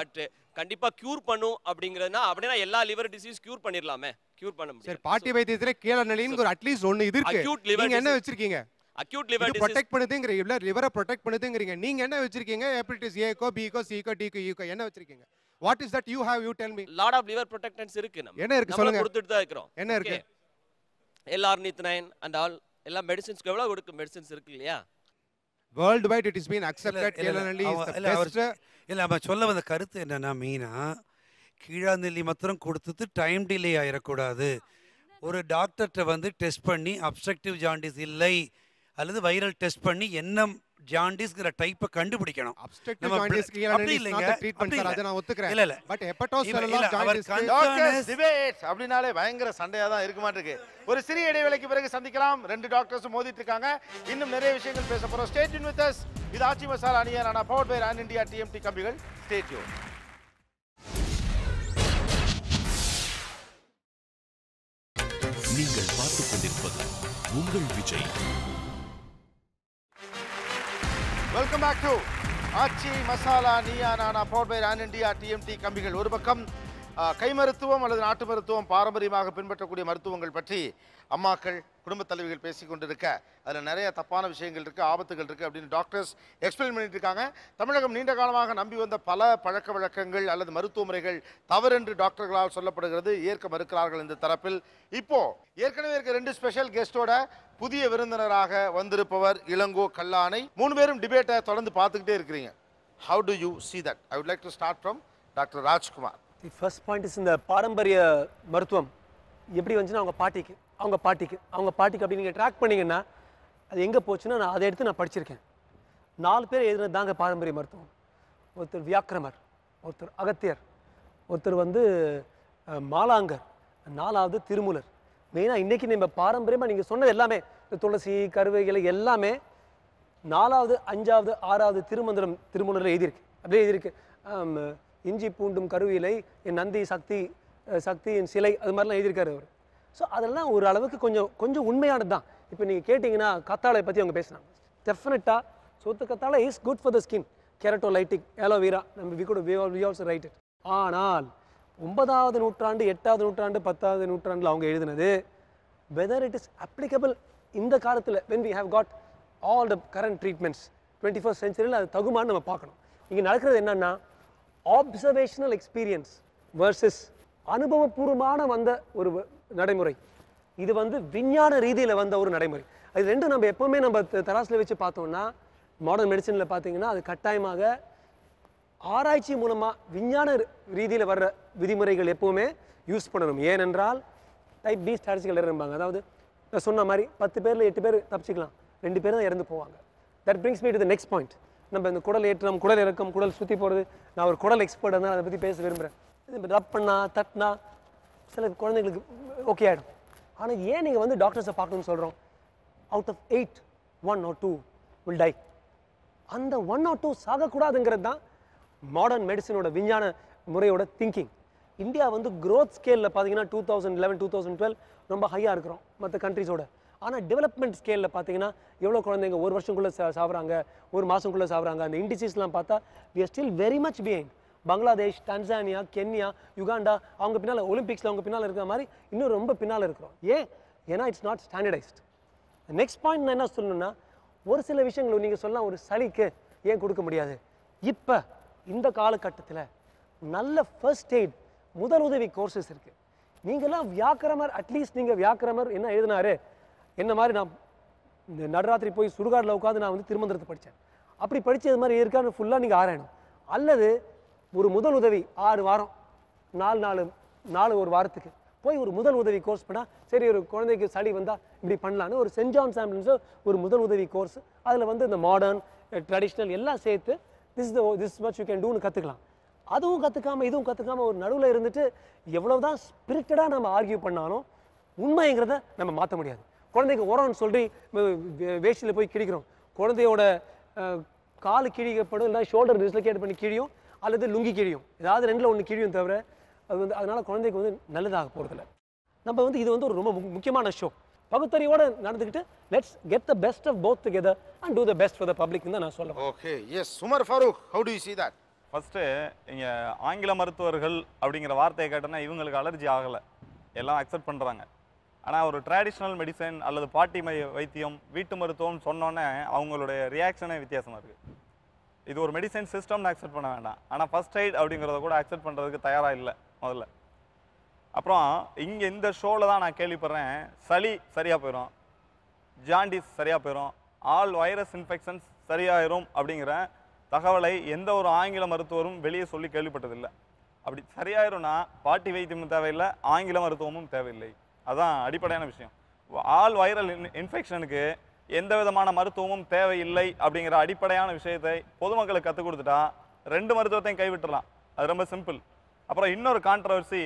Speaker 44: பட் கண்டிப்பா கியூர் பண்ணும் அப்படிங்கிறதுனா அப்படின்னா எல்லா லிவர் டிசீஸ் கியூர் பண்ணிடலாமே கியூர் பண்ண
Speaker 27: சரி
Speaker 44: முடியாது
Speaker 27: பாட்டி வைத்தியத்துல கீழநெல்லின்னு ஒரு அட்லீஸ்ட் ஒன்று இது இருக்கு.
Speaker 44: liver
Speaker 27: நீங்க என்ன. வச்சிருக்கீங்க?
Speaker 44: அக்யூட் லிவர் டிசீஸ்
Speaker 27: ப்ரொடெக்ட் பண்ணுதுங்கிறீங்க. லிவரை ப்ரொடெக்ட் பண்ணுதுங்கிறீங்க. நீங்க என்ன வச்சிருக்கீங்க? ஹெப்படைட்டிஸ் ஏக்கோ பிக்கோ சிக்கோ டிக்கோ ஈக்கோ என்ன வச்சிருக்கீங்க? What is that you have you tell me
Speaker 44: lot of liver protectants இருக்கு நம்ம.
Speaker 27: என்ன இருக்கு? சொல்லுங்க.
Speaker 44: கொடுத்துட்டு தான் இருக்கிறோம்.
Speaker 27: என்ன இருக்கு?
Speaker 44: எல்ஆர்னித்னைன் அண்ட் ஆல் எல்லா மெடிசின்ஸ்க்கு எவ்வளவு இருக்கு மெடிசின்ஸ் இருக்கு இல்லையா?
Speaker 27: World wide it is been accepted
Speaker 24: அவ-
Speaker 27: இஸ் த பெஸ்ட்
Speaker 24: இல்லை அவன் சொல்ல வந்த கருத்து என்னென்னா மெயினா கீழாநெல்லி மாத்திரம் கொடுத்துட்டு டைம் டிலே ஆயிடக்கூடாது ஒரு டாக்டர்கிட்ட வந்து டெஸ்ட் பண்ணி அப்ஸ்ட்ரக்டிவ் ஜாண்டிஸ் இல்லை அல்லது வைரல் டெஸ்ட் பண்ணி என்ன ஜாண்டிஸ்ங்கிற டைப்பை கண்டுபிடிக்கணும். நம்ம அப்படி இல்லைங்க. அப்படி. இல்ல.
Speaker 27: நான் ஒத்துக்கிறேன்.
Speaker 24: இல்ல
Speaker 2: டாக்டர்ஸ்
Speaker 24: is-
Speaker 2: டிபேட் அப்படின்னாலே பயங்கர சண்டையா தான் இருக்க மாட்டிருக்கு. ஒரு சிறிய இடைவேளைக்கு பிறகு சந்திக்கலாம். ரெண்டு டாக்டர்ஸும் மோதிட்டு இருக்காங்க இன்னும் நிறைய விஷயங்கள் பேச போறோம். Stay with us. இது ஆச்சி மசாலா அணியா நான் power by Ran India TMT கம்பிகள். ஸ்டேட் யூ
Speaker 1: நீங்கள் பார்த்துக் கொண்டிருப்பது உங்கள் Vijay.
Speaker 2: Welcome back to Aachi Masala Neeya Naana power by Ran India TMT கம்பிகள் ஒரு பக்கம் கை மருத்துவம் அல்லது நாட்டு மருத்துவம் பாரம்பரியமாக பின்பற்றக்கூடிய மருத்துவங்கள் பற்றி அம்மாக்கள் குடும்பத் தலைவிகள் பேசி கொண்டிருக்க அதில் நிறைய தப்பான விஷயங்கள் இருக்குது ஆபத்துகள் இருக்குது அப்படின்னு டாக்டர்ஸ் எக்ஸ்பிளைன் பண்ணிட்டு இருக்காங்க. தமிழகம் நீண்ட காலமாக நம்பி வந்த பல பழக்க வழக்கங்கள் அல்லது மருத்துவ முறைகள் தவறென்று டாக்டர்களால் சொல்லப்படுகிறது. ஏற்க மறுக்கிறார்கள் இந்த தரப்பில். இப்போ ஏற்கனவே இருக்க ரெண்டு ஸ்பெஷல் கெஸ்டோட புதிய விருந்தினராக வந்திருப்பவர் இளங்கோ கல்லானை மூணு பேரும் டிபேட்டை தொடர்ந்து பார்த்துக்கிட்டே இருக்கிறீங்க. How do you see that I would like to start from doctor Rajkumar
Speaker 46: the first point is இந்த பாரம்பரிய மருத்துவம். எப்படி வந்துச்சுன்னா அவங்க பாட்டிக்கு அவங்க பாட்டிக்கு அவங்க பாட்டிக்கு அப்படி நீங்கள் ட்ராக் பண்ணிங்கன்னா அது எங்கே போச்சுன்னா நான் அதை எடுத்து நான் படிச்சிருக்கேன். நாலு பேர் எழுதுனது தாங்க பாரம்பரிய மருத்துவம். ஒருத்தர் வியாக்கிரமர் ஒருத்தர் அகத்தியர் ஒருத்தர் வந்து மாலாங்கர் நாலாவது திருமூலர். மெயினாக இன்றைக்கி நம்ம பாரம்பரியமாக நீங்கள் சொன்னது எல்லாமே இந்த துளசி கருவைகளை எல்லாமே நாலாவது அஞ்சாவது ஆறாவது திருமந்திரம் திருமூலரில் எழுதியிருக்கு. அப்படியே எழுதியிருக்கு. இஞ்சி பூண்டும் கருவிலை என் நந்தி சக்தி சக்தியின் சிலை அது மாதிரிலாம் எழுதியிருக்காரு அவர். ஸோ அதெல்லாம் ஒரு அளவுக்கு கொஞ்சம் கொஞ்சம் உண்மையானது தான் இப்போ நீங்கள் கேட்டிங்கன்னா கத்தாழை பற்றி அவங்க பேசினாங்க. டெஃபினட்டாக சோத்து கத்தாழை is good for the skin keratolytic aloe vera நம்ம we good we also write it ஆனால் ஒன்பதாவது நூற்றாண்டு எட்டாவது நூற்றாண்டு பத்தாவது நூற்றாண்டில் அவங்க எழுதினது வெதர் இட் இஸ் அப்ளிகபிள் இந்த காலத்தில் when we have got all the current treatments twenty first சென்ச்சுரியில் அது தகுமான்னு நம்ம பார்க்கணும். இங்கே நடக்கிறது என்னென்னா ஆப்சர்வேஷனல் எக்ஸ்பீரியன்ஸ் வர்சஸ் அனுபவபூர்வமான வந்த ஒரு வ- நடைமுறை. இது வந்து விஞ்ஞான ரீதியில் வந்த ஒரு நடைமுறை. அது ரெண்டும் நம்ம எப்போவுமே நம்ம தராசில் வச்சு பார்த்தோம்னா மாடர்ன் மெடிசனில் பார்த்தீங்கன்னா அது கட்டாயமாக ஆராய்ச்சி மூலமாக விஞ்ஞான ரீதியில் வர்ற விதிமுறைகள் எப்போவுமே யூஸ் பண்ணணும். ஏனென்றால் டைப் பி ஸ்டாட்டிஸ்டிக்கல் இருப்பாங்க அதாவது நான் சொன்ன மாதிரி பத்து பேரில் எட்டு பேர் தப்பிச்சிக்கலாம். ரெண்டு பேர் தான் இறந்து போவாங்க. That brings me to the next point நம்ம இந்த குடல் ஏற்றம் குடல் இறக்கம் குடல் சுற்றி போகிறது நான் ஒரு குடல் எக்ஸ்பர்ட் தான் அதை பற்றி பேச விரும்புகிறேன் இப்போ ரப் பண்ணா தட்டினா சில குழந்தைங்களுக்கு ஓகே ஆகிடும் ஆனால் ஏன் நீங்கள் வந்து டாக்டர்ஸை பார்க்கணும்னு சொல்கிறோம் out of eight one or two will die அந்த ஒன் ஆர் டூ சாகக்கூடாதுங்கிறது தான் மாடர்ன் மெடிசனோட விஞ்ஞான முறையோட திங்கிங் இந்தியா வந்து க்ரோத் ஸ்கேலில் பார்த்தீங்கன்னா two thousand eleven two thousand twelve ரொம்ப ஹையாக இருக்கிறோம். மற்ற கண்ட்ரிஸோட ஆனால் டெவலப்மெண்ட் ஸ்கேலில் பார்த்தீங்கன்னா எவ்வளோ குழந்தைங்க ஒரு வருஷங்குள்ளே சாப்பிட்றாங்க ஒரு மாதங்குள்ளே சாப்பிட்றாங்க அந்த இண்டிசீஸ்லாம் பார்த்தா we are still very much behind Bangladesh Tanzania Kenya Uganda அவங்க பின்னால் ஒலிம்பிக்ஸில் அவங்க பின்னால் இருக்கிற மாதிரி இன்னும் ரொம்ப பின்னால் இருக்கிறோம். ஏன்? ஏன்னா it's not standardised next point நான் என்ன சொல்லணும்னா ஒரு சில விஷயங்கள் நீங்கள் சொல்லலாம் ஒரு சளிக்கு ஏன் கொடுக்க முடியாது? இப்போ இந்த காலகட்டத்தில் நல்ல ஃபர்ஸ்ட் எய்ட் முதல் உதவி கோர்சஸ் இருக்குது நீங்களாம் வியாக்கிரமர் அட்லீஸ்ட் நீங்கள் வியாக்கிரமர் என்ன எழுதினாரு? என்ன மாதிரி நான் இந்த நடராத்திரி போய் சுடுகாட்டில் உட்காந்து நான் வந்து திருமந்திரத்தை படித்தேன். அப்படி படித்தது மாதிரி இருக்கான்னு ஃபுல்லாக நீங்கள் ஆராயணும். அல்லது ஒரு முதல் உதவி ஆறு வாரம் நாலு நாலு நாலு ஒரு வாரத்துக்கு போய் ஒரு முதல் உதவி கோர்ஸ் பண்ணால் சரி ஒரு குழந்தைக்கு சளி வந்தால் இப்படி பண்ணலான்னு ஒரு சென்ட் ஜான் ஆம்புலன்ஸோ ஒரு முதல் உதவி கோர்ஸ் அதில் வந்து இந்த மாடர்ன் ட்ரெடிஷ்னல் eh, எல்லாம் சேர்த்து this the this much you can டூன்னு கற்றுக்கலாம் அதுவும் கற்றுக்காம இதுவும் கற்றுக்காம ஒரு நடுவில் இருந்துட்டு எவ்வளவுதான் ஸ்பிரிட்டடாக நம்ம ஆர்கியூ பண்ணாலும் உண்மைங்கிறத நம்ம மாற்ற முடியாது. குழந்தைக்கு உரம்னு சொல்லி வேஷ்டியில் போய் கிழிக்கிறோம். குழந்தையோட காலு கிழிக்கப்படும் இல்லை ஷோல்டர் டிஸ்லோகேட் பண்ணி கிழியும் அல்லது லுங்கி கிழியும். ஏதாவது ரெண்டில் ஒன்று கிழியும் தவிர அது வந்து அதனால குழந்தைக்கு வந்து நல்லதாக போகிறதில்ல நம்ம வந்து இது வந்து ஒரு ரொம்ப முக்- முக்கியமான ஷோ பகுத்தறிவோட நடந்துக்கிட்டு let's get the best of both together and do the best for the public தான் நான் சொல்லுவேன்
Speaker 2: okay yes Sumar Farooq how do you see that?
Speaker 47: First இங்கே ஆங்கில மருத்துவர்கள் அப்படிங்கிற வார்த்தையை கேட்டோன்னா இவங்களுக்கு அலர்ஜி ஆகலை. எல்லாம் அக்செப்ட் பண்ணுறாங்க ஆனால் ஒரு ட்ரெடிஷ்னல் மெடிசன் அல்லது பாட்டி மை வைத்தியம் வீட்டு மருத்துவம்னு சொன்னோன்னே அவங்களுடைய ரியாக்ஷனே வித்தியாசமாக இருக்குது இது ஒரு மெடிசன் சிஸ்டம்னு அக்செப்ட் பண்ண வேண்டாம். ஆனால் ஃபர்ஸ்ட் எய்ட் அப்படிங்கிறத கூட அக்செப்ட் பண்ணுறதுக்கு தயாராக இல்லை முதல்ல. அப்புறம் இங்கே இந்த ஷோவில் தான் நான் கேள்விப்படுறேன் சளி சரியாக போயிடும் ஜாண்டிஸ் சரியாக போயிடும் ஆல் வைரஸ் இன்ஃபெக்ஷன்ஸ் சரியாயிரும் அப்படிங்கிற தகவலை எந்த ஒரு ஆங்கில மருத்துவரும் வெளியே சொல்லி கேள்விப்பட்டதில்லை. அப்படி சரியாயிரும்னா பாட்டி வைத்தியமும் தேவையில்லை ஆங்கில மருத்துவமும் தேவையில்லை. அதான் அடிப்படையான விஷயம். ஆல் வைரல் இன்ஃபெக்ஷனுக்கு எந்த விதமான மருத்துவமும் தேவையில்லை அப்படிங்கிற அடிப்படையான விஷயத்தை பொதுமக்களுக்கு கற்றுக் கொடுத்துட்டா ரெண்டு மருத்துவத்தையும் கைவிட்டுடலாம் அது ரொம்ப சிம்பிள். அப்புறம் இன்னொரு கான்ட்ரவர்சி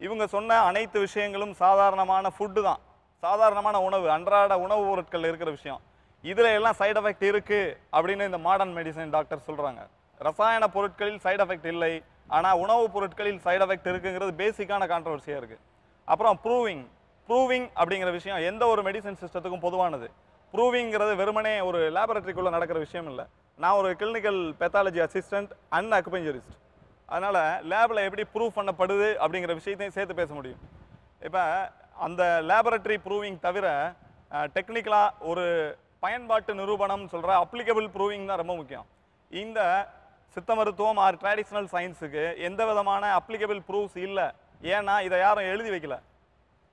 Speaker 47: இவங்க சொன்ன அனைத்து விஷயங்களும் சாதாரணமான ஃபுட்டு தான். சாதாரணமான உணவு அன்றாட உணவு பொருட்கள் இருக்கிற விஷயம். இதில் எல்லாம் சைடு எஃபெக்ட் இருக்குது அப்படின்னு இந்த மாடர்ன் மெடிசன் டாக்டர் சொல்கிறாங்க ரசாயன பொருட்களில் சைடு எஃபெக்ட் இல்லை. ஆனால் உணவுப் பொருட்களில் சைடு எஃபெக்ட் இருக்குங்கிறது பேசிக்கான கான்ட்ரவர்சியாக இருக்குது அப்புறம் ப்ரூவிங் ப்ரூவிங் அப்படிங்கிற விஷயம் எந்த ஒரு மெடிசன் சிஸ்டத்துக்கும் பொதுவானது. ப்ரூவிங்கிறது வெறுமனே ஒரு லேபரட்டரிக்குள்ளே நடக்கிற விஷயம் இல்லை. நான் ஒரு clinical pathology assistant and acupuncturist அதனால் லேபில் எப்படி ப்ரூவ் பண்ணப்படுது அப்படிங்கிற விஷயத்தையும் சேர்த்து பேச முடியும். இப்போ அந்த லேபரட்டரி ப்ரூவிங் தவிர டெக்னிக்கலாக ஒரு பயன்பாட்டு நிரூபணம் சொல்கிற அப்ளிகபிள் ப்ரூவிங் தான் ரொம்ப முக்கியம். இந்த சித்த மருத்துவம் ஆர் ட்ரெடிஷ்னல் சயின்ஸுக்கு எந்த விதமான அப்ளிகபிள் ப்ரூஃப்ஸ் இல்லை. ஏன்னா இதை யாரும் எழுதி வைக்கல.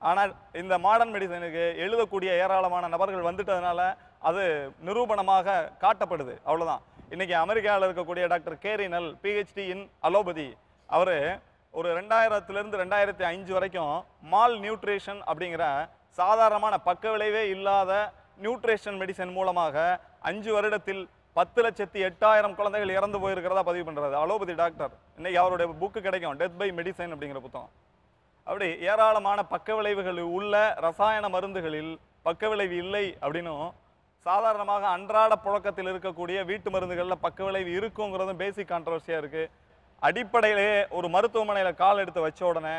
Speaker 47: ஆனால் இந்த மாடர்ன் மெடிசனுக்கு எழுதக்கூடிய ஏராளமான நபர்கள் வந்துட்டதுனால அது நிரூபணமாக காட்டப்படுது. அவ்வளோதான் இன்றைக்கி அமெரிக்காவில் இருக்கக்கூடிய டாக்டர் கேரினல் பிஹெச்டி இன் அலோபதி அவர் ஒரு ரெண்டாயிரத்துலேருந்து ரெண்டாயிரத்தி அஞ்சு வரைக்கும் மால் நியூட்ரிஷன் அப்படிங்கிற சாதாரணமான பக்க விளைவே இல்லாத நியூட்ரிஷன் மெடிசன் மூலமாக அஞ்சு வருடத்தில் பத்து லட்சத்தி எட்டாயிரம் குழந்தைகள் இறந்து போயிருக்கிறதா பதிவு பண்ணுறாரு அலோபதி டாக்டர். இன்றைக்கி அவருடைய புக்கு கிடைக்கும் டெத் பை மெடிசன் அப்படிங்கிற புத்தகம். அப்படி ஏராளமான பக்க விளைவுகள் உள்ள ரசாயன மருந்துகளில் பக்க விளைவு இல்லை அப்படின்னும் சாதாரணமாக அன்றாட புழக்கத்தில் இருக்கக்கூடிய வீட்டு மருந்துகளில் பக்க விளைவு இருக்குங்கிறதும் பேசிக் கான்ட்ரவர்சியாக இருக்குது அடிப்படையிலேயே ஒரு மருத்துவமனையில் கால் எடுத்து வச்ச உடனே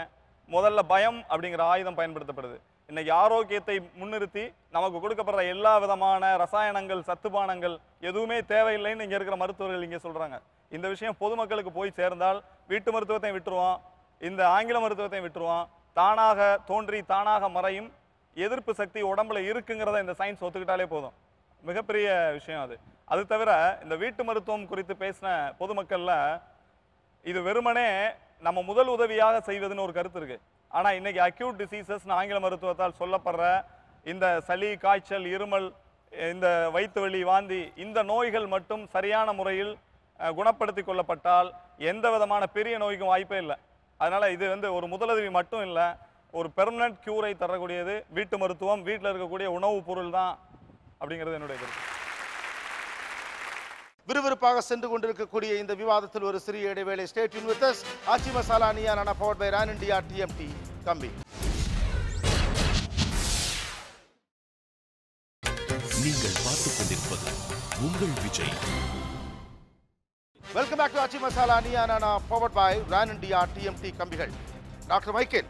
Speaker 47: முதல்ல பயம் அப்படிங்கிற ஆயுதம் பயன்படுத்தப்படுது. இன்னைக்கு ஆரோக்கியத்தை முன்னிறுத்தி நமக்கு கொடுக்கப்படுற எல்லா விதமான ரசாயனங்கள் சத்துபானங்கள் எதுவுமே தேவையில்லைன்னு இங்கே இருக்கிற மருத்துவர்கள் இங்கே சொல்கிறாங்க இந்த விஷயம் பொதுமக்களுக்கு போய் சேர்ந்தால் வீட்டு மருத்துவத்தையும் விட்டுருவோம். இந்த ஆங்கில மருத்துவத்தையும் விட்டுருவான். தானாக தோன்றி தானாக மறையும் எதிர்ப்பு சக்தி உடம்புல இருக்குங்கிறத இந்த சயின்ஸ் ஒத்துக்கிட்டாலே போதும். மிகப்பெரிய விஷயம் அது. அது தவிர இந்த வீட்டு மருத்துவம் குறித்து பேசின பொதுமக்களில் இது வெறுமனே நம்ம முதல் உதவியாக செய்வதுன்னு ஒரு கருத்து இருக்குது ஆனால் இன்னைக்கு அக்யூட் டிசீசஸ்னு ஆங்கில மருத்துவத்தால் சொல்லப்படுற இந்த சளி காய்ச்சல் இருமல் இந்த வயிற்று வலி வாந்தி இந்த நோய்கள் மட்டும் சரியான முறையில் குணப்படுத்தி கொள்ளப்பட்டால் எந்த விதமான பெரிய நோய்க்கும் வாய்ப்பே இல்லை. அதனால இது வந்து ஒரு முதலுதவி மட்டும் இல்லை ஒரு பெர்மனன்ட் கியூரை தரக்கூடியது வீட்டு மருத்துவம் வீட்டில் இருக்கக்கூடிய உணவுப் பொருள் தான் அப்படிங்கிறது என்னுடைய கருத்து.
Speaker 2: விறுவிறுப்பாக சென்று கொண்டிருக்கக்கூடிய இந்த விவாதத்தில் ஒரு சிறிய இடைவேளை state universe Aachi masala Neeya Naana powered by Ran India TMT கம்பி
Speaker 1: நீங்கள் பார்த்துக் கொண்டிருப்பது உங்கள் Vijay.
Speaker 2: Welcome back to Aachi masala Neeya Naana powered by Ran India TMT கம்பிகள் டாக்டர் மைக்கேல்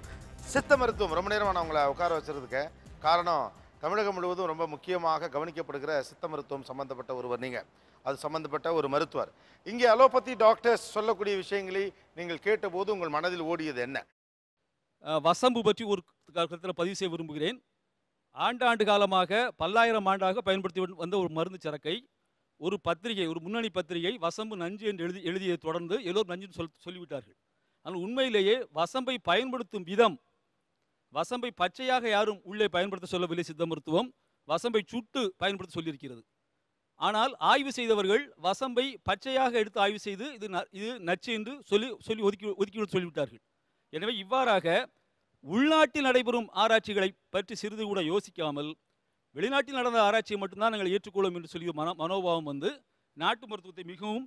Speaker 2: சித்த மருத்துவம் ரொம்ப நேரம் நான் உங்களை உட்கார வச்சிருக்கேன். காரணம் தமிழகம் முழுவதும் ரொம்ப முக்கியமாக கவனிக்கப்படுகிற சித்த மருத்துவம் சம்மந்தப்பட்ட ஒருவர் நீங்கள் அது சம்மந்தப்பட்ட ஒரு மருத்துவர். இங்கே அலோபதி டாக்டர்ஸ் சொல்லக்கூடிய விஷயங்களை நீங்கள் கேட்டபோது உங்கள் மனதில் ஓடியது என்ன?
Speaker 48: வசம்பு பற்றி ஒரு கருத்தில் பதிவு செய்ய விரும்புகிறேன். ஆண்டாண்டு காலமாக பல்லாயிரம் ஆண்டாக பயன்படுத்தி வந்த ஒரு மருந்து சரக்கை. ஒரு பத்திரிகை ஒரு முன்னணி பத்திரிகை வசம்பு நஞ்சு என்று எழுதி எழுதியதை தொடர்ந்து எல்லோரும் நஞ்சுன்னு சொல் சொல்லிவிட்டார்கள். ஆனால் உண்மையிலேயே வசம்பை பயன்படுத்தும் விதம் வசம்பை பச்சையாக யாரும் உள்ளே பயன்படுத்த சொல்லவில்லை சித்த மருத்துவம் வசம்பை சுட்டு பயன்படுத்த சொல்லியிருக்கிறது. ஆனால் ஆய்வு செய்தவர்கள் வசம்பை பச்சையாக எடுத்து ஆய்வு செய்து இது ந- இது நச்சு என்று சொல்லி சொல்லி ஒதுக்கி ஒதுக்கி சொல்லிவிட்டார்கள். எனவே இவ்வாறாக உள்நாட்டில் நடைபெறும் ஆராய்ச்சிகளை பற்றி சிறிது கூட யோசிக்காமல் வெளிநாட்டில் நடந்த ஆராய்ச்சியை மட்டும்தான் நாங்கள் ஏற்றுக்கொள்ளும் என்று சொல்லி மன மனோபாவம் வந்து நாட்டு மருத்துவத்தை மிகவும்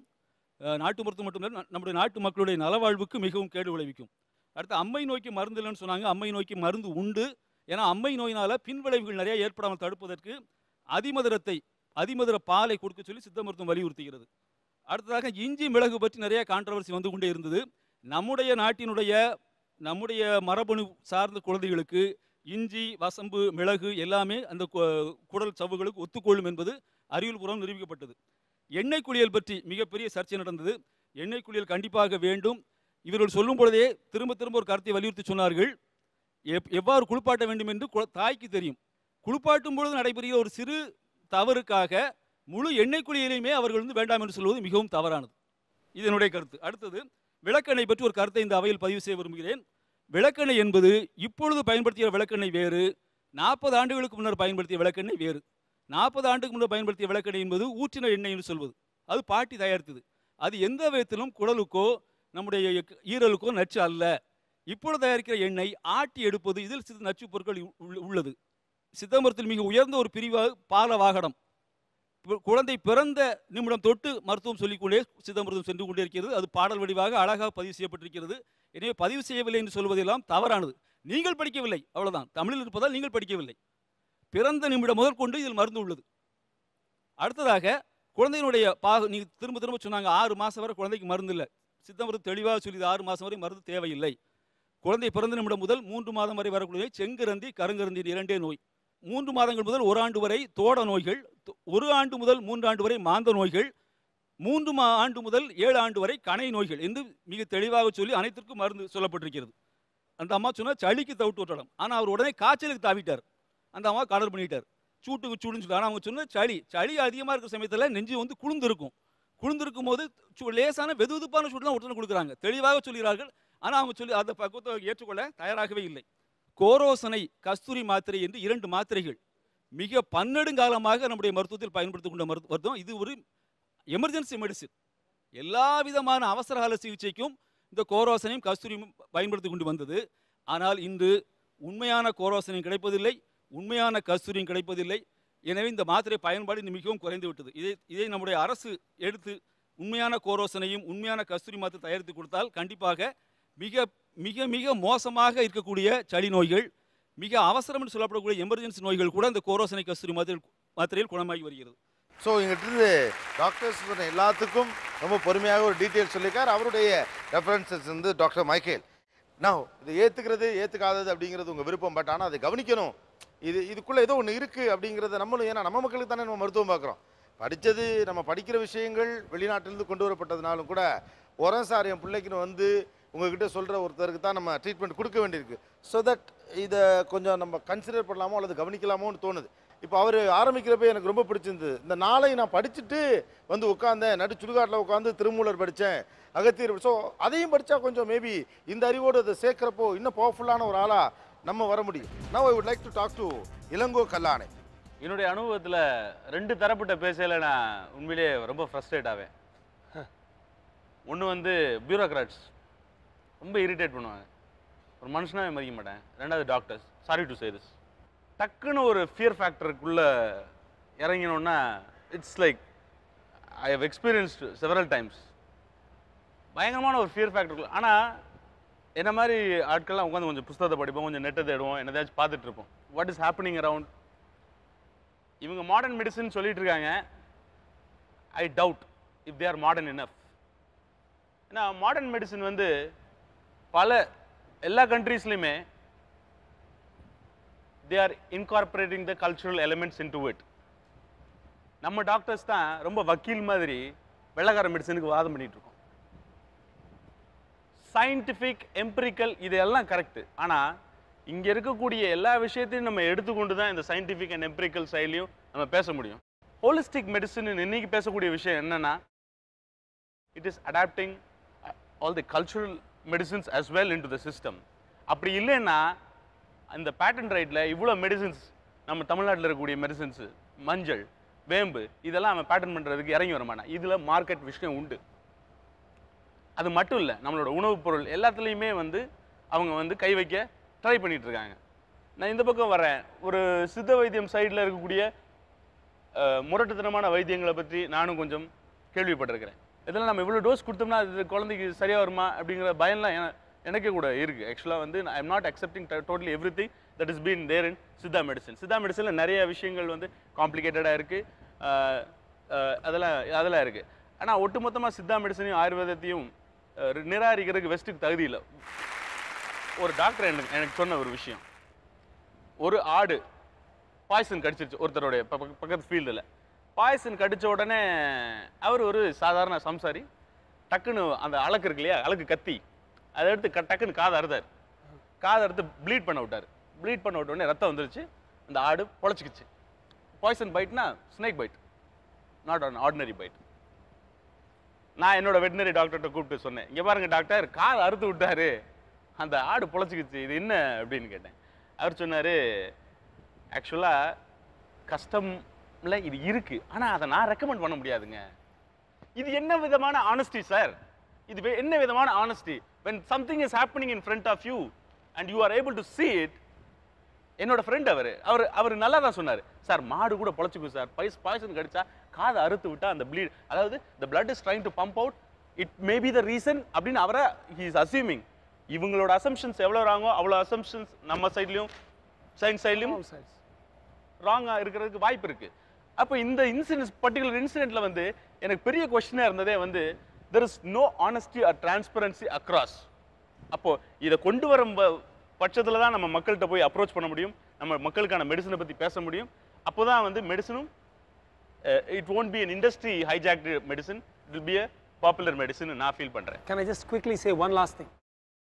Speaker 48: நாட்டு மருத்துவம் மட்டுமல்ல நம்முடைய நாட்டு மக்களுடைய நலவாழ்வுக்கு மிகவும் கேடு விளைவிக்கும். அடுத்து அம்மை நோய்க்கு மருந்து இல்லைன்னு சொன்னாங்க. அம்மை நோய்க்கு மருந்து உண்டு. ஏன்னா அம்மை நோயினால் பின்விளைவுகள் நிறைய ஏற்படாமல் தடுப்பதற்கு அதிமதுரத்தை அதிமதுர பாலை கொடுக்க சொல்லி சித்த மருத்துவம் வலியுறுத்துகிறது. அடுத்ததாக இஞ்சி மிளகு பற்றி நிறைய கான்ட்ரவர்சி வந்து கொண்டே இருந்தது. நம்முடைய நாட்டினுடைய நம்முடைய மரபணு சார்ந்த குழந்தைகளுக்கு இஞ்சி வசம்பு மிளகு எல்லாமே அந்த கு- குடல் சவ்வுகளுக்கு ஒத்துக்கொள்ளும் என்பது அறிவியல் பூர்வம் நிரூபிக்கப்பட்டது. எண்ணெய் குளியல் பற்றி மிகப்பெரிய சர்ச்சை நடந்தது. எண்ணெய் குளியல் கண்டிப்பாக வேண்டும். இவர்கள் சொல்லும் பொழுதே திரும்ப திரும்ப ஒரு கருத்தை வலியுறுத்தி சொன்னார்கள். எப் எவ்வாறு குளிப்பாட்ட வேண்டும் என்று தாய்க்கு தெரியும். குளிப்பாட்டும் பொழுது நடைபெறுகிற ஒரு சிறு தவறுக்காக முழு எண்ணெய் குளியலையுமே அவர்கள் வந்து வேண்டாம் என்று சொல்வது மிகவும் தவறானது. இதனுடைய கருத்து. அடுத்தது விளக்கெண்ணெய் பற்றி ஒரு கருத்தை இந்த அவையில் பதிவு செய்ய விரும்புகிறேன். விளக்கெண்ணெய் என்பது இப்பொழுது பயன்படுத்திய விளக்கெண்ணெய் வேறு நாற்பது ஆண்டுகளுக்கு முன்னர் பயன்படுத்திய விளக்கெண்ணெய் வேறு. நாற்பது ஆண்டுக்கு முன்னர் பயன்படுத்திய விளக்கெண்ணெய் என்பது ஊற்றின எண்ணெய் என்று சொல்வது. அது பாட்டி தயாரித்தது. அது எந்த விதத்திலும் குடலுக்கோ நம்முடைய ஈரலுக்கோ நச்சு அல்ல. இப்பொழுது தயாரிக்கிற எண்ணெய் ஆட்டி எடுப்பது இதில் சிறு நச்சு பொருட்கள் உள்ளது. சித்தமரத்தில் மிக உயர்ந்த ஒரு பிரிவாக பால வாகனம். குழந்தை பிறந்த நிமிடம் தொட்டு மருத்துவம் சொல்லிக்கொண்டே சிதம்பரம் சென்று கொண்டே இருக்கிறது. அது பாடல் வடிவாக அழகாக பதிவு செய்யப்பட்டிருக்கிறது. எனவே பதிவு செய்யவில்லை என்று சொல்வதெல்லாம் தவறானது. நீங்கள் படிக்கவில்லை. அவ்வளோதான் தமிழில் இருப்பதால் நீங்கள் படிக்கவில்லை. பிறந்த நிமிடம் முதல் கொண்டு இதில் மருந்து உள்ளது. அடுத்ததாக குழந்தையினுடைய பாக நீ திரும்ப திரும்ப சொன்னாங்க ஆறு மாதம் வரை குழந்தைக்கு மருந்து இல்லை. சித்தமருத்து தெளிவாக சொல்லியது ஆறு மாதம் வரை மருந்து தேவையில்லை. குழந்தை பிறந்த நிமிடம் முதல் மூன்று மாதம் வரை வரக்கூடிய செங்கரந்தி கருங்கரந்தி இரண்டே நோய். மூன்று மாதங்கள் முதல் ஒரு ஆண்டு வரை தோட நோய்கள் ஒரு ஆண்டு முதல் மூன்று ஆண்டு வரை மாந்த நோய்கள் மூன்று மா ஆண்டு முதல் ஏழு ஆண்டு வரை கணை நோய்கள் என்று மிக தெளிவாக சொல்லி அனைத்திற்கும் மருந்து சொல்லப்பட்டிருக்கிறது. அந்த அம்மா சொன்னால் சளிக்கு தவிட்டு விட்டலாம் ஆனால் அவர் உடனே காய்ச்சலுக்கு தாவிட்டார். அந்த அம்மா கடல் பண்ணிட்டார். சூட்டுக்கு சூடுன்னு சொல்லி ஆனால் அவங்க சொன்ன சளி. சளி அதிகமாக இருக்கிற சமயத்தில் நெஞ்சு வந்து குளிர்ந்திருக்கும். குளிர்ந்திருக்கும் போது சு- லேசான வெது வெதுப்பான சூடு தான் உடனே கொடுக்குறாங்க. தெளிவாக சொல்கிறார்கள். ஆனால் அவங்க சொல்லி அந்த பக்குவத்தை ஏற்றுக்கொள்ள தயாராகவே இல்லை. கோரோசனை கஸ்தூரி மாத்திரை என்று இரண்டு மாத்திரைகள். மிக பன்னெடுங்காலமாக நம்முடைய மருத்துவத்தில் பயன்படுத்தி கொண்ட மருத்துவ மருத்துவம். இது ஒரு எமர்ஜென்சி மெடிசின் எல்லா விதமான அவசரகால சிகிச்சைக்கும் இந்த கோரோசனையும் கஸ்தூரியும் பயன்படுத்தி கொண்டு வந்தது. ஆனால் இன்று உண்மையான கோரோசனையும் கிடைப்பதில்லை உண்மையான கஸ்தூரியும் கிடைப்பதில்லை. எனவே இந்த மாத்திரை பயன்பாடு இன்று மிகவும் குறைந்து விட்டது. இதை இதை நம்முடைய அரசு எடுத்து உண்மையான கோரோசனையும் உண்மையான கஸ்தூரி மாத்திரை தயாரித்து கொடுத்தால் கண்டிப்பாக மிக மிக மிக மோசமாக இருக்கக்கூடிய சளி நோய்கள் மிக அவசரம்னு சொல்லப்படக்கூடிய எமர்ஜென்சி நோய்கள் கூட இந்த கோரோசனை கஸ்தூரி மாத்திரை மாத்திரையில் குணமாகி வருகிறது.
Speaker 2: ஸோ இங்கிட்டிருந்து டாக்டர்ஸ் சொன்ன எல்லாத்துக்கும் ரொம்ப பொறுமையாக ஒரு டீட்டெயில் சொல்லியிருக்கார். அவருடைய ரெஃபரன்சஸ் வந்து டாக்டர் மைக்கேல். நான் இதை ஏற்றுக்கிறது ஏற்றுக்காதது அப்படிங்கிறது உங்கள் விருப்பம். பட் ஆனால் அதை கவனிக்கணும். இது இதுக்குள்ளே ஏதோ ஒன்று இருக்குது அப்படிங்கிறத நம்மளும் ஏன்னா நம்ம மக்களுக்கு தானே நம்ம மருத்துவம் பார்க்குறோம். படித்தது நம்ம படிக்கிற விஷயங்கள் வெளிநாட்டிலிருந்து கொண்டு வரப்பட்டதுனாலும் கூட உரம் சார் என் பிள்ளைக்குன்னு வந்து உங்ககிட்ட சொல்கிற ஒருத்தருக்கு தான் நம்ம ட்ரீட்மெண்ட் கொடுக்க வேண்டியிருக்கு. ஸோ தட் இதை கொஞ்சம் நம்ம கன்சிடர் பண்ணலாமோ அல்லது கவனிக்கலாமோன்னு தோணுது. இப்போ அவர் ஆரம்பிக்கிறப்ப எனக்கு ரொம்ப பிடிச்சிருந்தது. இந்த நாளை நான் படிச்சுட்டு வந்து உட்காந்தேன் நடு சுடுகாட்டில் உட்காந்து திருமூலர் படித்தேன் அகத்தியர் ஸோ அதையும் படித்தா கொஞ்சம் மேபி இந்த அறிவோடு அதை சேர்க்குறப்போ இன்னும் பவர்ஃபுல்லான ஒரு ஆளாக நம்ம வர முடியும். Now I would like to talk to Ilango Kallanai.
Speaker 49: என்னுடைய அனுபவத்தில் ரெண்டு தரப்பட்ட பேசையில் நான் உண்மையிலேயே ரொம்ப ஃப்ரஸ்ட்ரேட் ஆவேன். ஒன்று வந்து பியூரோக்ராட்ஸ் ரொம்ப இரிட்டேட் பண்ணுவாங்க. ஒரு மனுஷனாவே மதிக்க மாட்டேன். ரெண்டாவது doctors sorry to say this டக்குன்னு ஒரு ஃபியர் ஃபேக்டருக்குள்ளே இறங்கினோன்னா it's like I have experienced several times பயங்கரமான ஒரு ஃபியர் ஃபேக்டருக்குள்ள ஆனால் என்ன மாதிரி ஆட்கள்லாம் உட்காந்து கொஞ்சம் புஸ்தகத்தை படிப்போம் கொஞ்சம் நெட்டை தேடுவோம் என்னதாச்சும் பார்த்துட்டு இருப்போம். வாட் இஸ் ஹேப்பனிங் அரவுண்ட் இவங்க மாடர்ன் மெடிசன் சொல்லிட்டு இருக்காங்க. I doubt if they are modern enough ஏன்னா மாடர்ன் மெடிசன் வந்து பல எல்லா கண்ட்ரீஸ்லையுமே they are incorporating the cultural elements into it நம்ம டாக்டர்ஸ் தான் ரொம்ப வக்கீல் மாதிரி வெள்ளக்கார மெடிசனுக்கு வாதம் பண்ணிட்டு இருக்கோம். சயின்டிஃபிக் எம்பிரிக்கல் இதெல்லாம் கரெக்டு ஆனால் இங்கே இருக்கக்கூடிய எல்லா விஷயத்தையும் நம்ம எடுத்துக்கொண்டு தான் இந்த சயின்டிஃபிக் அண்ட் எம்பிரிக்கல் சைட்லையும் நம்ம பேச முடியும். ஹோலிஸ்டிக் மெடிசன் இன்னைக்கு பேசக்கூடிய விஷயம் என்னென்னா it is adapting all the cultural medicines as well into the system அப்படி இல்லைன்னா அந்த பேட்டன் ரைட்டில் இவ்வளோ மெடிசின்ஸ் நம்ம தமிழ்நாட்டில் இருக்கக்கூடிய மெடிசின்ஸு மஞ்சள் வேம்பு இதெல்லாம் அவன் பேட்டன் பண்ணுறதுக்கு இறங்கி வரமாட்டான் இதில் மார்க்கெட் விஷயம் உண்டு. அது மட்டும் இல்லை நம்மளோட உணவுப் பொருள் எல்லாத்துலேயுமே வந்து அவங்க வந்து கை வைக்க ட்ரை பண்ணிகிட்ருக்காங்க நான் இந்த பக்கம் வரேன். ஒரு சித்த வைத்தியம் சைடில் இருக்கக்கூடிய முரட்டுத்தனமான வைத்தியங்களை பற்றி நானும் கொஞ்சம் கேள்விப்பட்டிருக்கிறேன். இதெல்லாம் நம்ம இவ்வளோ டோஸ் கொடுத்தோம்னா அது குழந்தைக்கு சரியாக வருமா அப்படிங்கிற பயம்லாம் என- எனக்கே கூட இருக்குது ஆக்சுவலாக வந்து I am not accepting totally everything that is been there in Siddha medicine Siddha மெடிசனில் நிறைய விஷயங்கள் வந்து காம்ப்ளிகேட்டடாக இருக்குது அதெல்லாம் அதெல்லாம் இருக்குது ஆனால் ஒட்டுமொத்தமாக சித்தா மெடிசனையும் ஆயுர்வேதத்தையும் நிராகரிக்கிறதுக்கு வெஸ்ட்டுக்கு தகுதி இல்லை. ஒரு டாக்டர் எனக்கு எனக்கு சொன்ன ஒரு விஷயம். ஒரு ஆடு பாய்சன் கடிச்சிருச்சு ஒருத்தருடைய ப- பக்கத்து ஃபீல்டில் பாய்சன் கடித்த உடனே அவர் ஒரு சாதாரண சம்சாரி டக்குன்னு அந்த அலக்கு இருக்கு இல்லையா அழகு கத்தி அதை எடுத்து க- டக்குன்னு காதை அறுத்தார். காதை அறுத்து ப்ளீட் பண்ண விட்டார். ப்ளீட் பண்ண விட்ட உடனே ரத்தம் வந்துருச்சு. அந்த ஆடு பொழைச்சிக்கிச்சு. Poison பைட்னா snake bite not an ordinary bite நான் என்னோட வெட்டினரி டாக்டர்கிட்ட கூப்பிட்டு சொன்னேன். இங்கே பாருங்க டாக்டர் காதை அறுத்து விட்டாரு. அந்த ஆடு பொழைச்சிக்கிச்சு இது என்ன அப்படின்னு கேட்டேன். அவர் சொன்னார் ஆக்சுவலாக கஸ்டம்ல இது இருக்கு. ஆனால் அதை நான் ரெக்கமெண்ட் பண்ண முடியாதுங்க. இது என்ன விதமான ஆனஸ்டி சார் இது என்ன விதமான honesty when something is happening in front of you and you are able to see it என்னோட ஃப்ரெண்ட் அவர் அவர் அவர் நல்லா தான் சொன்னார். சார் மாடு கூட பொழைச்சிக்கும் சார் பைஸ் பாய்சன் கடிச்சா காதை அறுத்து விட்டா அந்த ப்ளீட் அதாவது the blood is trying to pump out. It may be the reason அப்படின்னு அவரை he is assuming. இவங்களோட அசம்ஷன்ஸ் எவ்வளோ ராங்கோ அவ்வளோ அசம்ஷன்ஸ் நம்ம சைட்லையும் சயின்ஸ் சைட்லையும் ராங்காக இருக்கிறதுக்கு வாய்ப்பு இருக்கு. அப்போ இந்த இன்சிடென்ட் பர்டிகுலர் இன்சிடென்ட்ல வந்து எனக்கு பெரிய கொஸ்டினாக இருந்ததே வந்து there is no honesty or transparency across அப்போது இதை கொண்டு வரும் பட்சத்தில் தான் நம்ம மக்கள்கிட்ட போய் அப்ரோச் பண்ண முடியும். நம்ம மக்களுக்கான மெடிசனை பற்றி பேச முடியும். அப்போ தான் வந்து மெடிசனும் it won't be an industry hijacked medicine it will be a popular medicine நான் ஃபீல் பண்ணுறேன்
Speaker 46: can I just quickly say one last thing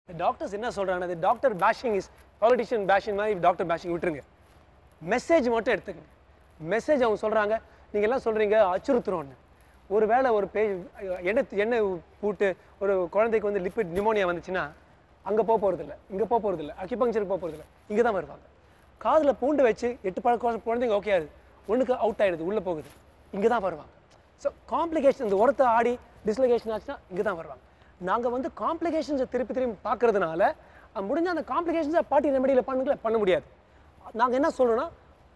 Speaker 46: doctors என்ன சொல்கிறாங்க doctor bashing is politician bashing மாதிரி டாக்டர் பேஷிங் விட்டுருங்க. மெசேஜ் மட்டும் எடுத்துக்கங்க. Message அவங்க சொல்கிறாங்க நீங்கள் எல்லாம் சொல்கிறீங்க அச்சுறுத்துறோன்னு. ஒரு வேளை ஒரு பே எண்ணெய் எண்ணெய் போட்டு ஒரு குழந்தைக்கு வந்து லிப்பிட் நிமோனியா வந்துச்சுன்னா அங்கே போக போகிறதில்ல இங்கே போக போகிறதில்ல அக்கிபங்க்சருக்கு போக போகிறதில்ல இங்கே தான் வருவாங்க. காதில் பூண்டு வச்சு எட்டு பழக்க குழந்தைங்க ஓகே ஆகுது. ஒன்றுக்கு அவுட் ஆகிடுது உள்ளே போகுது. இங்கே தான் வருவாங்க. ஸோ காம்ப்ளிகேஷன் இந்த உரத்தை ஆடி டிஸ்லகேஷன் ஆச்சுன்னா இங்கே தான் வருவாங்க. நாங்கள் வந்து காம்ப்ளிகேஷன்ஸை திருப்பி திரும்பி பார்க்குறதுனால முடிஞ்ச அந்த காம்ப்ளிகேஷன்ஸை பாட்டி ரெமடியில் பண்ணுங்கள பண்ண முடியாது. நாங்கள் என்ன சொல்கிறோன்னா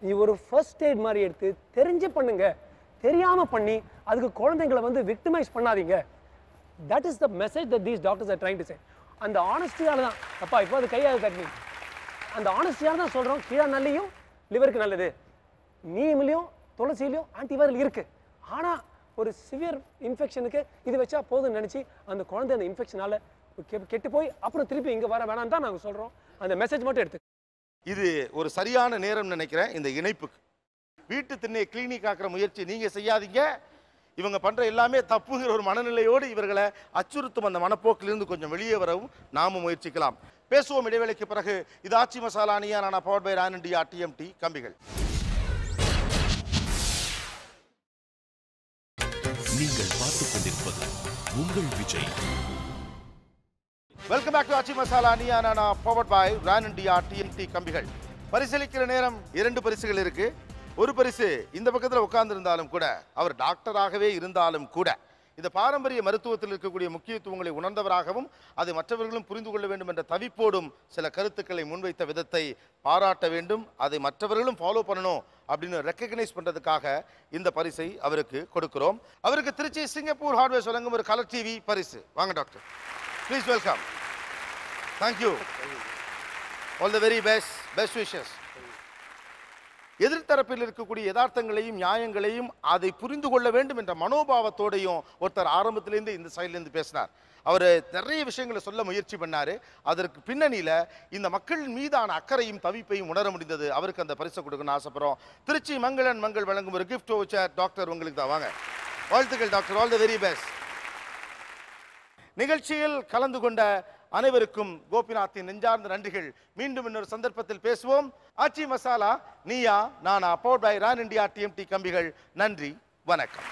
Speaker 46: இது ஒரு ஃபர்ஸ்ட் எய்ட் மாதிரி எடுத்து தெரிஞ்சு பண்ணுங்க. தெரியாமல் பண்ணி அதுக்கு குழந்தைங்களை வந்து விக்டிமைஸ் பண்ணாதீங்க. That is the message that these doctors are trying to say அந்த ஆனஸ்டியால் தான். அப்பா இப்போ அது கையால் தட்டி அந்த ஆனஸ்டியால் தான் சொல்கிறோம் கீழே நல்லையும் லிவருக்கு நல்லது. நீம்லேயும் துளசிலையும் ஆன்டிவைரல் இருக்குது ஆனால் ஒரு சிவியர் இன்ஃபெக்ஷனுக்கு இது வச்சா போதும்னு நினச்சி அந்த குழந்தை அந்த இன்ஃபெக்ஷனால கெட்டு போய் அப்புறம் திருப்பி இங்கே வர வேணாம் தான் நாங்கள் சொல்கிறோம் அந்த மெசேஜ் மட்டும் எடுத்து
Speaker 2: இது ஒரு சரியான நேரம் நினைக்கிறேன் இந்த இணைப்புக்கு வீட்டு திண்ணையை கிளினிக் ஆக்கிற முயற்சி நீங்கள் செய்யாதீங்க. இவங்க பண்ணுற எல்லாமே தப்புங்கிற ஒரு மனநிலையோடு இவர்களை அச்சுறுத்தும் அந்த மனப்போக்கிலிருந்து கொஞ்சம் வெளியே வரவும் நாமும் முயற்சிக்கலாம். பேசுவோம் இடைவேளைக்கு பிறகு. இது Aachi masala Neeya Naana power by Ran India TMT கம்பிகள்.
Speaker 1: நீங்கள் பார்த்துக் கொண்டிருப்பது உங்கள் Vijay.
Speaker 2: Welcome back to Aachi masala Neeya Naana bye Ran India TMT கம்பிகள். பரிசீலிக்கிற நேரம் இரண்டு பரிசுகள் இருக்கு. ஒரு பரிசு இந்த பக்கத்தில் உட்கார்ந்திருந்தாலும் கூட அவர் டாக்டராகவே இருந்தாலும் கூட இந்த பாரம்பரிய மருத்துவத்தில் இருக்கக்கூடிய முக்கியத்துவங்களை உணர்ந்தவராகவும் அதை மற்றவர்களும் புரிந்து கொள்ள வேண்டும் என்ற தவிப்போடும் சில கருத்துக்களை முன்வைத்த விதத்தை பாராட்ட வேண்டும் அதை மற்றவர்களும் ஃபாலோ பண்ணணும் அப்படின்னு ரெக்கக்னைஸ் பண்ணுறதுக்காக இந்த பரிசை அவருக்கு கொடுக்கிறோம். அவருக்கு திருச்சி சிங்கப்பூர் ஹார்ட்வேர்ஸ் வழங்கும் ஒரு கலர் டிவி பரிசு. வாங்க doctor please welcome thank you all the very best best wishes எதிர்த்தரப்பில் இருக்கக்கூடிய யதார்த்தங்களையும் நியாயங்களையும் அதை புரிந்து கொள்ள வேண்டும் என்ற மனோபாவத்தோடையும் ஒருத்தர் ஆரம்பத்திலேருந்து இந்த சைட்லேருந்து பேசினார். அவர் நிறைய விஷயங்களை சொல்ல முயற்சி பண்ணார். அதற்கு பின்னணியில் இந்த மக்கள் மீதான அக்கறையும் தவிப்பையும் உணர முடிந்தது. அவருக்கு அந்த பரிசை கொடுக்கணும்னு ஆசைப்படுறோம். திருச்சி மங்களன் மங்கள் வழங்கும் ஒரு கிஃப்ட் ஓச்சர் டாக்டர் உங்களுக்கு தான். வாங்க. வாழ்த்துக்கள் doctor. All the very best நிகழ்ச்சியில் கலந்து கொண்ட அனைவருக்கும் கோபிநாத்தின் நெஞ்சார்ந்த நன்றிகள். மீண்டும் இன்னொரு சந்தர்ப்பத்தில் பேசுவோம். Aachi masala Neeya Naana power by Ran India TMT கம்பிகள். நன்றி வணக்கம்.